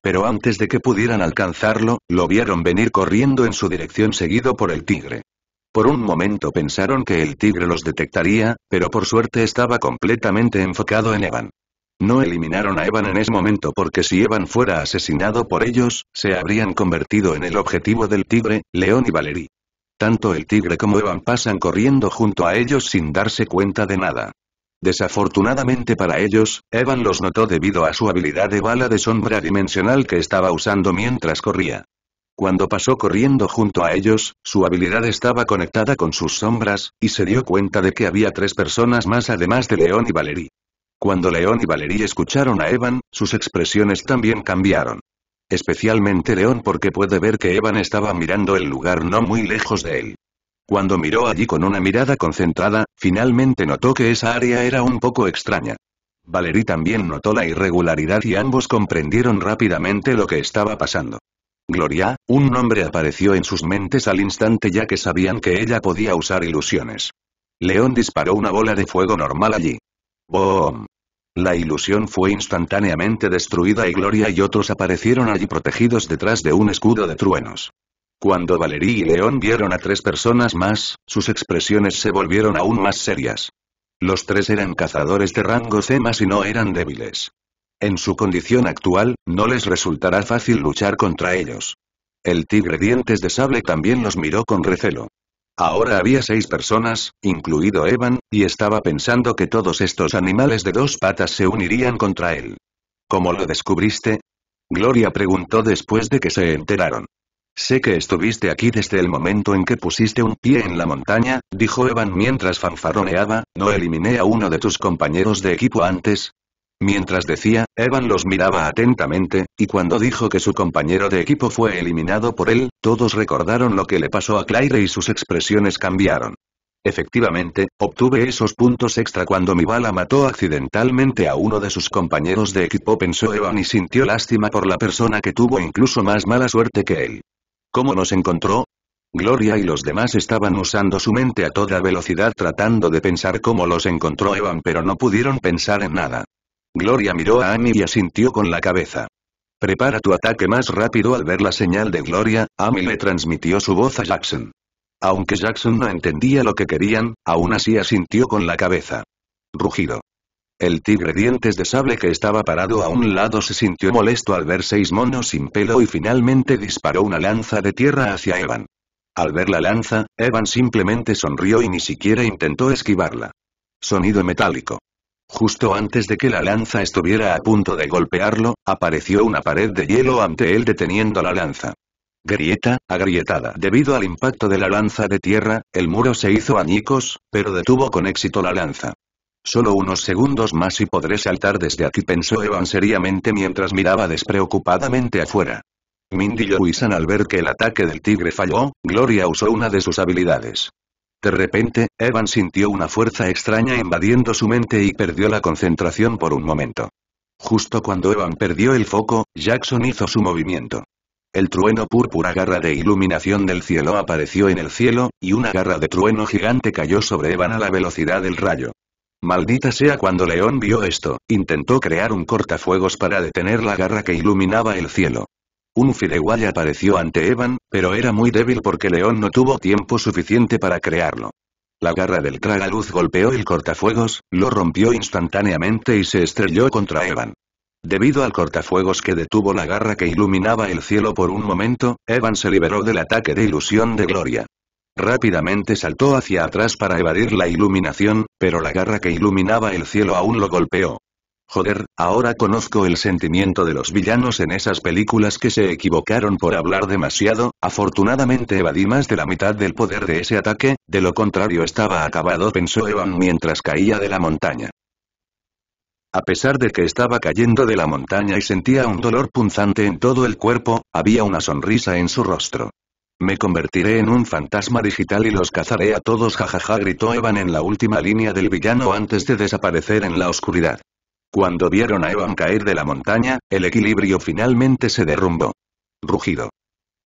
Pero antes de que pudieran alcanzarlo, lo vieron venir corriendo en su dirección seguido por el tigre. Por un momento pensaron que el tigre los detectaría, pero por suerte estaba completamente enfocado en Evan. No eliminaron a Evan en ese momento porque si Evan fuera asesinado por ellos, se habrían convertido en el objetivo del tigre, León y Valerie. Tanto el tigre como Evan pasan corriendo junto a ellos sin darse cuenta de nada. Desafortunadamente para ellos, Evan los notó debido a su habilidad de bala de sombra dimensional que estaba usando mientras corría. Cuando pasó corriendo junto a ellos, su habilidad estaba conectada con sus sombras, y se dio cuenta de que había tres personas más además de León y Valerie. Cuando León y Valerie escucharon a Evan, sus expresiones también cambiaron. Especialmente León porque puede ver que Evan estaba mirando el lugar no muy lejos de él. Cuando miró allí con una mirada concentrada, finalmente notó que esa área era un poco extraña. Valerie también notó la irregularidad y ambos comprendieron rápidamente lo que estaba pasando. Gloria, un nombre apareció en sus mentes al instante ya que sabían que ella podía usar ilusiones. León disparó una bola de fuego normal allí. ¡Boom! La ilusión fue instantáneamente destruida y Gloria y otros aparecieron allí protegidos detrás de un escudo de truenos. Cuando Valerie y León vieron a tres personas más, sus expresiones se volvieron aún más serias. Los tres eran cazadores de rango C más y no eran débiles. En su condición actual, no les resultará fácil luchar contra ellos. El tigre dientes de sable también los miró con recelo. Ahora había seis personas, incluido Evan, y estaba pensando que todos estos animales de dos patas se unirían contra él. ¿Cómo lo descubriste? Gloria preguntó después de que se enteraron. Sé que estuviste aquí desde el momento en que pusiste un pie en la montaña, dijo Evan mientras fanfaroneaba, ¿no eliminé a uno de tus compañeros de equipo antes? Mientras decía, Evan los miraba atentamente, y cuando dijo que su compañero de equipo fue eliminado por él, todos recordaron lo que le pasó a Claire y sus expresiones cambiaron. Efectivamente, obtuve esos puntos extra cuando mi bala mató accidentalmente a uno de sus compañeros de equipo pensó Evan y sintió lástima por la persona que tuvo incluso más mala suerte que él. ¿Cómo nos encontró? Gloria y los demás estaban usando su mente a toda velocidad tratando de pensar cómo los encontró Evan pero no pudieron pensar en nada. Gloria miró a Amy y asintió con la cabeza. Prepara tu ataque más rápido al ver la señal de Gloria, Amy le transmitió su voz a Jackson. Aunque Jackson no entendía lo que querían, aún así asintió con la cabeza. Rugido. El tigre dientes de sable que estaba parado a un lado se sintió molesto al ver seis monos sin pelo y finalmente disparó una lanza de tierra hacia Evan. Al ver la lanza, Evan simplemente sonrió y ni siquiera intentó esquivarla. Sonido metálico. Justo antes de que la lanza estuviera a punto de golpearlo, apareció una pared de hielo ante él deteniendo la lanza. Grieta, agrietada. Debido al impacto de la lanza de tierra, el muro se hizo añicos, pero detuvo con éxito la lanza. Solo unos segundos más y podré saltar desde aquí pensó Evan seriamente mientras miraba despreocupadamente afuera. Mindy y al ver que el ataque del tigre falló, Gloria usó una de sus habilidades. De repente, Evan sintió una fuerza extraña invadiendo su mente y perdió la concentración por un momento. Justo cuando Evan perdió el foco, Jackson hizo su movimiento. El trueno púrpura garra de iluminación del cielo apareció en el cielo, y una garra de trueno gigante cayó sobre Evan a la velocidad del rayo. Maldita sea cuando León vio esto, intentó crear un cortafuegos para detener la garra que iluminaba el cielo. Un Fideway apareció ante Evan, pero era muy débil porque León no tuvo tiempo suficiente para crearlo. La garra del tragaluz golpeó el cortafuegos, lo rompió instantáneamente y se estrelló contra Evan. Debido al cortafuegos que detuvo la garra que iluminaba el cielo por un momento, Evan se liberó del ataque de ilusión de Gloria. Rápidamente saltó hacia atrás para evadir la iluminación, pero la garra que iluminaba el cielo aún lo golpeó. Joder, ahora conozco el sentimiento de los villanos en esas películas que se equivocaron por hablar demasiado, afortunadamente evadí más de la mitad del poder de ese ataque, de lo contrario estaba acabado pensó Evan mientras caía de la montaña. A pesar de que estaba cayendo de la montaña y sentía un dolor punzante en todo el cuerpo, había una sonrisa en su rostro. Me convertiré en un fantasma digital y los cazaré a todos jajaja gritó Evan en la última línea del villano antes de desaparecer en la oscuridad. Cuando vieron a Evan caer de la montaña, el equilibrio finalmente se derrumbó. Rugido.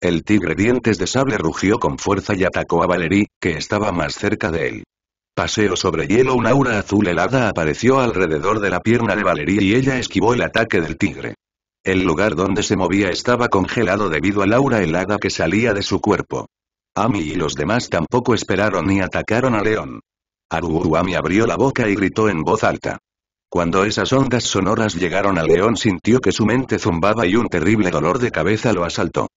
El tigre dientes de sable rugió con fuerza y atacó a Valerie, que estaba más cerca de él. Paseo sobre hielo un aura azul helada apareció alrededor de la pierna de Valerie y ella esquivó el ataque del tigre. El lugar donde se movía estaba congelado debido al aura helada que salía de su cuerpo. Ami y los demás tampoco esperaron ni atacaron a León. Aruuruami abrió la boca y gritó en voz alta. Cuando esas ondas sonoras llegaron a León sintió que su mente zumbaba y un terrible dolor de cabeza lo asaltó.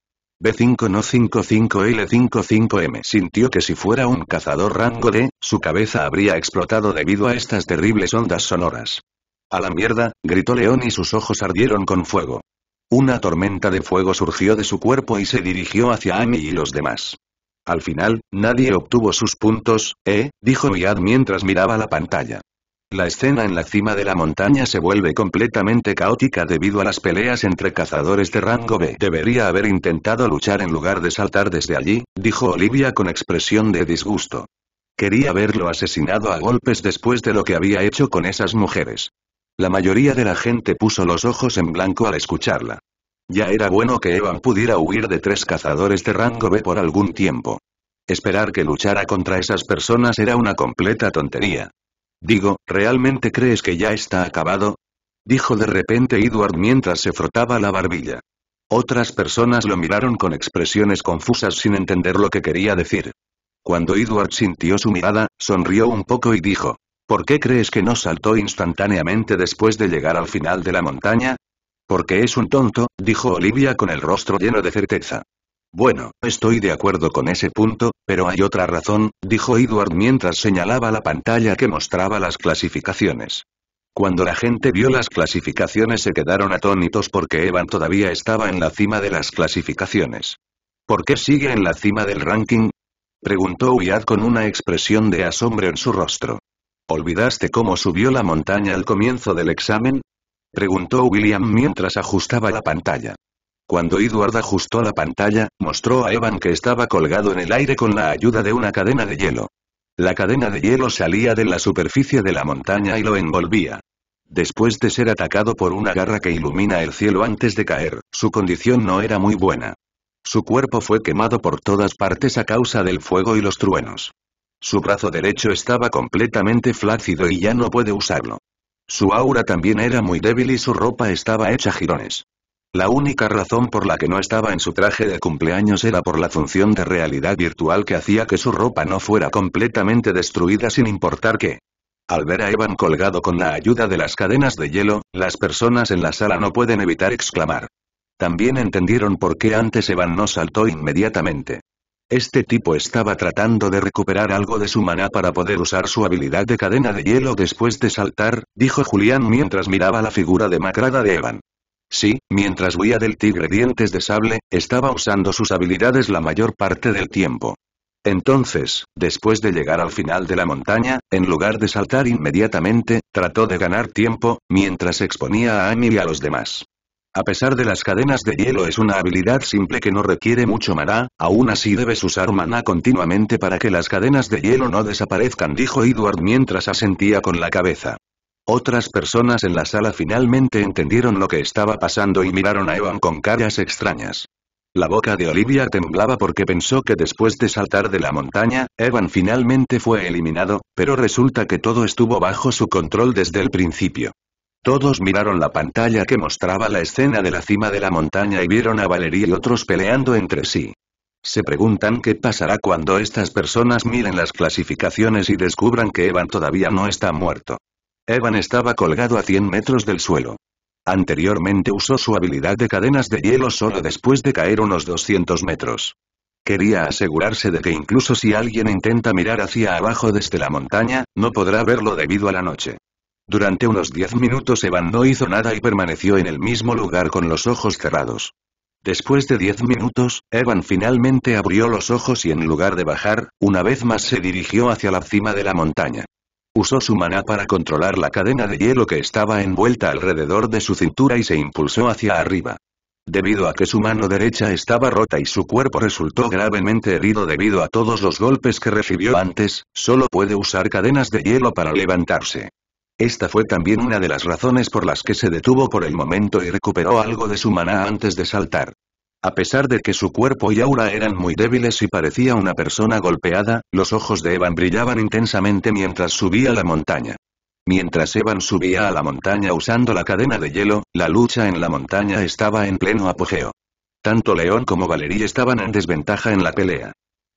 B5 no 55L55M sintió que si fuera un cazador rango D, su cabeza habría explotado debido a estas terribles ondas sonoras. A la mierda, gritó León y sus ojos ardieron con fuego. Una tormenta de fuego surgió de su cuerpo y se dirigió hacia Amy y los demás. Al final, nadie obtuvo sus puntos, ¿eh? dijo Miad mientras miraba la pantalla. La escena en la cima de la montaña se vuelve completamente caótica debido a las peleas entre cazadores de rango B. Debería haber intentado luchar en lugar de saltar desde allí, dijo Olivia con expresión de disgusto. Quería verlo asesinado a golpes después de lo que había hecho con esas mujeres. La mayoría de la gente puso los ojos en blanco al escucharla. Ya era bueno que Evan pudiera huir de tres cazadores de rango B por algún tiempo. Esperar que luchara contra esas personas era una completa tontería. Digo, ¿realmente crees que ya está acabado? Dijo de repente Edward mientras se frotaba la barbilla. Otras personas lo miraron con expresiones confusas sin entender lo que quería decir. Cuando Edward sintió su mirada, sonrió un poco y dijo, ¿Por qué crees que no saltó instantáneamente después de llegar al final de la montaña? Porque es un tonto, dijo Olivia con el rostro lleno de certeza. Bueno, estoy de acuerdo con ese punto, pero hay otra razón, dijo Edward mientras señalaba la pantalla que mostraba las clasificaciones. Cuando la gente vio las clasificaciones se quedaron atónitos porque Evan todavía estaba en la cima de las clasificaciones. ¿Por qué sigue en la cima del ranking? Preguntó Wyatt con una expresión de asombro en su rostro. ¿Olvidaste cómo subió la montaña al comienzo del examen? Preguntó William mientras ajustaba la pantalla. Cuando Edward ajustó la pantalla, mostró a Evan que estaba colgado en el aire con la ayuda de una cadena de hielo. La cadena de hielo salía de la superficie de la montaña y lo envolvía. Después de ser atacado por una garra que ilumina el cielo antes de caer, su condición no era muy buena. Su cuerpo fue quemado por todas partes a causa del fuego y los truenos. Su brazo derecho estaba completamente flácido y ya no puede usarlo. Su aura también era muy débil y su ropa estaba hecha jirones. La única razón por la que no estaba en su traje de cumpleaños era por la función de realidad virtual que hacía que su ropa no fuera completamente destruida sin importar qué. Al ver a Evan colgado con la ayuda de las cadenas de hielo, las personas en la sala no pueden evitar exclamar. También entendieron por qué antes Evan no saltó inmediatamente. Este tipo estaba tratando de recuperar algo de su maná para poder usar su habilidad de cadena de hielo después de saltar, dijo Julián mientras miraba la figura demacrada de Evan. Sí, mientras huía del tigre dientes de sable, estaba usando sus habilidades la mayor parte del tiempo. Entonces, después de llegar al final de la montaña, en lugar de saltar inmediatamente, trató de ganar tiempo, mientras exponía a Amy y a los demás. A pesar de las cadenas de hielo es una habilidad simple que no requiere mucho maná, aún así debes usar maná continuamente para que las cadenas de hielo no desaparezcan dijo Edward mientras asentía con la cabeza. Otras personas en la sala finalmente entendieron lo que estaba pasando y miraron a Evan con caras extrañas. La boca de Olivia temblaba porque pensó que después de saltar de la montaña, Evan finalmente fue eliminado, pero resulta que todo estuvo bajo su control desde el principio. Todos miraron la pantalla que mostraba la escena de la cima de la montaña y vieron a Valerie y otros peleando entre sí. Se preguntan qué pasará cuando estas personas miren las clasificaciones y descubran que Evan todavía no está muerto. Evan estaba colgado a 100 metros del suelo. Anteriormente usó su habilidad de cadenas de hielo solo después de caer unos 200 metros. Quería asegurarse de que incluso si alguien intenta mirar hacia abajo desde la montaña, no podrá verlo debido a la noche. Durante unos diez minutos Evan no hizo nada y permaneció en el mismo lugar con los ojos cerrados. Después de diez minutos, Evan finalmente abrió los ojos y en lugar de bajar, una vez más se dirigió hacia la cima de la montaña. Usó su maná para controlar la cadena de hielo que estaba envuelta alrededor de su cintura y se impulsó hacia arriba. Debido a que su mano derecha estaba rota y su cuerpo resultó gravemente herido debido a todos los golpes que recibió antes, solo puede usar cadenas de hielo para levantarse. Esta fue también una de las razones por las que se detuvo por el momento y recuperó algo de su maná antes de saltar. A pesar de que su cuerpo y aura eran muy débiles y parecía una persona golpeada, los ojos de Evan brillaban intensamente mientras subía la montaña. Mientras Evan subía a la montaña usando la cadena de hielo, la lucha en la montaña estaba en pleno apogeo. Tanto León como Valerie estaban en desventaja en la pelea.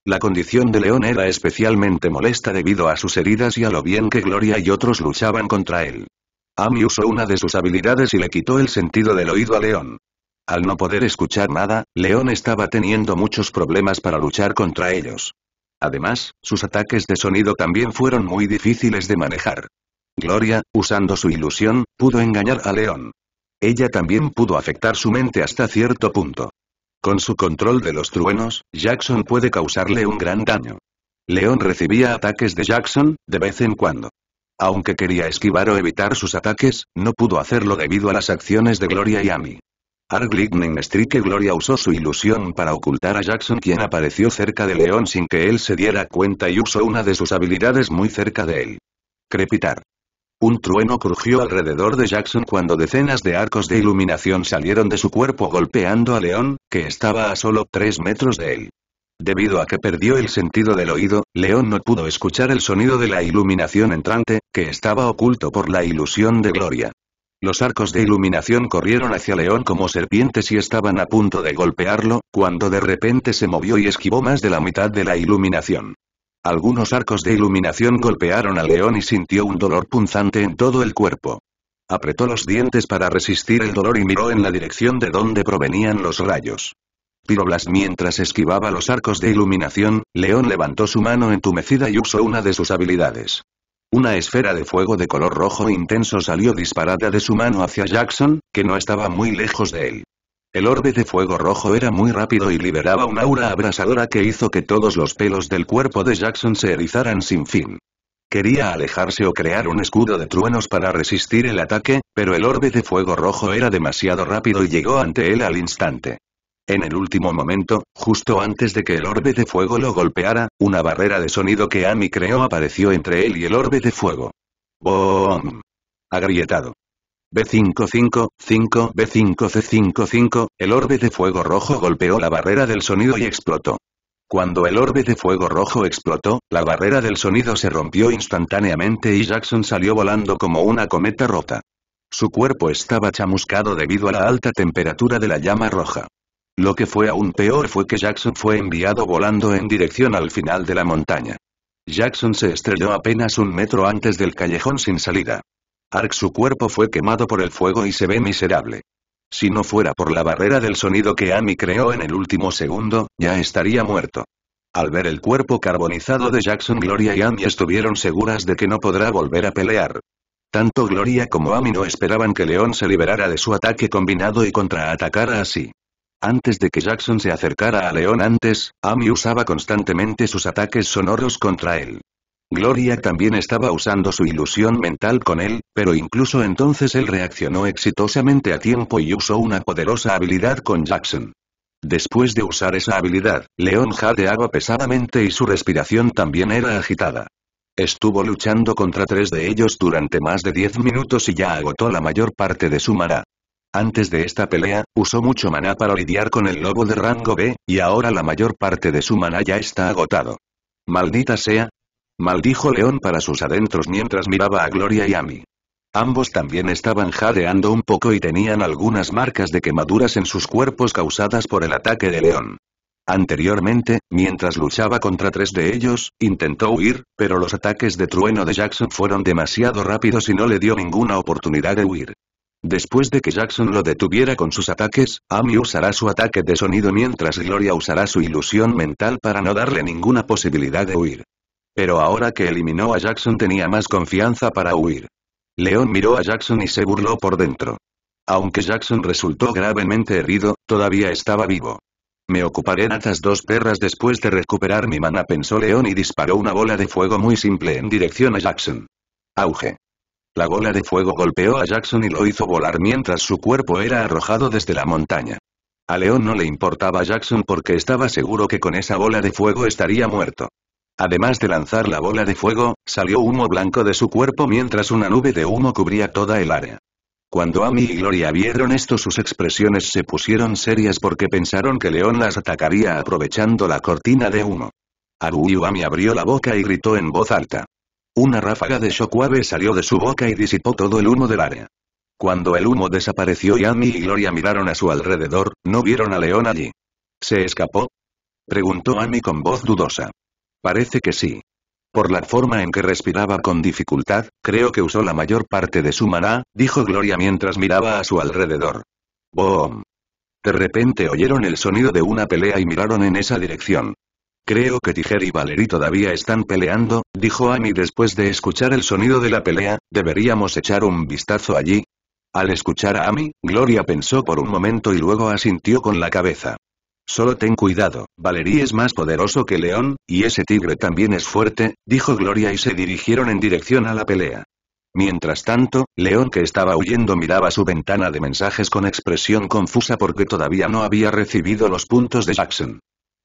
La condición de León era especialmente molesta debido a sus heridas y a lo bien que Gloria y otros luchaban contra él. Amy usó una de sus habilidades y le quitó el sentido del oído a León. Al no poder escuchar nada, León estaba teniendo muchos problemas para luchar contra ellos. Además, sus ataques de sonido también fueron muy difíciles de manejar. Gloria, usando su ilusión, pudo engañar a León. Ella también pudo afectar su mente hasta cierto punto. Con su control de los truenos, Jackson puede causarle un gran daño. León recibía ataques de Jackson, de vez en cuando. Aunque quería esquivar o evitar sus ataques, no pudo hacerlo debido a las acciones de Gloria y Amy. Strike Gloria usó su ilusión para ocultar a Jackson quien apareció cerca de León sin que él se diera cuenta y usó una de sus habilidades muy cerca de él. Crepitar. Un trueno crujió alrededor de Jackson cuando decenas de arcos de iluminación salieron de su cuerpo golpeando a León, que estaba a solo tres metros de él. Debido a que perdió el sentido del oído, León no pudo escuchar el sonido de la iluminación entrante, que estaba oculto por la ilusión de Gloria. Los arcos de iluminación corrieron hacia León como serpientes y estaban a punto de golpearlo, cuando de repente se movió y esquivó más de la mitad de la iluminación. Algunos arcos de iluminación golpearon a León y sintió un dolor punzante en todo el cuerpo. Apretó los dientes para resistir el dolor y miró en la dirección de donde provenían los rayos. Pyroblas mientras esquivaba los arcos de iluminación, León levantó su mano entumecida y usó una de sus habilidades. Una esfera de fuego de color rojo intenso salió disparada de su mano hacia Jackson, que no estaba muy lejos de él. El orbe de fuego rojo era muy rápido y liberaba un aura abrasadora que hizo que todos los pelos del cuerpo de Jackson se erizaran sin fin. Quería alejarse o crear un escudo de truenos para resistir el ataque, pero el orbe de fuego rojo era demasiado rápido y llegó ante él al instante. En el último momento, justo antes de que el orbe de fuego lo golpeara, una barrera de sonido que Amy creó apareció entre él y el orbe de fuego. ¡Boom! Agrietado. B555, B5C55, el orbe de fuego rojo golpeó la barrera del sonido y explotó. Cuando el orbe de fuego rojo explotó, la barrera del sonido se rompió instantáneamente y Jackson salió volando como una cometa rota. Su cuerpo estaba chamuscado debido a la alta temperatura de la llama roja. Lo que fue aún peor fue que Jackson fue enviado volando en dirección al final de la montaña. Jackson se estrelló apenas un metro antes del callejón sin salida. Ark su cuerpo fue quemado por el fuego y se ve miserable. Si no fuera por la barrera del sonido que Amy creó en el último segundo, ya estaría muerto. Al ver el cuerpo carbonizado de Jackson Gloria y Amy estuvieron seguras de que no podrá volver a pelear. Tanto Gloria como Amy no esperaban que León se liberara de su ataque combinado y contraatacara así. Antes de que Jackson se acercara a León antes, Amy usaba constantemente sus ataques sonoros contra él. Gloria también estaba usando su ilusión mental con él, pero incluso entonces él reaccionó exitosamente a tiempo y usó una poderosa habilidad con Jackson. Después de usar esa habilidad, León jadeaba pesadamente y su respiración también era agitada. Estuvo luchando contra tres de ellos durante más de diez minutos y ya agotó la mayor parte de su maná. Antes de esta pelea, usó mucho maná para lidiar con el lobo de rango B, y ahora la mayor parte de su maná ya está agotado. Maldita sea, Maldijo León para sus adentros mientras miraba a Gloria y a mí. Ambos también estaban jadeando un poco y tenían algunas marcas de quemaduras en sus cuerpos causadas por el ataque de León. Anteriormente, mientras luchaba contra tres de ellos, intentó huir, pero los ataques de trueno de Jackson fueron demasiado rápidos y no le dio ninguna oportunidad de huir. Después de que Jackson lo detuviera con sus ataques, Amy usará su ataque de sonido mientras Gloria usará su ilusión mental para no darle ninguna posibilidad de huir. Pero ahora que eliminó a Jackson tenía más confianza para huir. León miró a Jackson y se burló por dentro. Aunque Jackson resultó gravemente herido, todavía estaba vivo. Me ocuparé en estas dos perras después de recuperar mi mana pensó León y disparó una bola de fuego muy simple en dirección a Jackson. Auge. La bola de fuego golpeó a Jackson y lo hizo volar mientras su cuerpo era arrojado desde la montaña. A León no le importaba Jackson porque estaba seguro que con esa bola de fuego estaría muerto. Además de lanzar la bola de fuego, salió humo blanco de su cuerpo mientras una nube de humo cubría toda el área. Cuando Amy y Gloria vieron esto sus expresiones se pusieron serias porque pensaron que León las atacaría aprovechando la cortina de humo. Amy abrió la boca y gritó en voz alta. Una ráfaga de shockwave salió de su boca y disipó todo el humo del área. Cuando el humo desapareció y Amy y Gloria miraron a su alrededor, no vieron a León allí. ¿Se escapó? Preguntó Amy con voz dudosa. Parece que sí. Por la forma en que respiraba con dificultad, creo que usó la mayor parte de su maná, dijo Gloria mientras miraba a su alrededor. ¡Boom! De repente oyeron el sonido de una pelea y miraron en esa dirección. Creo que Tiger y Valerie todavía están peleando, dijo Amy después de escuchar el sonido de la pelea, ¿deberíamos echar un vistazo allí? Al escuchar a Amy, Gloria pensó por un momento y luego asintió con la cabeza. Solo ten cuidado, Valerie es más poderoso que León, y ese tigre también es fuerte, dijo Gloria y se dirigieron en dirección a la pelea. Mientras tanto, León que estaba huyendo miraba su ventana de mensajes con expresión confusa porque todavía no había recibido los puntos de Jackson.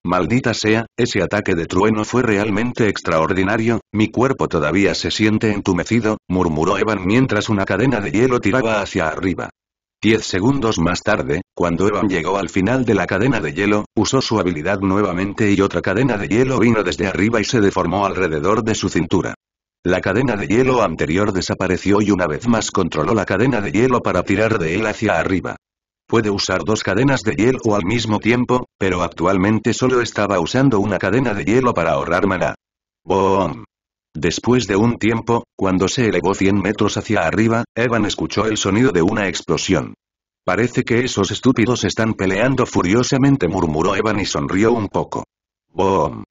Maldita sea, ese ataque de trueno fue realmente extraordinario, mi cuerpo todavía se siente entumecido, murmuró Evan mientras una cadena de hielo tiraba hacia arriba. Diez segundos más tarde, cuando Evan llegó al final de la cadena de hielo, usó su habilidad nuevamente y otra cadena de hielo vino desde arriba y se deformó alrededor de su cintura. La cadena de hielo anterior desapareció y una vez más controló la cadena de hielo para tirar de él hacia arriba. Puede usar dos cadenas de hielo al mismo tiempo, pero actualmente solo estaba usando una cadena de hielo para ahorrar maná. ¡Boom! Después de un tiempo, cuando se elevó 100 metros hacia arriba, Evan escuchó el sonido de una explosión. Parece que esos estúpidos están peleando furiosamente, murmuró Evan y sonrió un poco. ¡Boom!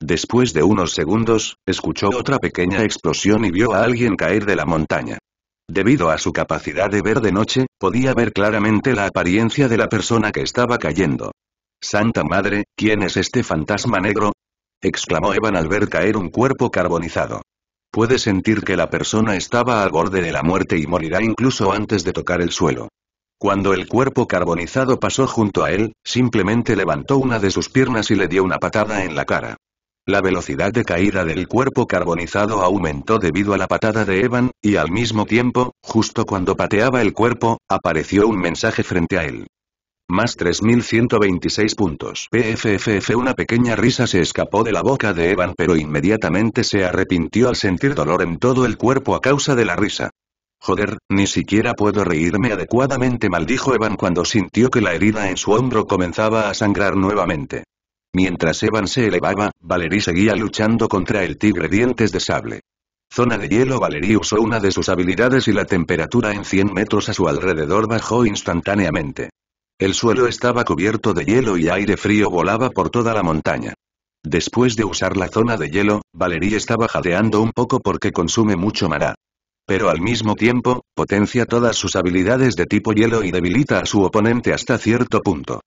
Después de unos segundos, escuchó otra pequeña explosión y vio a alguien caer de la montaña. Debido a su capacidad de ver de noche, podía ver claramente la apariencia de la persona que estaba cayendo. Santa Madre, ¿quién es este fantasma negro? exclamó Evan al ver caer un cuerpo carbonizado. Puede sentir que la persona estaba al borde de la muerte y morirá incluso antes de tocar el suelo. Cuando el cuerpo carbonizado pasó junto a él, simplemente levantó una de sus piernas y le dio una patada en la cara. La velocidad de caída del cuerpo carbonizado aumentó debido a la patada de Evan, y al mismo tiempo, justo cuando pateaba el cuerpo, apareció un mensaje frente a él. Más 3126 puntos. PFFF Una pequeña risa se escapó de la boca de Evan pero inmediatamente se arrepintió al sentir dolor en todo el cuerpo a causa de la risa. Joder, ni siquiera puedo reírme adecuadamente maldijo Evan cuando sintió que la herida en su hombro comenzaba a sangrar nuevamente. Mientras Evan se elevaba, Valerie seguía luchando contra el tigre dientes de sable. Zona de hielo Valerie usó una de sus habilidades y la temperatura en 100 metros a su alrededor bajó instantáneamente. El suelo estaba cubierto de hielo y aire frío volaba por toda la montaña. Después de usar la zona de hielo, Valerie estaba jadeando un poco porque consume mucho maná. Pero al mismo tiempo, potencia todas sus habilidades de tipo hielo y debilita a su oponente hasta cierto punto.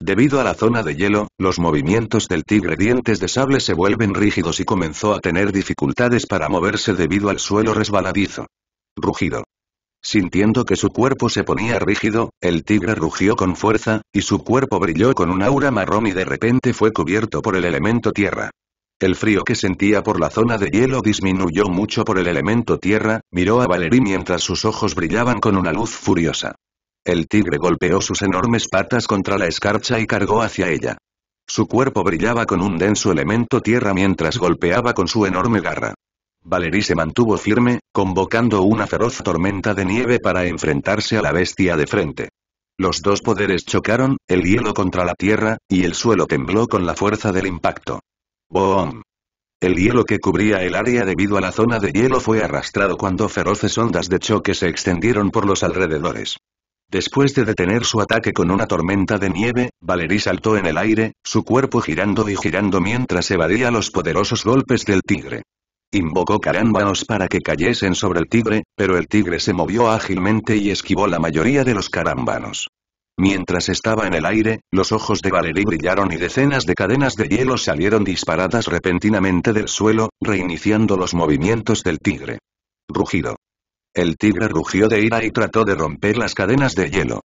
Debido a la zona de hielo, los movimientos del tigre dientes de sable se vuelven rígidos y comenzó a tener dificultades para moverse debido al suelo resbaladizo. Rugido. Sintiendo que su cuerpo se ponía rígido, el tigre rugió con fuerza, y su cuerpo brilló con un aura marrón y de repente fue cubierto por el elemento tierra. El frío que sentía por la zona de hielo disminuyó mucho por el elemento tierra, miró a Valerie mientras sus ojos brillaban con una luz furiosa. El tigre golpeó sus enormes patas contra la escarcha y cargó hacia ella. Su cuerpo brillaba con un denso elemento tierra mientras golpeaba con su enorme garra. Valerie se mantuvo firme, convocando una feroz tormenta de nieve para enfrentarse a la bestia de frente. Los dos poderes chocaron, el hielo contra la tierra, y el suelo tembló con la fuerza del impacto. ¡Boom! El hielo que cubría el área debido a la zona de hielo fue arrastrado cuando feroces ondas de choque se extendieron por los alrededores. Después de detener su ataque con una tormenta de nieve, Valerie saltó en el aire, su cuerpo girando y girando mientras evadía los poderosos golpes del tigre. Invocó carámbanos para que cayesen sobre el tigre, pero el tigre se movió ágilmente y esquivó la mayoría de los carámbanos. Mientras estaba en el aire, los ojos de Valerie brillaron y decenas de cadenas de hielo salieron disparadas repentinamente del suelo, reiniciando los movimientos del tigre. Rugido. El tigre rugió de ira y trató de romper las cadenas de hielo.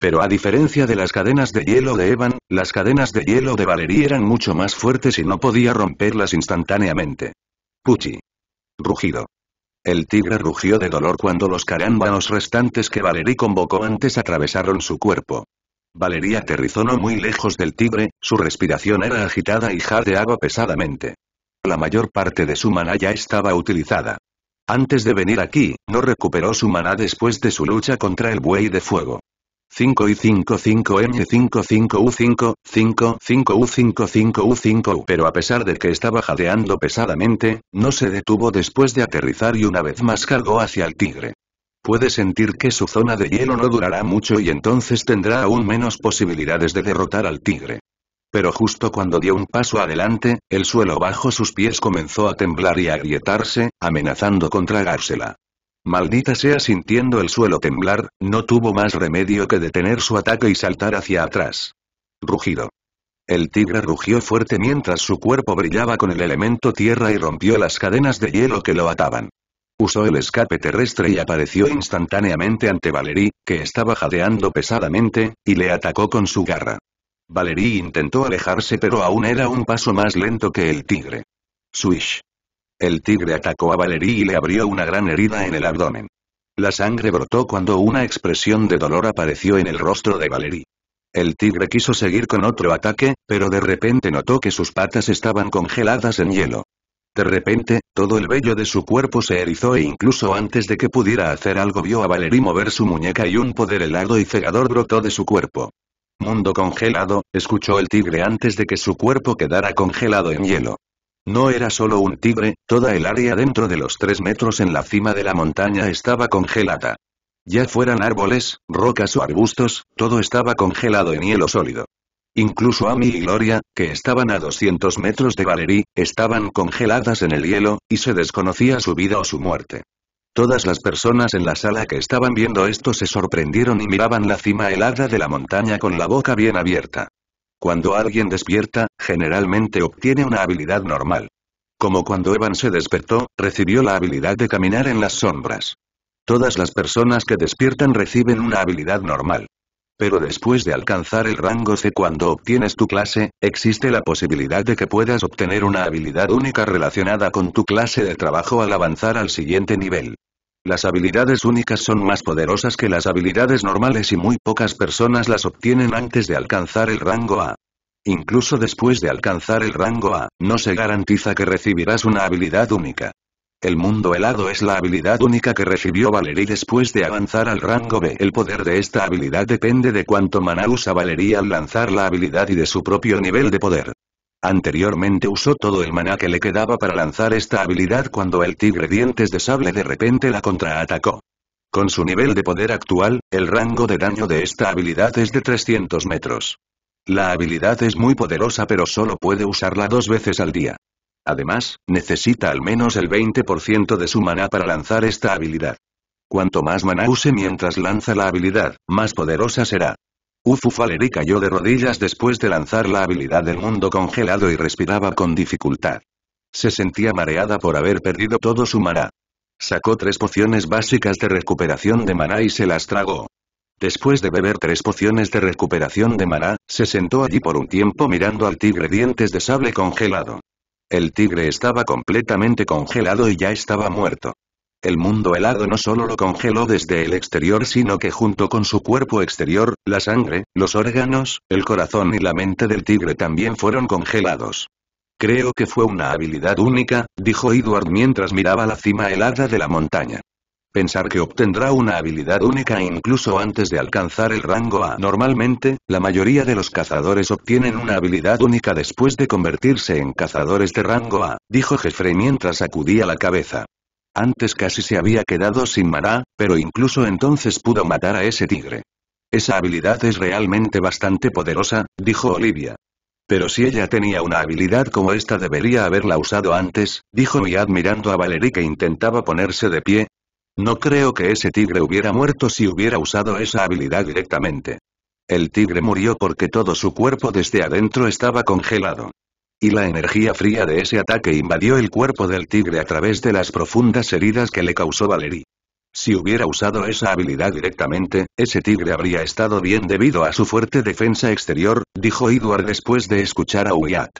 Pero a diferencia de las cadenas de hielo de Evan, las cadenas de hielo de Valerie eran mucho más fuertes y no podía romperlas instantáneamente. Puchi. Rugido. El tigre rugió de dolor cuando los carámbanos restantes que Valerie convocó antes atravesaron su cuerpo. Valerie aterrizó no muy lejos del tigre, su respiración era agitada y jadeaba pesadamente. La mayor parte de su maná ya estaba utilizada. Antes de venir aquí, no recuperó su maná después de su lucha contra el buey de fuego. 5 y 5 5 M 5 5 U 5, 5 5 U 5 5 U 5 U Pero a pesar de que estaba jadeando pesadamente, no se detuvo después de aterrizar y una vez más cargó hacia el tigre. Puede sentir que su zona de hielo no durará mucho y entonces tendrá aún menos posibilidades de derrotar al tigre. Pero justo cuando dio un paso adelante, el suelo bajo sus pies comenzó a temblar y a agrietarse, amenazando con tragársela. Maldita sea sintiendo el suelo temblar, no tuvo más remedio que detener su ataque y saltar hacia atrás. Rugido. El tigre rugió fuerte mientras su cuerpo brillaba con el elemento tierra y rompió las cadenas de hielo que lo ataban. Usó el escape terrestre y apareció instantáneamente ante Valerie, que estaba jadeando pesadamente, y le atacó con su garra. Valerie intentó alejarse pero aún era un paso más lento que el tigre. Swish. El tigre atacó a Valerie y le abrió una gran herida en el abdomen. La sangre brotó cuando una expresión de dolor apareció en el rostro de Valerie. El tigre quiso seguir con otro ataque, pero de repente notó que sus patas estaban congeladas en hielo. De repente, todo el vello de su cuerpo se erizó e incluso antes de que pudiera hacer algo vio a Valerie mover su muñeca y un poder helado y cegador brotó de su cuerpo. Mundo congelado, escuchó el tigre antes de que su cuerpo quedara congelado en hielo. No era solo un tigre, toda el área dentro de los tres metros en la cima de la montaña estaba congelada. Ya fueran árboles, rocas o arbustos, todo estaba congelado en hielo sólido. Incluso Amy y Gloria, que estaban a 200 metros de Valerie, estaban congeladas en el hielo, y se desconocía su vida o su muerte. Todas las personas en la sala que estaban viendo esto se sorprendieron y miraban la cima helada de la montaña con la boca bien abierta. Cuando alguien despierta, generalmente obtiene una habilidad normal. Como cuando Evan se despertó, recibió la habilidad de caminar en las sombras. Todas las personas que despiertan reciben una habilidad normal. Pero después de alcanzar el rango C cuando obtienes tu clase, existe la posibilidad de que puedas obtener una habilidad única relacionada con tu clase de trabajo al avanzar al siguiente nivel. Las habilidades únicas son más poderosas que las habilidades normales y muy pocas personas las obtienen antes de alcanzar el rango A. Incluso después de alcanzar el rango A, no se garantiza que recibirás una habilidad única. El mundo helado es la habilidad única que recibió Valerie después de avanzar al rango B. El poder de esta habilidad depende de cuánto maná usa Valerie al lanzar la habilidad y de su propio nivel de poder. Anteriormente usó todo el maná que le quedaba para lanzar esta habilidad cuando el tigre dientes de sable de repente la contraatacó. Con su nivel de poder actual, el rango de daño de esta habilidad es de 300 metros. La habilidad es muy poderosa pero solo puede usarla dos veces al día. Además, necesita al menos el 20% de su maná para lanzar esta habilidad. Cuanto más maná use mientras lanza la habilidad, más poderosa será. Ufu Valerie cayó de rodillas después de lanzar la habilidad del mundo congelado y respiraba con dificultad. Se sentía mareada por haber perdido todo su maná. Sacó tres pociones básicas de recuperación de maná y se las tragó. Después de beber tres pociones de recuperación de maná, se sentó allí por un tiempo mirando al tigre dientes de sable congelado. El tigre estaba completamente congelado y ya estaba muerto. El mundo helado no solo lo congeló desde el exterior sino que junto con su cuerpo exterior, la sangre, los órganos, el corazón y la mente del tigre también fueron congelados. Creo que fue una habilidad única, dijo Edward mientras miraba la cima helada de la montaña. Pensar que obtendrá una habilidad única incluso antes de alcanzar el rango A. Normalmente, la mayoría de los cazadores obtienen una habilidad única después de convertirse en cazadores de rango A, dijo Jeffrey mientras sacudía la cabeza. Antes casi se había quedado sin maná, pero incluso entonces pudo matar a ese tigre. Esa habilidad es realmente bastante poderosa, dijo Olivia. Pero si ella tenía una habilidad como esta debería haberla usado antes, dijo Miad mirando a Valerie que intentaba ponerse de pie, no creo que ese tigre hubiera muerto si hubiera usado esa habilidad directamente. El tigre murió porque todo su cuerpo desde adentro estaba congelado. Y la energía fría de ese ataque invadió el cuerpo del tigre a través de las profundas heridas que le causó Valerie. Si hubiera usado esa habilidad directamente, ese tigre habría estado bien debido a su fuerte defensa exterior, dijo Edward después de escuchar a Wyatt.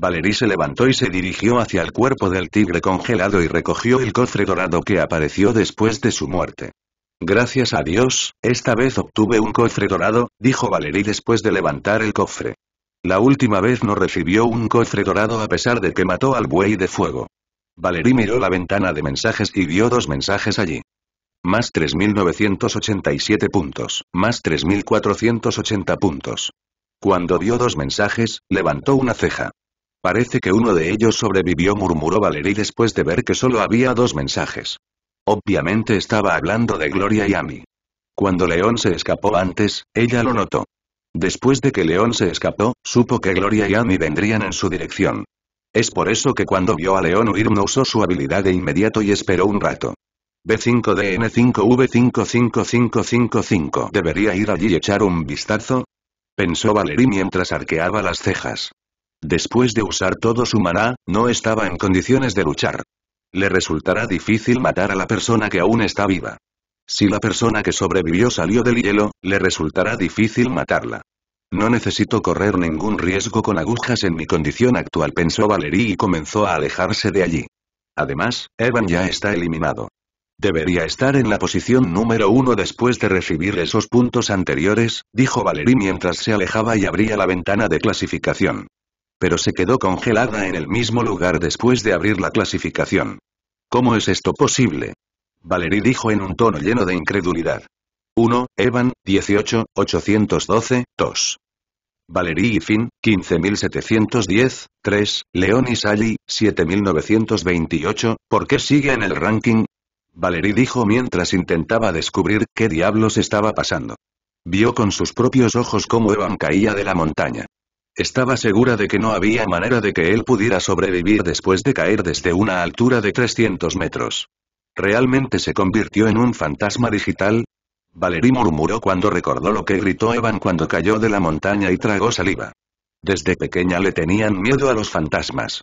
Valerie se levantó y se dirigió hacia el cuerpo del tigre congelado y recogió el cofre dorado que apareció después de su muerte. Gracias a Dios, esta vez obtuve un cofre dorado, dijo Valerie después de levantar el cofre. La última vez no recibió un cofre dorado a pesar de que mató al buey de fuego. Valerie miró la ventana de mensajes y vio dos mensajes allí. Más 3.987 puntos, más 3.480 puntos. Cuando vio dos mensajes, levantó una ceja. Parece que uno de ellos sobrevivió murmuró Valerie después de ver que solo había dos mensajes. Obviamente estaba hablando de Gloria y Amy. Cuando León se escapó antes, ella lo notó. Después de que León se escapó, supo que Gloria y Amy vendrían en su dirección. Es por eso que cuando vio a León huir no usó su habilidad de inmediato y esperó un rato. B5DN5V55555 ¿Debería ir allí y echar un vistazo? Pensó Valerie mientras arqueaba las cejas. Después de usar todo su maná, no estaba en condiciones de luchar. Le resultará difícil matar a la persona que aún está viva. Si la persona que sobrevivió salió del hielo, le resultará difícil matarla. No necesito correr ningún riesgo con agujas en mi condición actual, pensó Valerie y comenzó a alejarse de allí. Además, Evan ya está eliminado. Debería estar en la posición número uno después de recibir esos puntos anteriores, dijo Valerie mientras se alejaba y abría la ventana de clasificación. Pero se quedó congelada en el mismo lugar después de abrir la clasificación. ¿Cómo es esto posible? Valerie dijo en un tono lleno de incredulidad. 1, Evan, 18, 812, 2. Valerie y Finn, 15.710, 3, Leon y Sally, 7.928, ¿por qué sigue en el ranking? Valerie dijo mientras intentaba descubrir qué diablos estaba pasando. Vio con sus propios ojos cómo Evan caía de la montaña. Estaba segura de que no había manera de que él pudiera sobrevivir después de caer desde una altura de 300 metros. ¿Realmente se convirtió en un fantasma digital? Valerie murmuró cuando recordó lo que gritó Evan cuando cayó de la montaña y tragó saliva. Desde pequeña le tenían miedo a los fantasmas.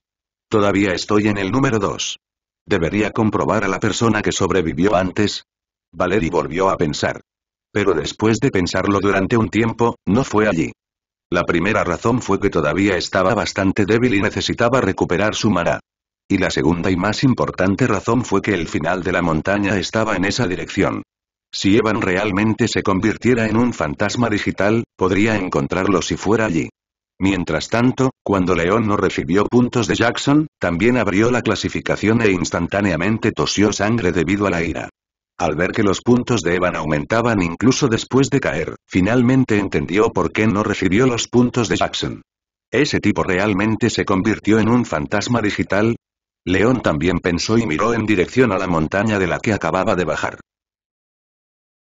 Todavía estoy en el número 2. ¿Debería comprobar a la persona que sobrevivió antes? Valerie volvió a pensar. Pero después de pensarlo durante un tiempo, no fue allí. La primera razón fue que todavía estaba bastante débil y necesitaba recuperar su mana. Y la segunda y más importante razón fue que el final de la montaña estaba en esa dirección. Si Evan realmente se convirtiera en un fantasma digital, podría encontrarlo si fuera allí. Mientras tanto, cuando León no recibió puntos de Jackson, también abrió la clasificación e instantáneamente tosió sangre debido a la ira. Al ver que los puntos de Evan aumentaban incluso después de caer, finalmente entendió por qué no recibió los puntos de Jackson. ¿Ese tipo realmente se convirtió en un fantasma digital? León también pensó y miró en dirección a la montaña de la que acababa de bajar.